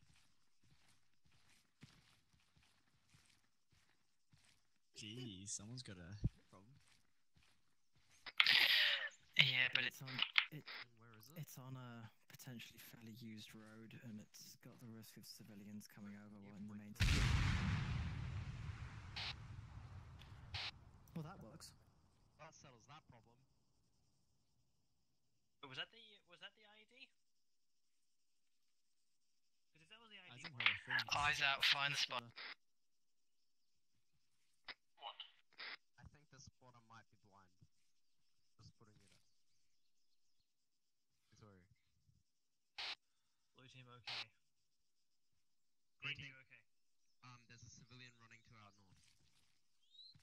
Speaker 28: Jeez, someone's got a problem.
Speaker 29: Yeah, but
Speaker 2: it's on it. Where is it? It's on a potentially fairly used road, and it's got the risk of civilians coming over while in the main. Well, that works.
Speaker 18: That settles that problem.
Speaker 6: Wait, Was that the was that the IED? Because if that was the IED,
Speaker 28: didn't
Speaker 6: why-
Speaker 28: hear a thing.
Speaker 29: Eyes out, find the spot.
Speaker 18: What? I think the spotter might be blind. Just putting it up. Sorry.
Speaker 6: blue team okay.
Speaker 18: Green
Speaker 6: Green
Speaker 18: team.
Speaker 6: team okay.
Speaker 18: Um, there's a civilian running to our north.
Speaker 6: He's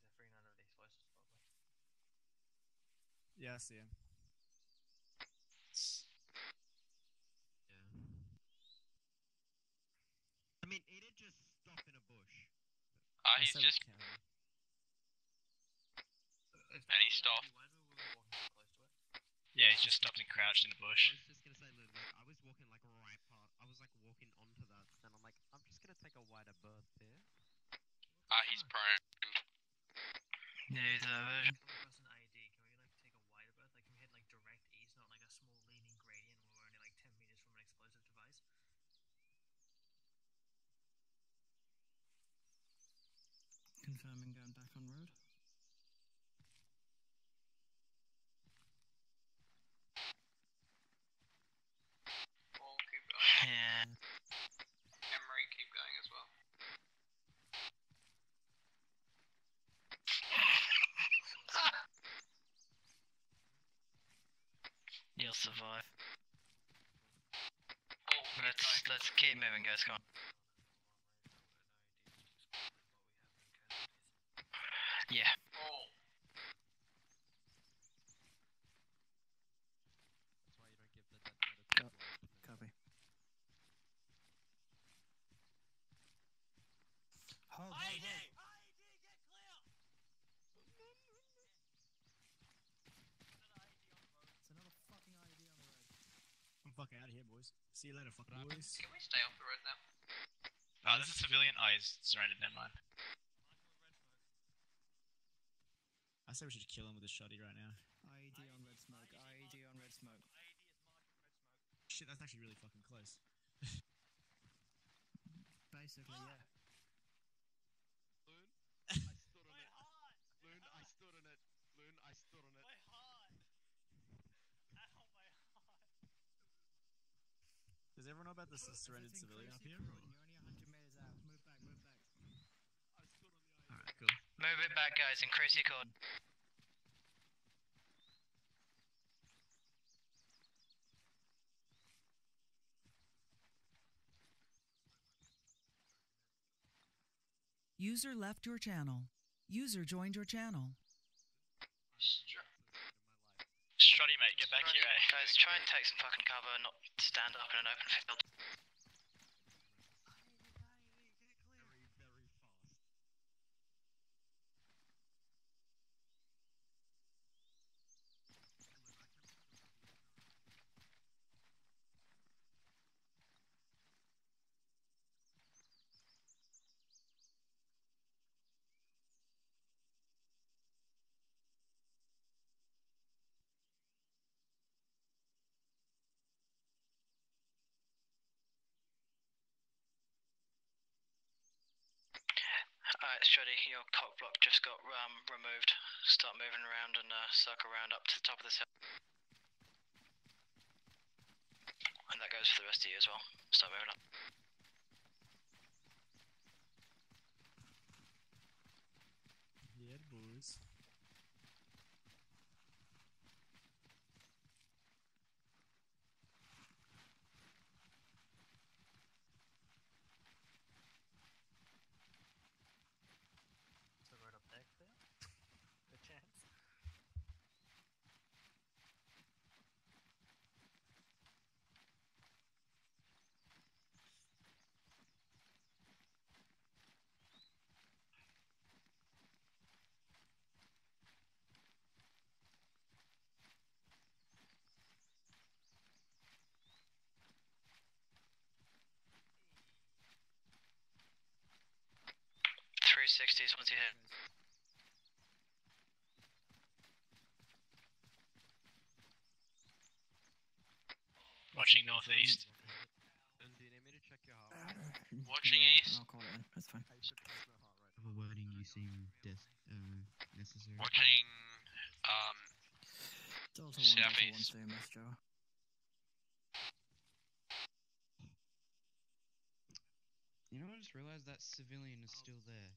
Speaker 6: a free none of the explosives probably.
Speaker 28: Yeah, I see him.
Speaker 18: Yeah. I mean, he did just stop in a bush.
Speaker 30: Uh, he's
Speaker 28: said
Speaker 30: just.
Speaker 28: can.
Speaker 30: And he stopped.
Speaker 6: Why were we walking so close to it?
Speaker 30: Yeah, he's just stopped and crouched in the bush. Ah,
Speaker 6: ten meters from an explosive device?
Speaker 2: Confirming going back on road.
Speaker 21: Paul, keep going.
Speaker 29: Yeah.
Speaker 21: Emery, keep going as well.
Speaker 29: You'll survive.
Speaker 21: Paul, keep
Speaker 29: Let's
Speaker 21: going.
Speaker 29: let's keep moving, guys. Come on. Yeah.
Speaker 21: Paul,
Speaker 18: That's why you don't give the detonator too
Speaker 2: Yep.
Speaker 18: long.
Speaker 2: Copy. Hold, hold, hold. It's another fucking IED on the road.
Speaker 28: I'm fucking out of here, boys. See you later, fucking
Speaker 18: Right.
Speaker 28: boys.
Speaker 21: can we stay off the road now?
Speaker 30: Ah, there's a civilian. Oh, he's surrounded. Never mind.
Speaker 28: I say we should kill him with a shotty right now.
Speaker 2: IED on red smoke. IED on red smoke.
Speaker 28: Shit, that's actually really fucking close.
Speaker 2: Basically, yeah.
Speaker 28: Everyone know about the surrendered civilian up here?
Speaker 2: You're only 100 meters out. Move back, move back.
Speaker 28: Alright, cool.
Speaker 29: Move it back, guys. Increase your cord.
Speaker 3: User left your channel. User joined your channel.
Speaker 19: Struddy, mate, get back here, eh? Guys, try and take some fucking cover, not stand up in an open field. Alright, Struddy, your cock block just got um, removed. Start moving around and uh, circle around up to the top of this hill. And that goes for the rest of you as well. Start moving up.
Speaker 8: Yeah, boys.
Speaker 19: 360s once you hit.
Speaker 14: Watching northeast. Watching east.
Speaker 2: I'll call it in. That's fine.
Speaker 11: Whatever wording you seem um, necessary.
Speaker 14: Watching um.
Speaker 2: Delta southeast. one,
Speaker 14: Delta
Speaker 2: one, Joe.
Speaker 11: You know, I just realized that civilian is still there.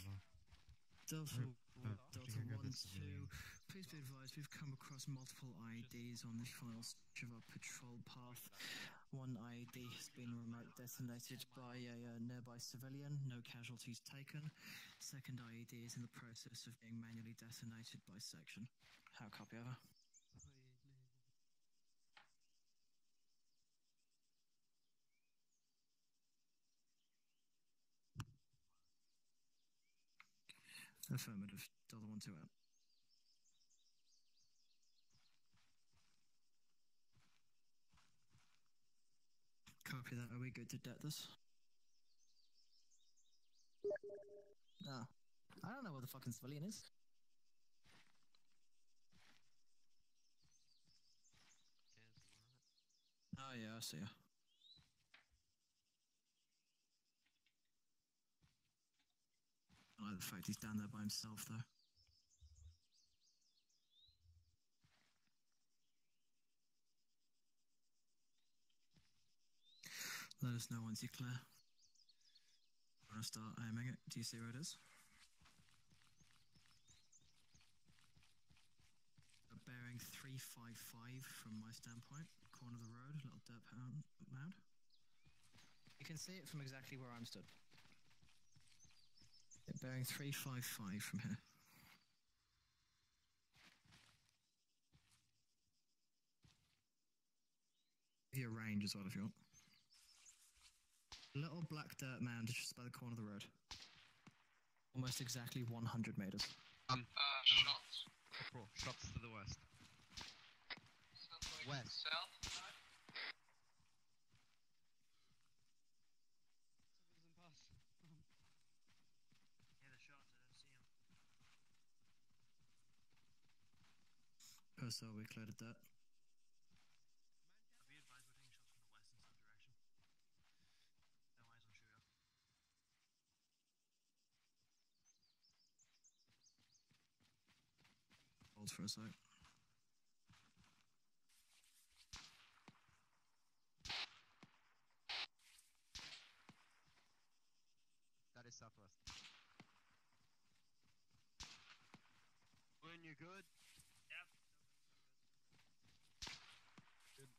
Speaker 11: The hell is that?
Speaker 2: Delta,
Speaker 11: Uh,
Speaker 2: Delta
Speaker 11: think I got
Speaker 2: 1,
Speaker 11: that civilian.
Speaker 2: 2. Please be advised, we've come across multiple IEDs on the final stretch of our patrol path. One IED has been remote detonated by a uh, nearby civilian, no casualties taken. Second IED is in the process of being manually detonated by section. How copy over? Affirmative. Delta 1, 2 out. Copy that. Are we good to debt this? No. I don't know where the fucking civilian is. Oh yeah, I see ya. I like the fact he's down there by himself though. Let us know once you're clear. Want to start aiming it? Do you see where it is? A bearing 355 from my standpoint, corner of the road, little dirt mound. You can see it from exactly where I'm stood. Yeah, bearing 355 from here. Give you a range as well if you want. Little black dirt mound just by the corner of the road. Almost exactly 100 meters.
Speaker 18: Um,
Speaker 14: Uh, shots.
Speaker 18: Corporal, shots to the west.
Speaker 14: Like
Speaker 18: West.
Speaker 14: south.
Speaker 6: Yeah, the shots, I don't see him.
Speaker 2: Purcell, we cleared that.
Speaker 6: Be advised, we're taking shots from the west and south direction. No eyes on shooter.
Speaker 2: Hold for a sec.
Speaker 18: That is southwest. When you're good?
Speaker 6: Yep.
Speaker 18: Good.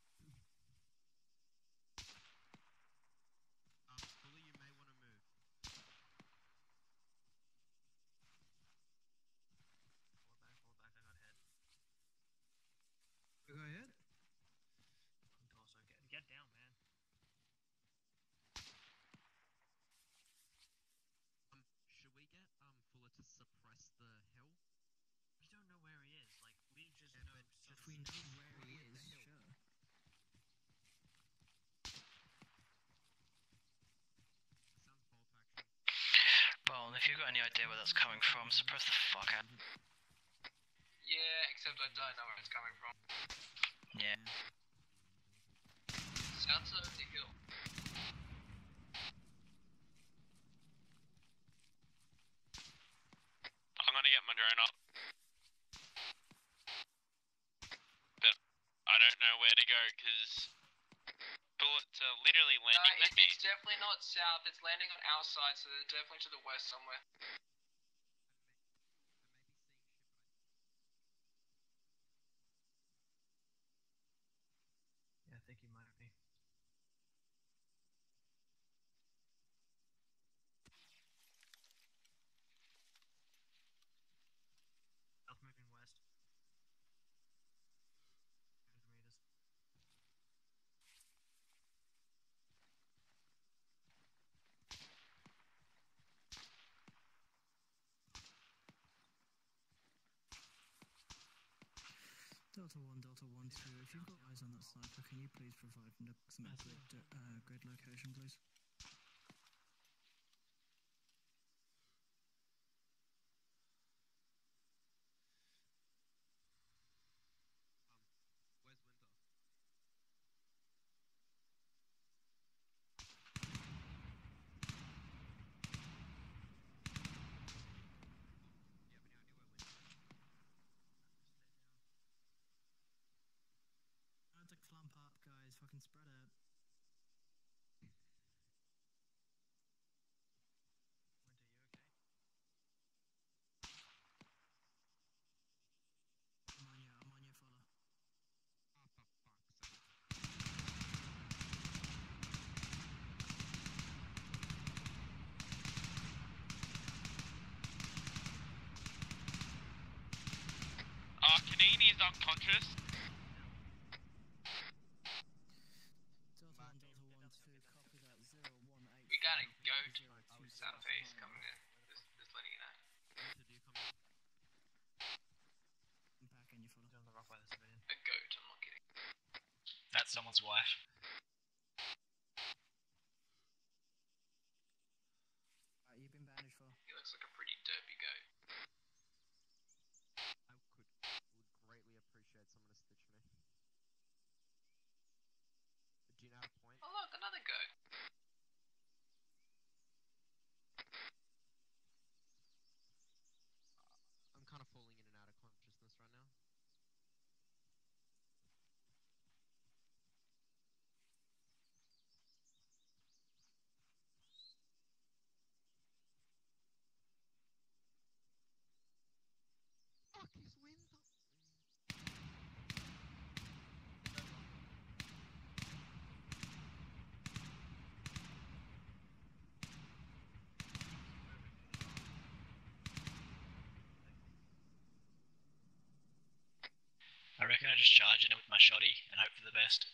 Speaker 6: Um,
Speaker 19: if you've got any idea where that's coming from, suppress the fuck out.
Speaker 21: Yeah, except I don't know where it's coming from.
Speaker 19: Yeah.
Speaker 21: South side of the hill.
Speaker 14: I'm gonna get my drone up. But I don't know where to go because bullets are literally
Speaker 21: No,
Speaker 14: landing
Speaker 21: it,
Speaker 14: at
Speaker 21: it's definitely not south. It's landing on our side, so they're definitely to the west somewhere.
Speaker 6: Yeah, I think he might be. South moving west. 200 meters.
Speaker 2: Delta 1, Delta 1, 2, if you've got eyes on that sniper, can you please provide an approximate grid, uh, grid location, please?
Speaker 18: Where's Winter?
Speaker 2: Try to clump up, guys. Fucking spread it. I'm on you, I'm on you, fella.
Speaker 14: Uh, is unconscious.
Speaker 2: Delta 1, Delta 1, 2, copy that, 018.
Speaker 21: We got a goat southeast coming in. Just, just letting you know.
Speaker 2: I'm packing you, fella.
Speaker 6: On the rock by the civilian.
Speaker 21: A goat, I'm not kidding.
Speaker 6: That's someone's wife.
Speaker 2: Right, you've been bandaged for.
Speaker 21: He looks like a pretty derpy goat.
Speaker 18: I could would greatly appreciate someone to stitch me. Do you know how to point?
Speaker 21: Oh look, another goat.
Speaker 18: I'm kind of falling in and out of consciousness right now. Fuck is Winter?
Speaker 6: I just charge it in with my shoddy and hope for the best.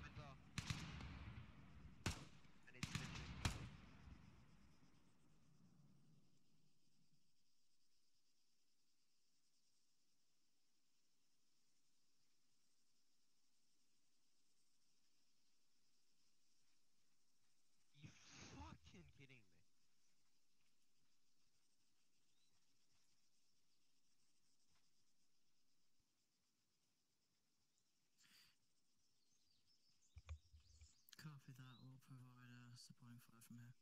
Speaker 18: Winter. I need stitching. You fucking kidding me?
Speaker 2: Copy that, we'll provide a supporting fire from here.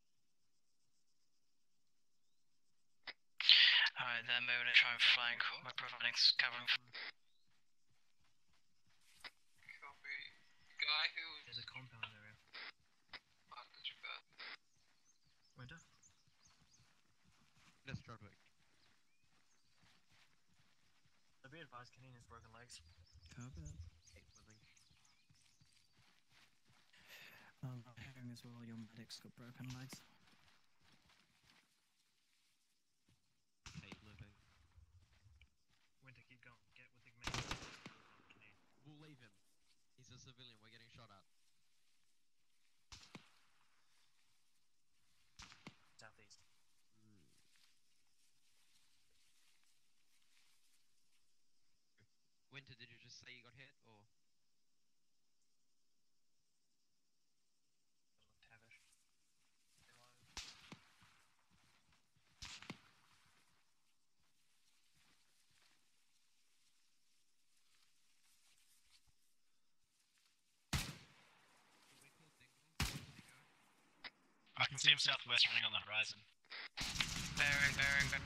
Speaker 19: Alright, they're moving to try and flank. We're providing covering. f- mm.
Speaker 21: Copy. Guy who
Speaker 6: There's a compound area.
Speaker 21: Fuck, did you bet?
Speaker 6: Winter?
Speaker 18: Yes, Strudwick.
Speaker 6: So be advised, Canine has broken legs.
Speaker 2: Copy that. as well, your medic's got broken legs.
Speaker 18: Hate living.
Speaker 6: Winter, keep going. Get with the medic.
Speaker 18: We'll leave him. He's a civilian, we're getting shot at. Southeast. Hmm. Winter, did you just say you got hit, or?
Speaker 30: I can see him southwest running on the horizon.
Speaker 19: Bearing, bearing, bearing.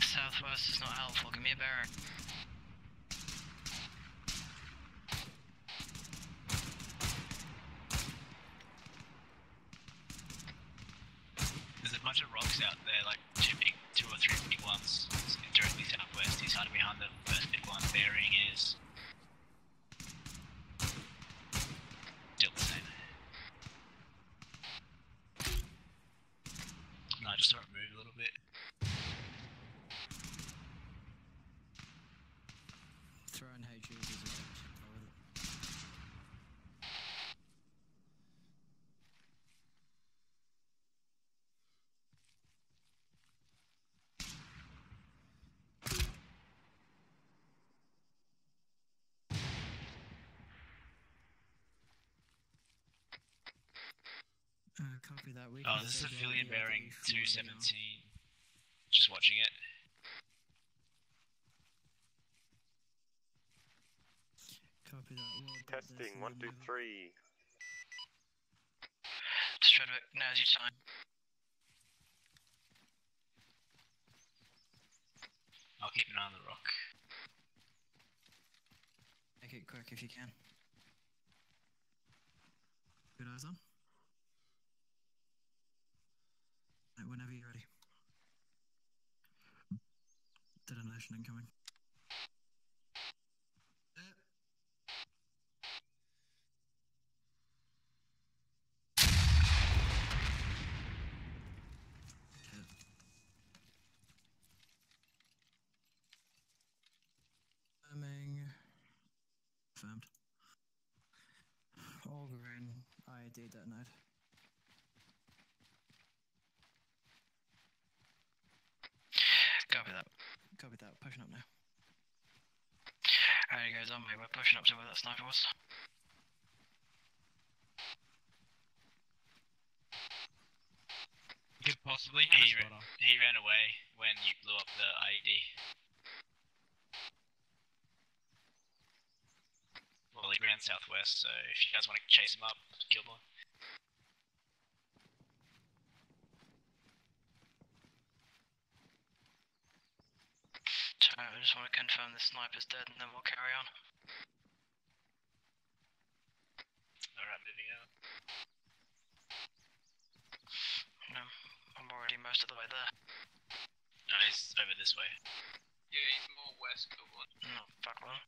Speaker 19: Southwest is not helpful. Give me a bearing.
Speaker 30: There's a bunch of rocks out there, like two big, two or three big ones directly southwest. He's hiding behind the first big one. Bearing is still the same. No, I just saw it move a little bit.
Speaker 2: Throw in HUs as well. should go with it. Uh, copy that. We
Speaker 30: Oh, this is
Speaker 2: say
Speaker 30: affiliate bearing
Speaker 2: from where they are.
Speaker 30: 217. Just watching it.
Speaker 2: Copy that. Well,
Speaker 26: Testing,
Speaker 2: the
Speaker 26: one, two,
Speaker 2: maneuver.
Speaker 26: three.
Speaker 19: Now's your time.
Speaker 30: I'll keep an eye on the rock.
Speaker 2: Make it quick if you can. Good eyes on. Right, whenever you're ready. Detonation incoming. Confirmed. All green. IED detonate.
Speaker 19: Copy that.
Speaker 2: Copy that. Pushing up now.
Speaker 19: Alright, guys, on me. We're pushing up to where that sniper was.
Speaker 30: Could possibly. He, ra- he ran away when you blew up the IED. Well, he ran southwest, so if you guys want to chase him up, kill one.
Speaker 19: Alright, I just want to confirm the sniper's dead and then we'll carry on.
Speaker 30: Alright, moving out.
Speaker 19: No, I'm already most of the way there.
Speaker 30: No, he's over this way.
Speaker 21: Yeah, he's more west of one.
Speaker 19: No, fuck one.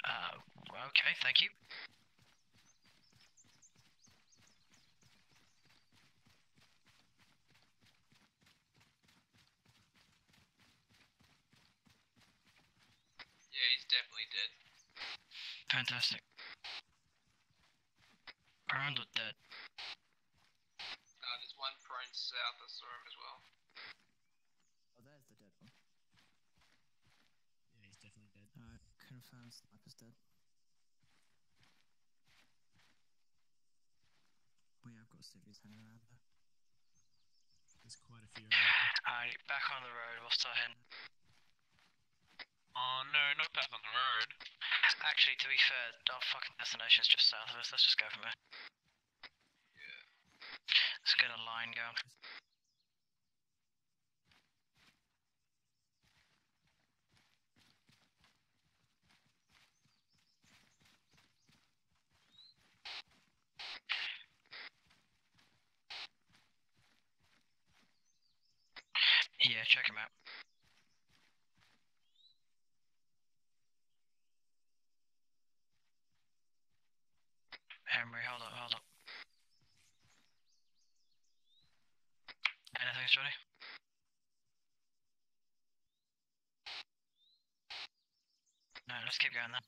Speaker 19: Uh, okay, thank you.
Speaker 21: Yeah, he's definitely dead.
Speaker 19: Fantastic. Burned or dead?
Speaker 21: Uh, there's one prone south, I saw him as well.
Speaker 2: Oh, there's the dead one.
Speaker 8: Yeah, he's definitely dead.
Speaker 2: Alright, confirm sniper's dead. We have got civvies hanging around there.
Speaker 8: There's quite a few. around.
Speaker 19: Alright, back on the road, we'll start heading.
Speaker 14: Oh no, not back on the road.
Speaker 19: Actually, to be fair, our fucking destination's just south of us. Let's just go from here.
Speaker 21: Yeah.
Speaker 19: Let's get a line going. Yeah, check him out. Henry, hold up, hold up. Anything, Johnny? Let's keep going then.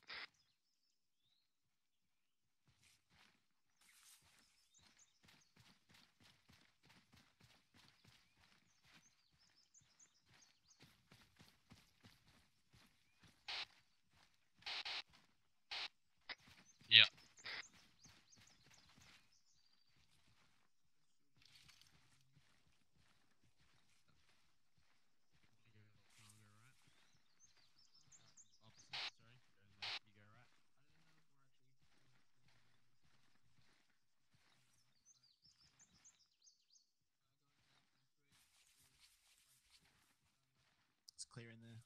Speaker 28: Clear in there.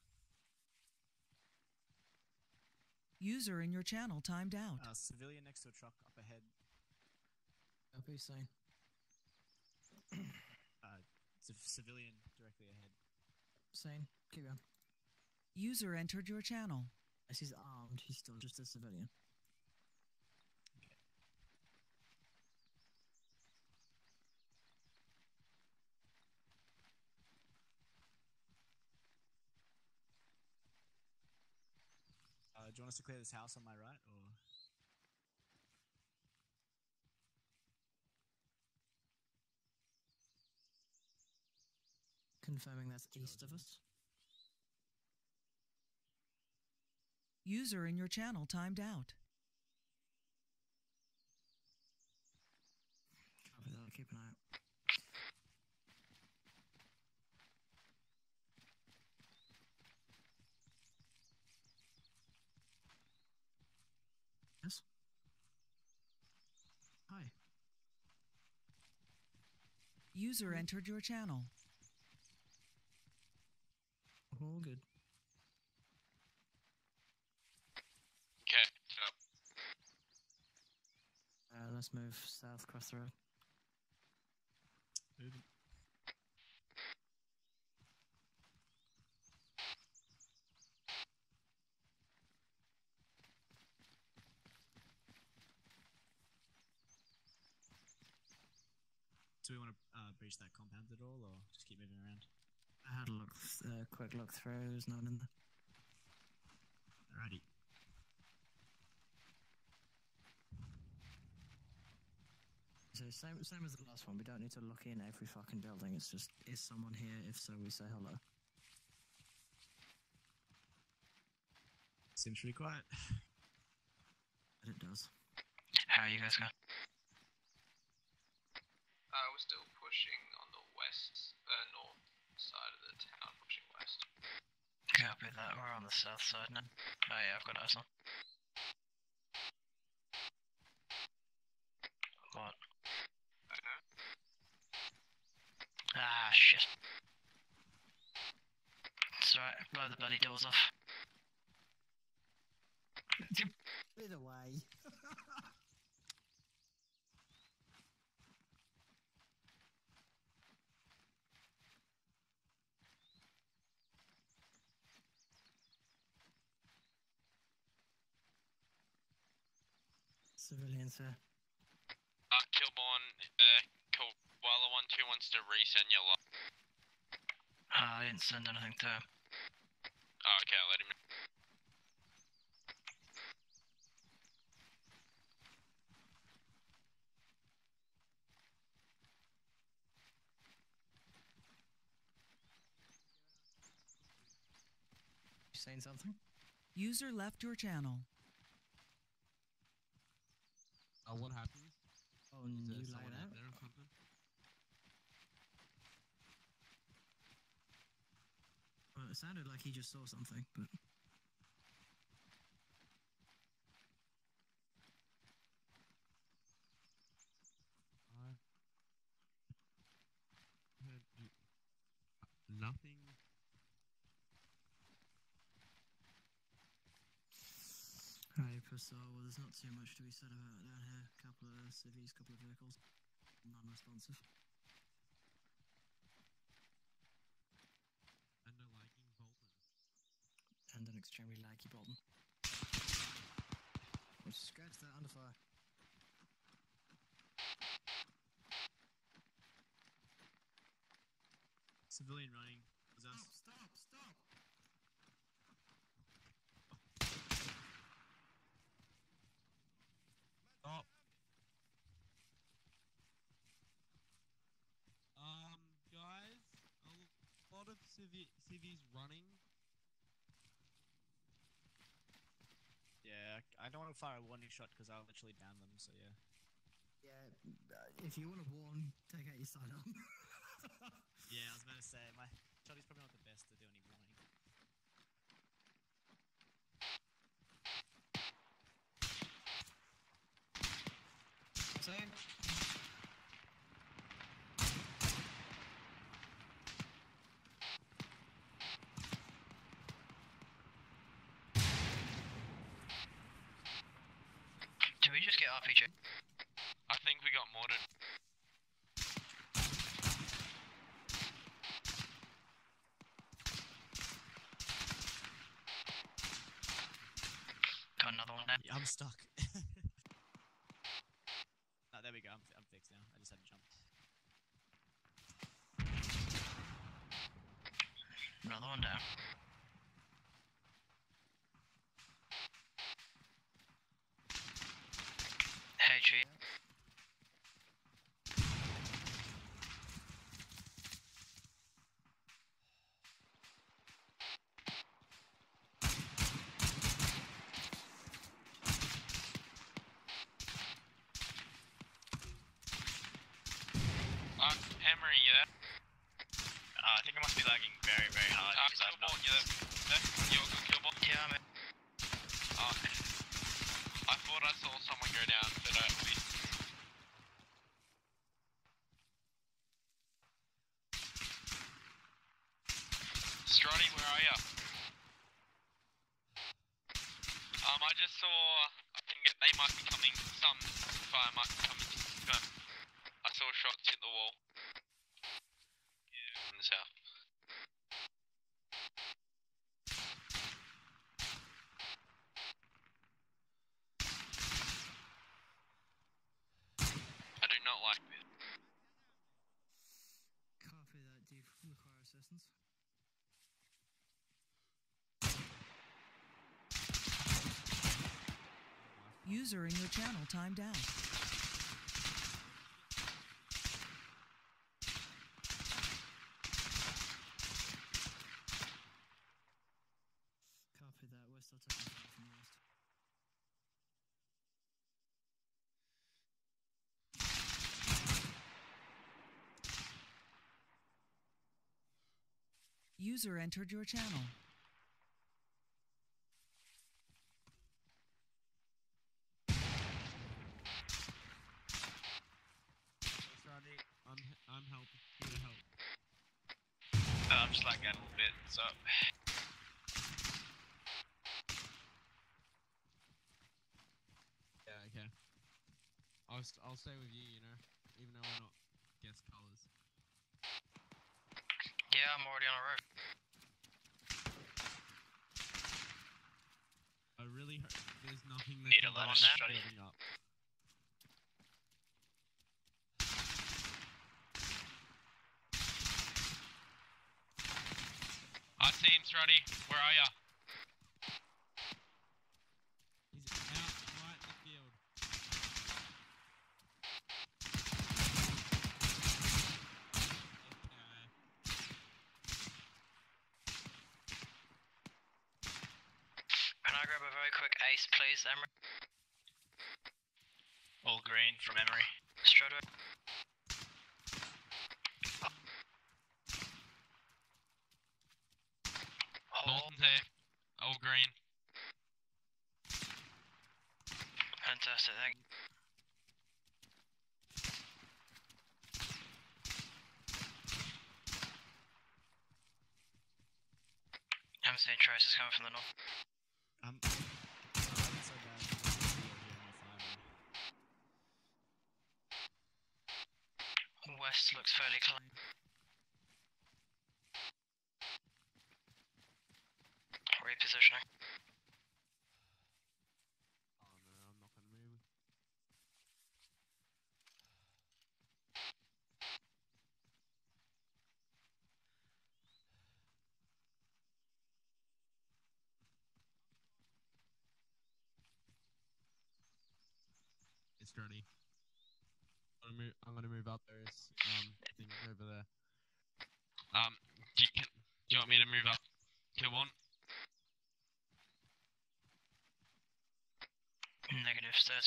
Speaker 3: User in your channel timed out.
Speaker 28: Uh, civilian next to a truck up ahead.
Speaker 2: Copy, same.
Speaker 28: Uh, civ- civilian directly ahead.
Speaker 2: Same. Keep going.
Speaker 3: User entered your channel.
Speaker 2: As he's armed, he's still just a civilian.
Speaker 28: Do you want us to clear this house on my right, or
Speaker 2: Confirming that's east of us.
Speaker 3: User in your channel timed out.
Speaker 2: Copy that. Keep an eye out. Yes. Hi.
Speaker 3: User entered your channel.
Speaker 2: All good.
Speaker 14: Okay, so
Speaker 2: Uh, let's move south across the road.
Speaker 28: Moving. Do we want to uh, breach that compound at all, or just keep moving around?
Speaker 2: I had a look, uh, quick look through. There's no one in there.
Speaker 28: Alrighty.
Speaker 2: So same, same as the last one. We don't need to look in every fucking building. It's just is someone here? If so, we say hello.
Speaker 28: Seems pretty quiet.
Speaker 2: But it does.
Speaker 31: How are you guys going?
Speaker 21: Uh, we're still pushing on the west, uh, north side of the town, pushing west.
Speaker 31: Copy that. We're on the south side now. Oh yeah, I've got eyes on. What? Ah, shit. It's alright, blow the bloody doors off.
Speaker 2: Either way. Civilians here.
Speaker 14: uh, Kilborn, uh, Koala one two wants to resend your lot.
Speaker 31: Ah, I didn't send anything to him.
Speaker 14: Oh, okay, I'll let him.
Speaker 2: saying something?
Speaker 3: User left your channel.
Speaker 20: Oh, what happened?
Speaker 2: Oh,
Speaker 20: Is
Speaker 2: you
Speaker 20: there
Speaker 2: laid
Speaker 20: someone
Speaker 2: out?
Speaker 20: out there or something?
Speaker 2: Well, it sounded like he just saw something, but
Speaker 20: I heard nothing.
Speaker 2: Well, there's not too much to be said about it down here. A Couple of civvies, couple of vehicles, non-responsive.
Speaker 20: And a lagging Bolton.
Speaker 2: And an extremely laggy Bolton. Which scratch that under fire.
Speaker 28: Civilian running. Was us.
Speaker 2: Stop, stop!
Speaker 20: Stop. Um, guys, a lot of civi- running.
Speaker 28: Yeah, I don't want to fire a warning shot because I'll literally down them. So yeah.
Speaker 2: Yeah, uh, if you want to warn, take out your sidearm.
Speaker 28: Yeah, I was about to say my shot is probably not the best to do any warning.
Speaker 2: Same.
Speaker 19: RPG.
Speaker 14: I think we got mortared.
Speaker 19: Got another one there.
Speaker 28: I'm stuck. no, oh, there we go. I'm, I'm fixed now. I just had to jump.
Speaker 19: Another one down. Hey, G.
Speaker 14: Uh, Emery, you there?
Speaker 30: Uh, I think I must be lagging very, very hard.
Speaker 14: Uh,
Speaker 30: 'cause I'm not.
Speaker 14: Kilborn, you there? there? You're good, Kilborn?
Speaker 19: Yeah, I'm
Speaker 14: Uh, I thought I saw someone go down, but uh, we... Struddy, where are ya? Um, I just saw. I think it- they might be coming. Some fire might be coming. Um, I saw shots hit the wall. Yeah, in the south. I do not like this.
Speaker 2: Copy that. Do you require assistance?
Speaker 3: User in your channel timed out.
Speaker 2: Copy that. We're still taking fire from the west.
Speaker 3: User entered your channel.
Speaker 20: Struddy, I'm I'm helping. Here to help.
Speaker 30: Uh, I'm just lagging out a little bit, so.
Speaker 20: Yeah, okay. I'll st- I'll stay with you. You know, even though we're not guest colors.
Speaker 19: Yeah, I'm already on a road.
Speaker 20: I really hope there's nothing that
Speaker 30: Need a lot of
Speaker 20: building up.
Speaker 14: See him, Struddy. Where are ya?
Speaker 20: He's out right in the field.
Speaker 19: Can I grab a very quick ace, please, Emery?
Speaker 30: All green from Emery.
Speaker 19: Straight away.
Speaker 14: Norton's here. All green.
Speaker 19: Fantastic, thank you. I'm coming from the north.
Speaker 28: Um, I wasn't so bad. as the only five.
Speaker 19: West looks fairly clean. Repositioning.
Speaker 20: Oh no, I'm not gonna move. It's ready. I'm gonna move, I'm gonna move up those um things over there.
Speaker 14: Um, do you, do you want me to move up to one?
Speaker 19: Negative, stairs.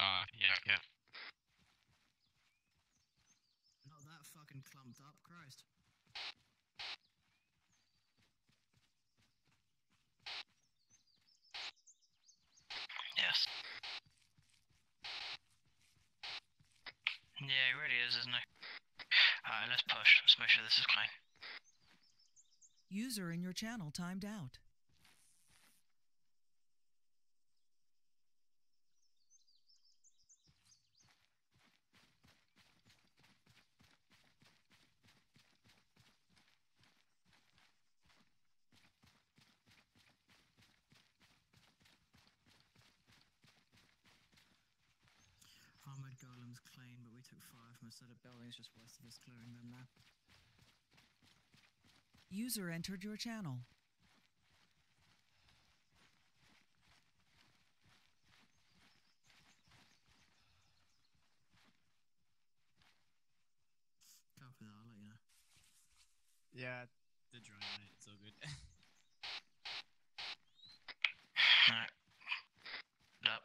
Speaker 14: Uh, yeah, yeah.
Speaker 19: Yeah, it really is, isn't it? Alright, let's push. Let's make sure this is clean.
Speaker 3: User in your channel timed out.
Speaker 2: Armored golems claim but we took five. Most of buildings just west of us clearing them now.
Speaker 3: User entered your channel.
Speaker 2: Copy that, I'll let you know.
Speaker 28: Yeah, the drone, mate. It's all good.
Speaker 19: Alright. Up.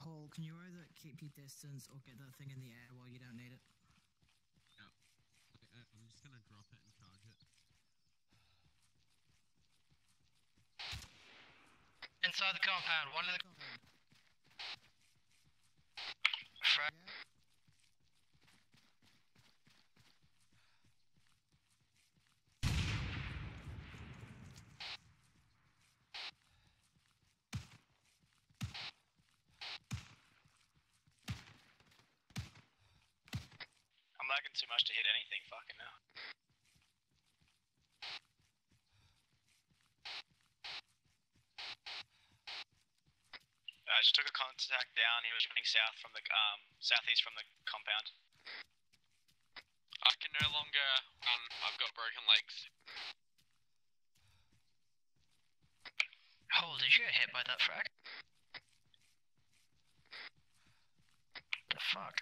Speaker 2: Paul, can you either keep your distance or get that thing in the air while you don't need it?
Speaker 20: Yep. Okay, uh, I'm just gonna drop it and charge it.
Speaker 19: Inside the compound, one of the.
Speaker 30: Too much to hit anything. Fucking hell. I just took a contact down. He was running south from the um southeast from the compound.
Speaker 14: I can no longer run. I've got broken legs.
Speaker 19: Hole, did you get hit by that frag? The fuck?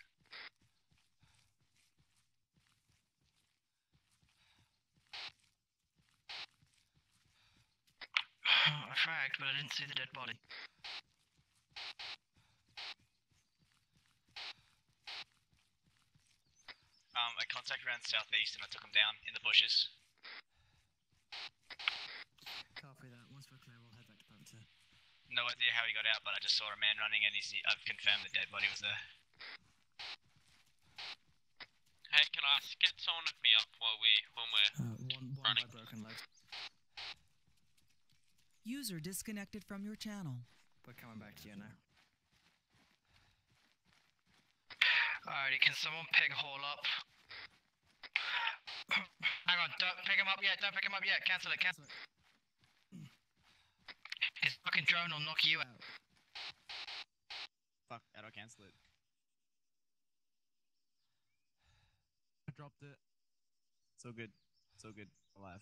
Speaker 19: I but I didn't see the dead body.
Speaker 30: Um, I contacted around southeast and I took him down in the bushes.
Speaker 2: Can't copy that. Once we're clear, we'll head back to Panther.
Speaker 30: No idea how he got out, but I just saw a man running and he's, I've confirmed the dead body was there.
Speaker 14: Hey, can I get someone with me up while we when we're
Speaker 2: Uh, one one
Speaker 14: running?
Speaker 2: by broken legs.
Speaker 3: User disconnected from your channel.
Speaker 2: We're coming back to you now.
Speaker 19: Alrighty, can someone pick Hall up? Hang on, don't pick him up yet, don't pick him up yet, cancel it, cancel it. His fucking drone will knock you out.
Speaker 28: Fuck, how do I cancel it? I dropped it. It's all good. It's all good. Alive.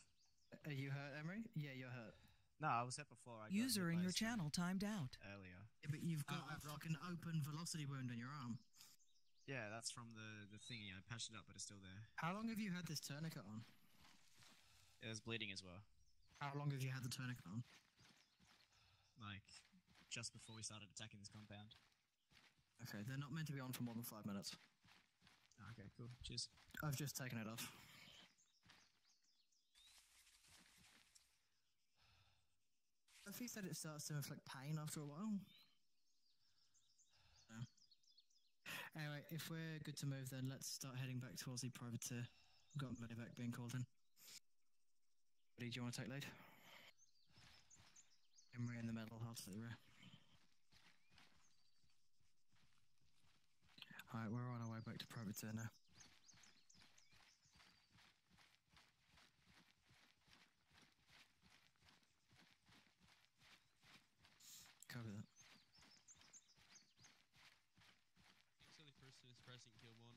Speaker 2: Are you hurt, Emery? Yeah, you're hurt.
Speaker 28: No, I was hit before. I
Speaker 3: User in your channel timed out.
Speaker 28: earlier.
Speaker 2: Yeah, but you've got uh, like an open velocity wound on your arm.
Speaker 28: Yeah, that's from the the thingy. I patched it up, but it's still there.
Speaker 2: How long have you had this tourniquet on?
Speaker 28: It was bleeding as well.
Speaker 2: How long have you had the tourniquet on?
Speaker 28: Like just before we started attacking this compound.
Speaker 2: Okay, they're not meant to be on for more than five minutes.
Speaker 28: Okay, cool. Cheers.
Speaker 2: I've just taken it off. Have you said it starts to inflict pain after a while? No. Anyway, if we're good to move, then let's start heading back towards the privateer. Uh, we've got medevac being called in. Buddy, do you want to take lead? Emery in the middle, I'll the rear. Alright, we're on our way back to privateer uh, now. Cover that.
Speaker 20: Silly person is pressing kill one.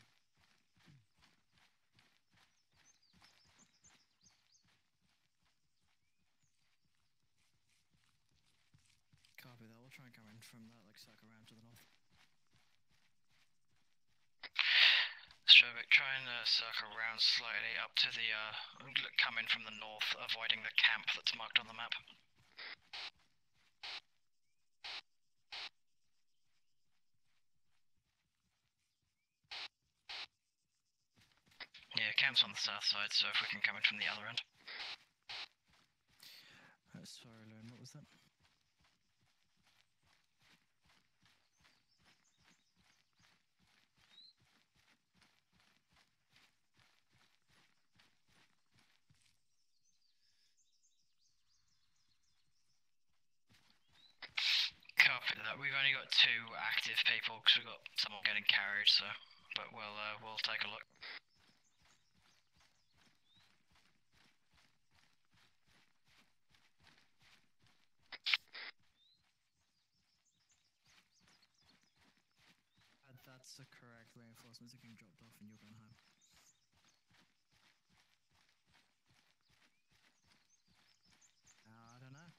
Speaker 2: Copy that. We'll try and come in from that, like, circle around to the north.
Speaker 19: Strovic, try and uh, circle around slightly up to the, uh, come in from the north, avoiding the camp that's marked on the map. Yeah, camp's on the south side, so if we can come in from the other end.
Speaker 2: Uh, sorry, Loon, what was that?
Speaker 19: Copy that. We've only got two active people because we've got someone getting carried, so. But we'll, uh, we'll take a look.
Speaker 2: That's the correct reinforcements are getting dropped off and you're home. Uh, I don't know.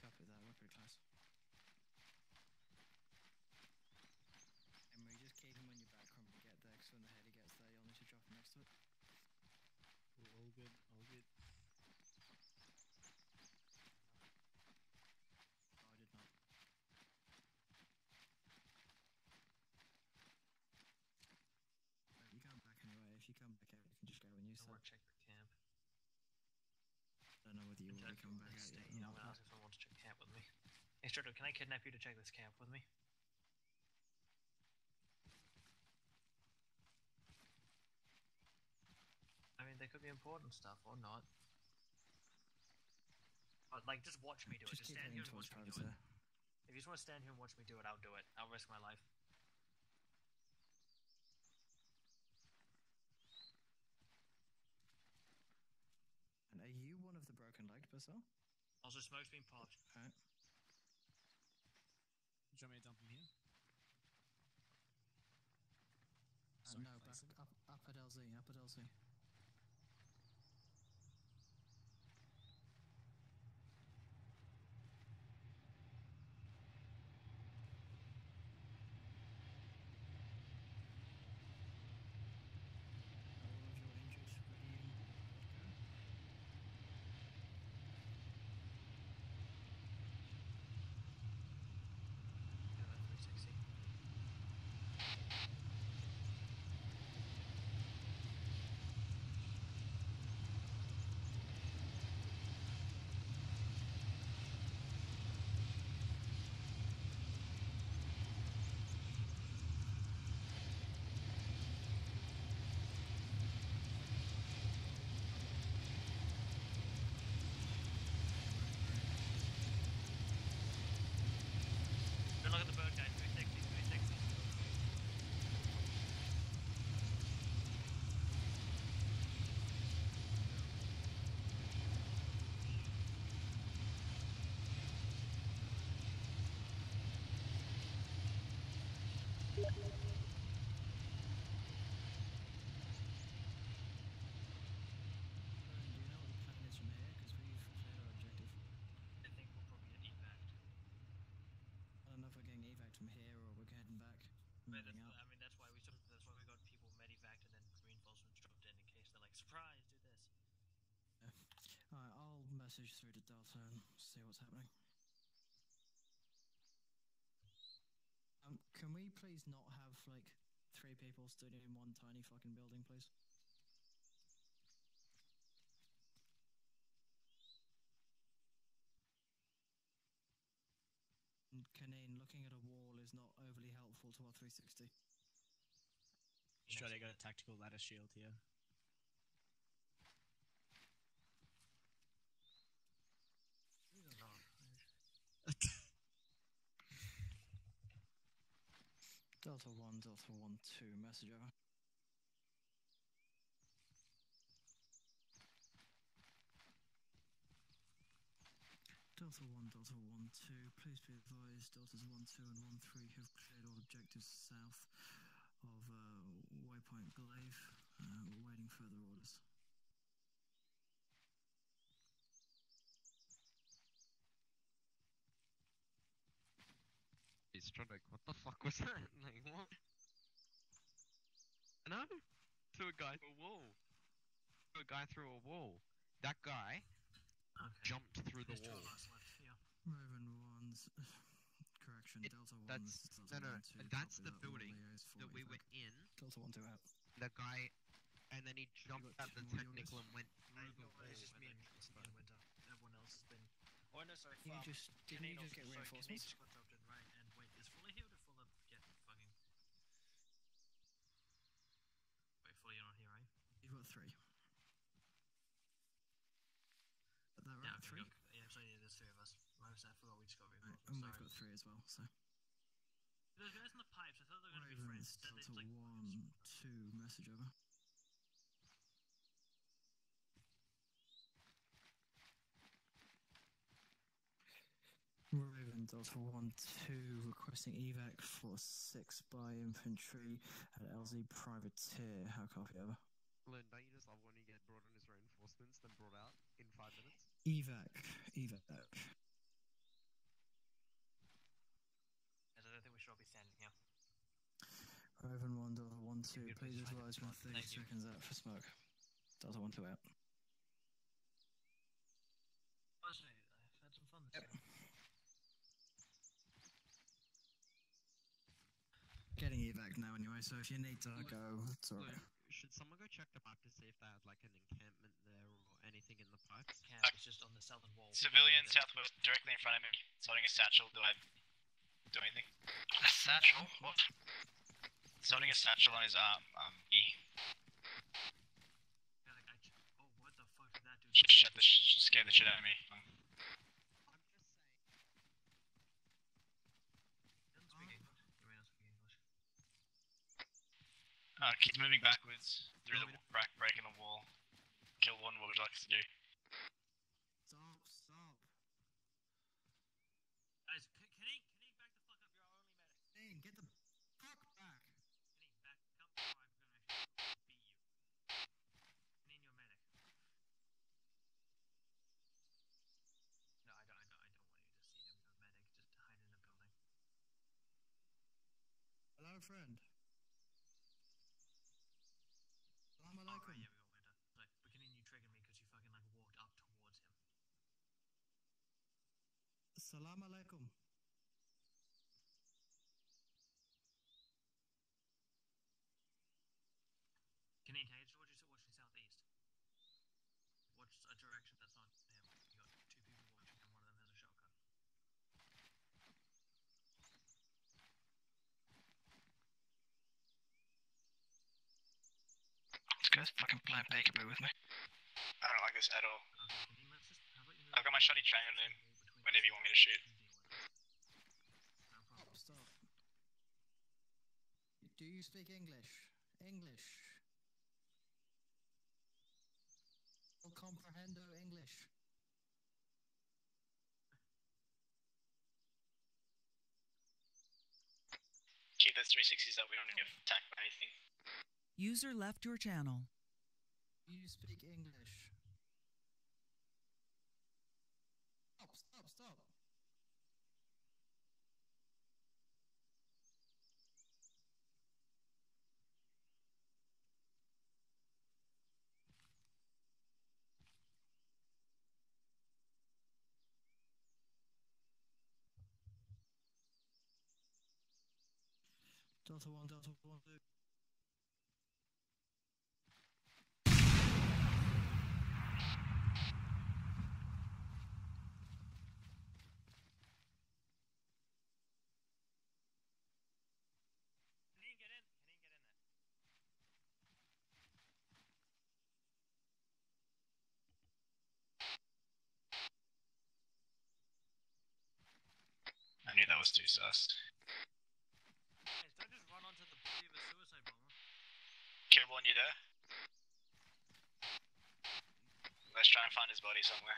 Speaker 2: Copy that, we're pretty close. And we just keep him when you're back when we get there, because when the heady gets there, you'll need to drop him next to it.
Speaker 8: All good, all good.
Speaker 2: Oh, I did not. Uh, You come back anyway. If you come back out, you can just go and use
Speaker 6: I
Speaker 2: that.
Speaker 6: want to check the camp.
Speaker 2: I don't know whether you will
Speaker 6: Check
Speaker 2: come back
Speaker 6: this
Speaker 2: out yet.
Speaker 6: I'm
Speaker 2: not.
Speaker 6: gonna ask if someone wants to check camp with me. Hey, Strato, can I kidnap you to check this camp with me? I mean, there could be important stuff or not. But, like, just watch me do it.
Speaker 2: Just
Speaker 6: Just stand here and watch me do it. If you just want to stand here and watch me do it, I'll do it. I'll risk my life.
Speaker 2: And are you one of the broken legged personnel?
Speaker 6: Also, smoke's been popped.
Speaker 2: Alright.
Speaker 8: Do you want me to dump him here?
Speaker 2: Uh,
Speaker 8: Sorry,
Speaker 2: no, back up, up at LZ, up at LZ. All of your injured, ready and go.
Speaker 6: Yeah, that's 360. Good luck at the bird, guys. 360, 360.
Speaker 2: Rowan, do you know what the plan is from here? Because we've cleared our objective.
Speaker 6: I think we'll probably get evac.
Speaker 2: I don't know if we're getting evac from here or we're heading back.
Speaker 6: I mean,
Speaker 2: Moving
Speaker 6: that's,
Speaker 2: out.
Speaker 6: I mean, that's why we took, that's why we got people medevaced and then reinforcements dropped in in case they're like, surprise, do this.
Speaker 2: Alright, I'll message through to Delta and see what's happening. Um, can we please not have like three people stood in one tiny fucking building, please? Canine, looking at a wall is not overly helpful to our 360.
Speaker 8: Straight, I got a tactical ladder shield here.
Speaker 2: Delta 1, Delta 1, 2, message over. Delta 1, Delta 1, 2, please be advised Deltas 1, 2, and 1, 3 have cleared all objectives south of uh, Waypoint Glaive. Uh, waiting further orders.
Speaker 18: He's trying to. What the fuck was that? Like what? No, to a guy through a wall. To a guy through a wall. That guy jumped through the
Speaker 6: There's
Speaker 18: wall.
Speaker 6: of us left, yeah.
Speaker 2: Raven 1's. Correction, Delta 1.
Speaker 18: That's
Speaker 2: this
Speaker 18: no, no.
Speaker 2: 2,
Speaker 18: That's the
Speaker 2: that,
Speaker 18: building that we were in.
Speaker 2: Delta 1, 2 out.
Speaker 18: The guy, and then he jumped
Speaker 2: got
Speaker 18: at the technical and went through the wall.
Speaker 6: it's just me
Speaker 18: then
Speaker 6: and
Speaker 18: crossed
Speaker 6: me and. Winter. Everyone else has been. Oh no, sorry.
Speaker 2: You
Speaker 6: um,
Speaker 2: just- didn't you just get
Speaker 6: also- sorry,
Speaker 2: reinforcements?
Speaker 6: Canadian just got dropped in, right? And wait, is fully healed or full of? Yeah, fucking.
Speaker 2: got three. Is that
Speaker 6: Yeah,
Speaker 2: right?
Speaker 6: okay,
Speaker 2: Three?
Speaker 6: look, yeah, so yeah, there's three of us. My I forgot we just got
Speaker 2: Right,
Speaker 6: Raven.
Speaker 2: and we've got three as well, so.
Speaker 6: Those guys in the pipes, I thought they were gonna be friends.
Speaker 2: Delta
Speaker 6: it's like,
Speaker 2: 1, 2, message over. Raven Delta 1 2 requesting evac for 6 by infantry at LZ privateer. How copy over?
Speaker 18: Lynn, don't you just love when you get brought in as reinforcements, then brought out in five minutes?
Speaker 2: Evac, evac.
Speaker 6: I don't think we should all be standing here.
Speaker 2: Raven 1 Delta 1 2,
Speaker 6: Good,
Speaker 2: please
Speaker 6: please, fine,
Speaker 2: advise when 30
Speaker 6: thank you.
Speaker 2: seconds out for smoke. Delta 1 2 out.
Speaker 6: Honestly, I've had some fun this year.
Speaker 2: Getting evac now anyway, so if you need to go, it's alright.
Speaker 18: Should someone go check the pipe to see if they had like an encampment there or anything in the pipes?
Speaker 6: Camp is just on the southern wall.
Speaker 30: Civilian southwest, directly in front of me. He's holding a satchel. Do I do anything?
Speaker 19: A satchel? What?
Speaker 30: He's holding a satchel on his arm. Um, knee.
Speaker 6: Yeah, like, I j- oh, what the fuck did that do?
Speaker 30: Sh- Shut the sh- scared the shit out of me. Um,
Speaker 6: Doesn't English. You may not speak English.
Speaker 30: Uh, keep moving backwards through the break, break in the wall. Kill one. What would you like us to do?
Speaker 2: Stop, stop.
Speaker 6: Guys, K- Kenny, Kenny, back the fuck up. You're our only medic.
Speaker 2: Dane, get the fuck back.
Speaker 6: Kenny, back up. Or I'm gonna beat you. Kenny, you're medic. No, I don't. I don't. I don't want you to see him. You're medic. Just hide in a building.
Speaker 2: Hello, friend. Salam
Speaker 6: Oh,
Speaker 2: alaikum.
Speaker 6: right, yeah, we got winter. Like, but Kenny, you triggered me because you fucking like walked up towards him.
Speaker 2: Salam alaikum.
Speaker 6: Kenny, can I just watch you watching southeast? Watch a direction that's not him. You got two people watching, and one of them has a shotgun.
Speaker 19: This guy's fucking playing peekaboo with me.
Speaker 30: I don't like this at all.
Speaker 6: Okay, just. How about?
Speaker 30: I've got my shotty train on him. Whenever you want me to shoot.
Speaker 2: Stop, stop. Do you speak English? English. O comprehendo English.
Speaker 30: Keep those 360s up. We don't need to get attacked by anything.
Speaker 3: User left your channel.
Speaker 2: Do you speak English? Stop, stop, stop. Delta 1, Delta 1, 2.
Speaker 6: Kenny, get in. Kenny, get in there.
Speaker 30: I knew that was too sus.
Speaker 6: Guys, don't just run onto the body a suicide bomber.
Speaker 30: Kilborn, you there? Let's try and find his body somewhere.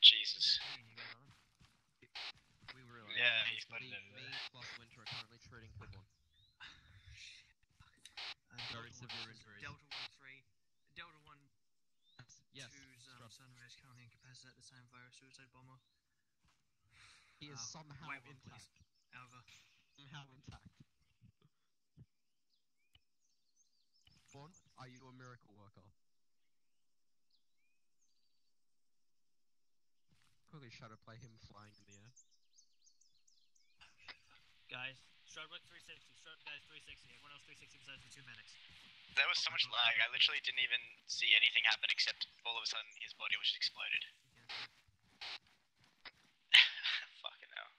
Speaker 30: Jesus.
Speaker 18: We were
Speaker 30: Yeah, he's put it
Speaker 18: me,
Speaker 30: over
Speaker 18: me
Speaker 30: there.
Speaker 18: plus Winter are currently treating Kilborn. Very
Speaker 6: Delta
Speaker 18: severe
Speaker 6: one,
Speaker 18: injuries.
Speaker 6: Delta 1 3. Delta 1
Speaker 18: Yes,
Speaker 6: 2's um, sunrise currently incapacitated at the same via suicide bomber.
Speaker 18: He is
Speaker 6: Uh,
Speaker 18: somehow
Speaker 6: wait one, please.
Speaker 18: intact.
Speaker 6: Alva.
Speaker 18: Somehow intact. Vaughn, are you a miracle worker? Quickly shadow play him flying in the air.
Speaker 6: Guys, Strudwick 360. Strud guys 360. Everyone else 360 besides the two medics.
Speaker 30: There was so much lag. I literally didn't even see anything happen except all of a sudden his body was just exploded. Fucking hell.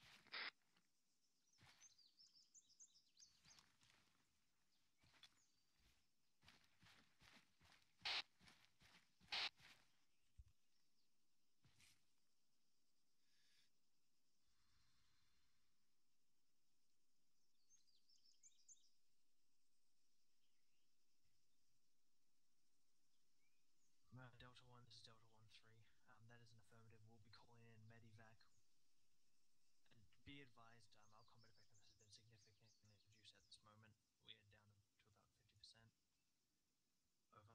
Speaker 6: be advised, um, our combat effectiveness has been significantly reduced at this moment. We are down to about 50%. Over.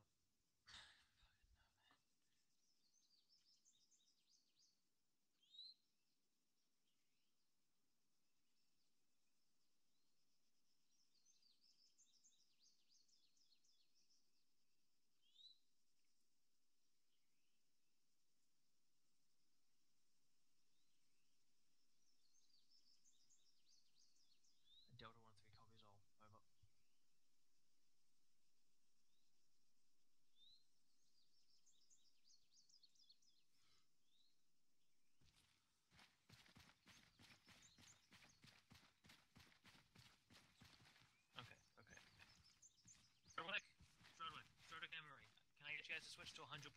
Speaker 6: Delta 1 3 copies all. Over. Okay, okay. Strudwick, Strudwick, Strudwick and Marie. Can I get you guys to switch to 100.3?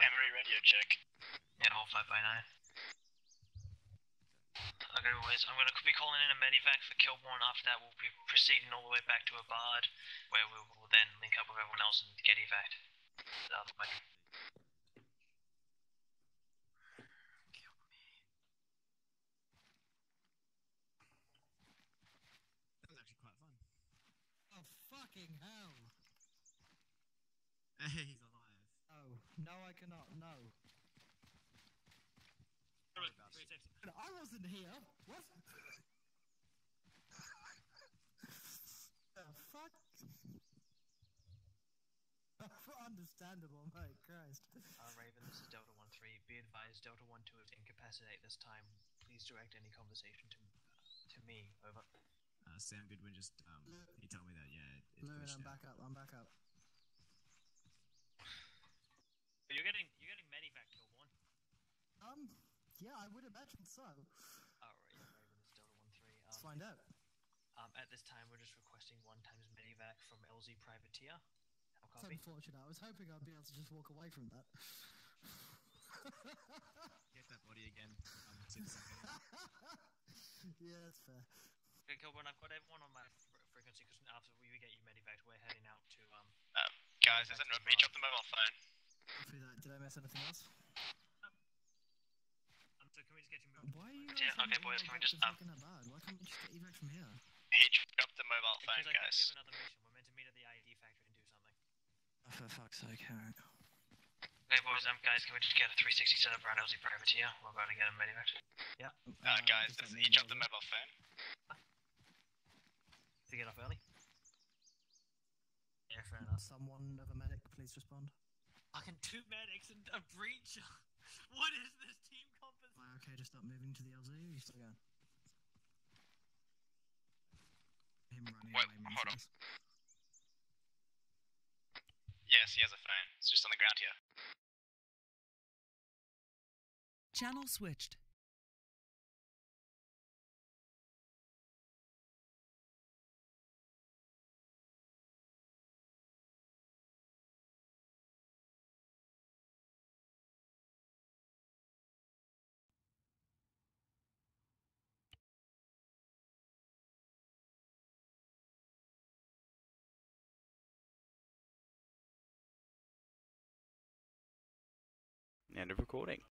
Speaker 30: Emery radio check. Yeah, all 5 by 9.
Speaker 19: Okay, boys, I'm gonna be calling in a medivac for Kilborn. After that, we'll be proceeding all the way back to a bard, where we will then link up with everyone else and get evac. Out the way.
Speaker 28: That was actually quite fun.
Speaker 2: Oh, fucking hell.
Speaker 28: Hey, he's alive.
Speaker 2: Oh, no, I cannot. No. I wasn't here. What? the fuck? Understandable, my Christ.
Speaker 6: Uh, Raven, this is Delta 1 3. Be advised, Delta 1 2 is incapacitated this time. Please direct any conversation to to me. Over.
Speaker 28: Uh, Sam Goodwin just um, he told me that yeah, it, it's
Speaker 2: Loon,
Speaker 28: glitched
Speaker 2: I'm
Speaker 28: out.
Speaker 2: back up. I'm back up.
Speaker 6: You're getting you're getting medivac, Kilborn.
Speaker 2: Um, yeah, I would imagine so.
Speaker 6: Alright, Raven, this is Delta 1 3. Um,
Speaker 2: Let's find out.
Speaker 6: Um, at this time, we're just requesting one times medivac from LZ Privateer. How
Speaker 2: It's
Speaker 6: copy?
Speaker 2: unfortunate. I was hoping I'd be able to just walk away from that.
Speaker 28: Get that body again. Um, see the second.
Speaker 2: yeah, that's fair.
Speaker 6: Okay, Kilborn, I've got everyone on my fr- frequency because after we get you medivac, we're heading out to um.
Speaker 30: Um, guys, there's a. Me drop the mobile phone.
Speaker 2: Did I miss anything else?
Speaker 6: Um, so can we just get you moving?
Speaker 2: Why are you
Speaker 30: Yeah,
Speaker 2: guys
Speaker 30: okay, boys, can we just, um,
Speaker 2: fucking Abad? Why can't we just get evac from here?
Speaker 30: He dropped the mobile phone,
Speaker 6: Because I think we
Speaker 30: guys.
Speaker 6: have another mission. We're meant to meet at the IED factory and do something.
Speaker 2: Oh, for fuck's sake, alright.
Speaker 19: Okay, boys, um, guys, can we just get a 360 set up around LZ Privateer? We're about to get a medivac.
Speaker 6: Yeah.
Speaker 30: Uh, guys, does he dropped the mobile phone?
Speaker 6: To get off early. Yeah, fair
Speaker 2: Uh, someone of a medic, please respond.
Speaker 6: I can two medics and a breacher. what is this team composition?
Speaker 2: Am okay to start moving to the LZ? Or you still going? Him running
Speaker 30: Wait,
Speaker 2: away means
Speaker 30: hold on.
Speaker 2: this.
Speaker 30: Yes, he has a phone. It's just on the ground here.
Speaker 3: Channel switched.
Speaker 32: Recording.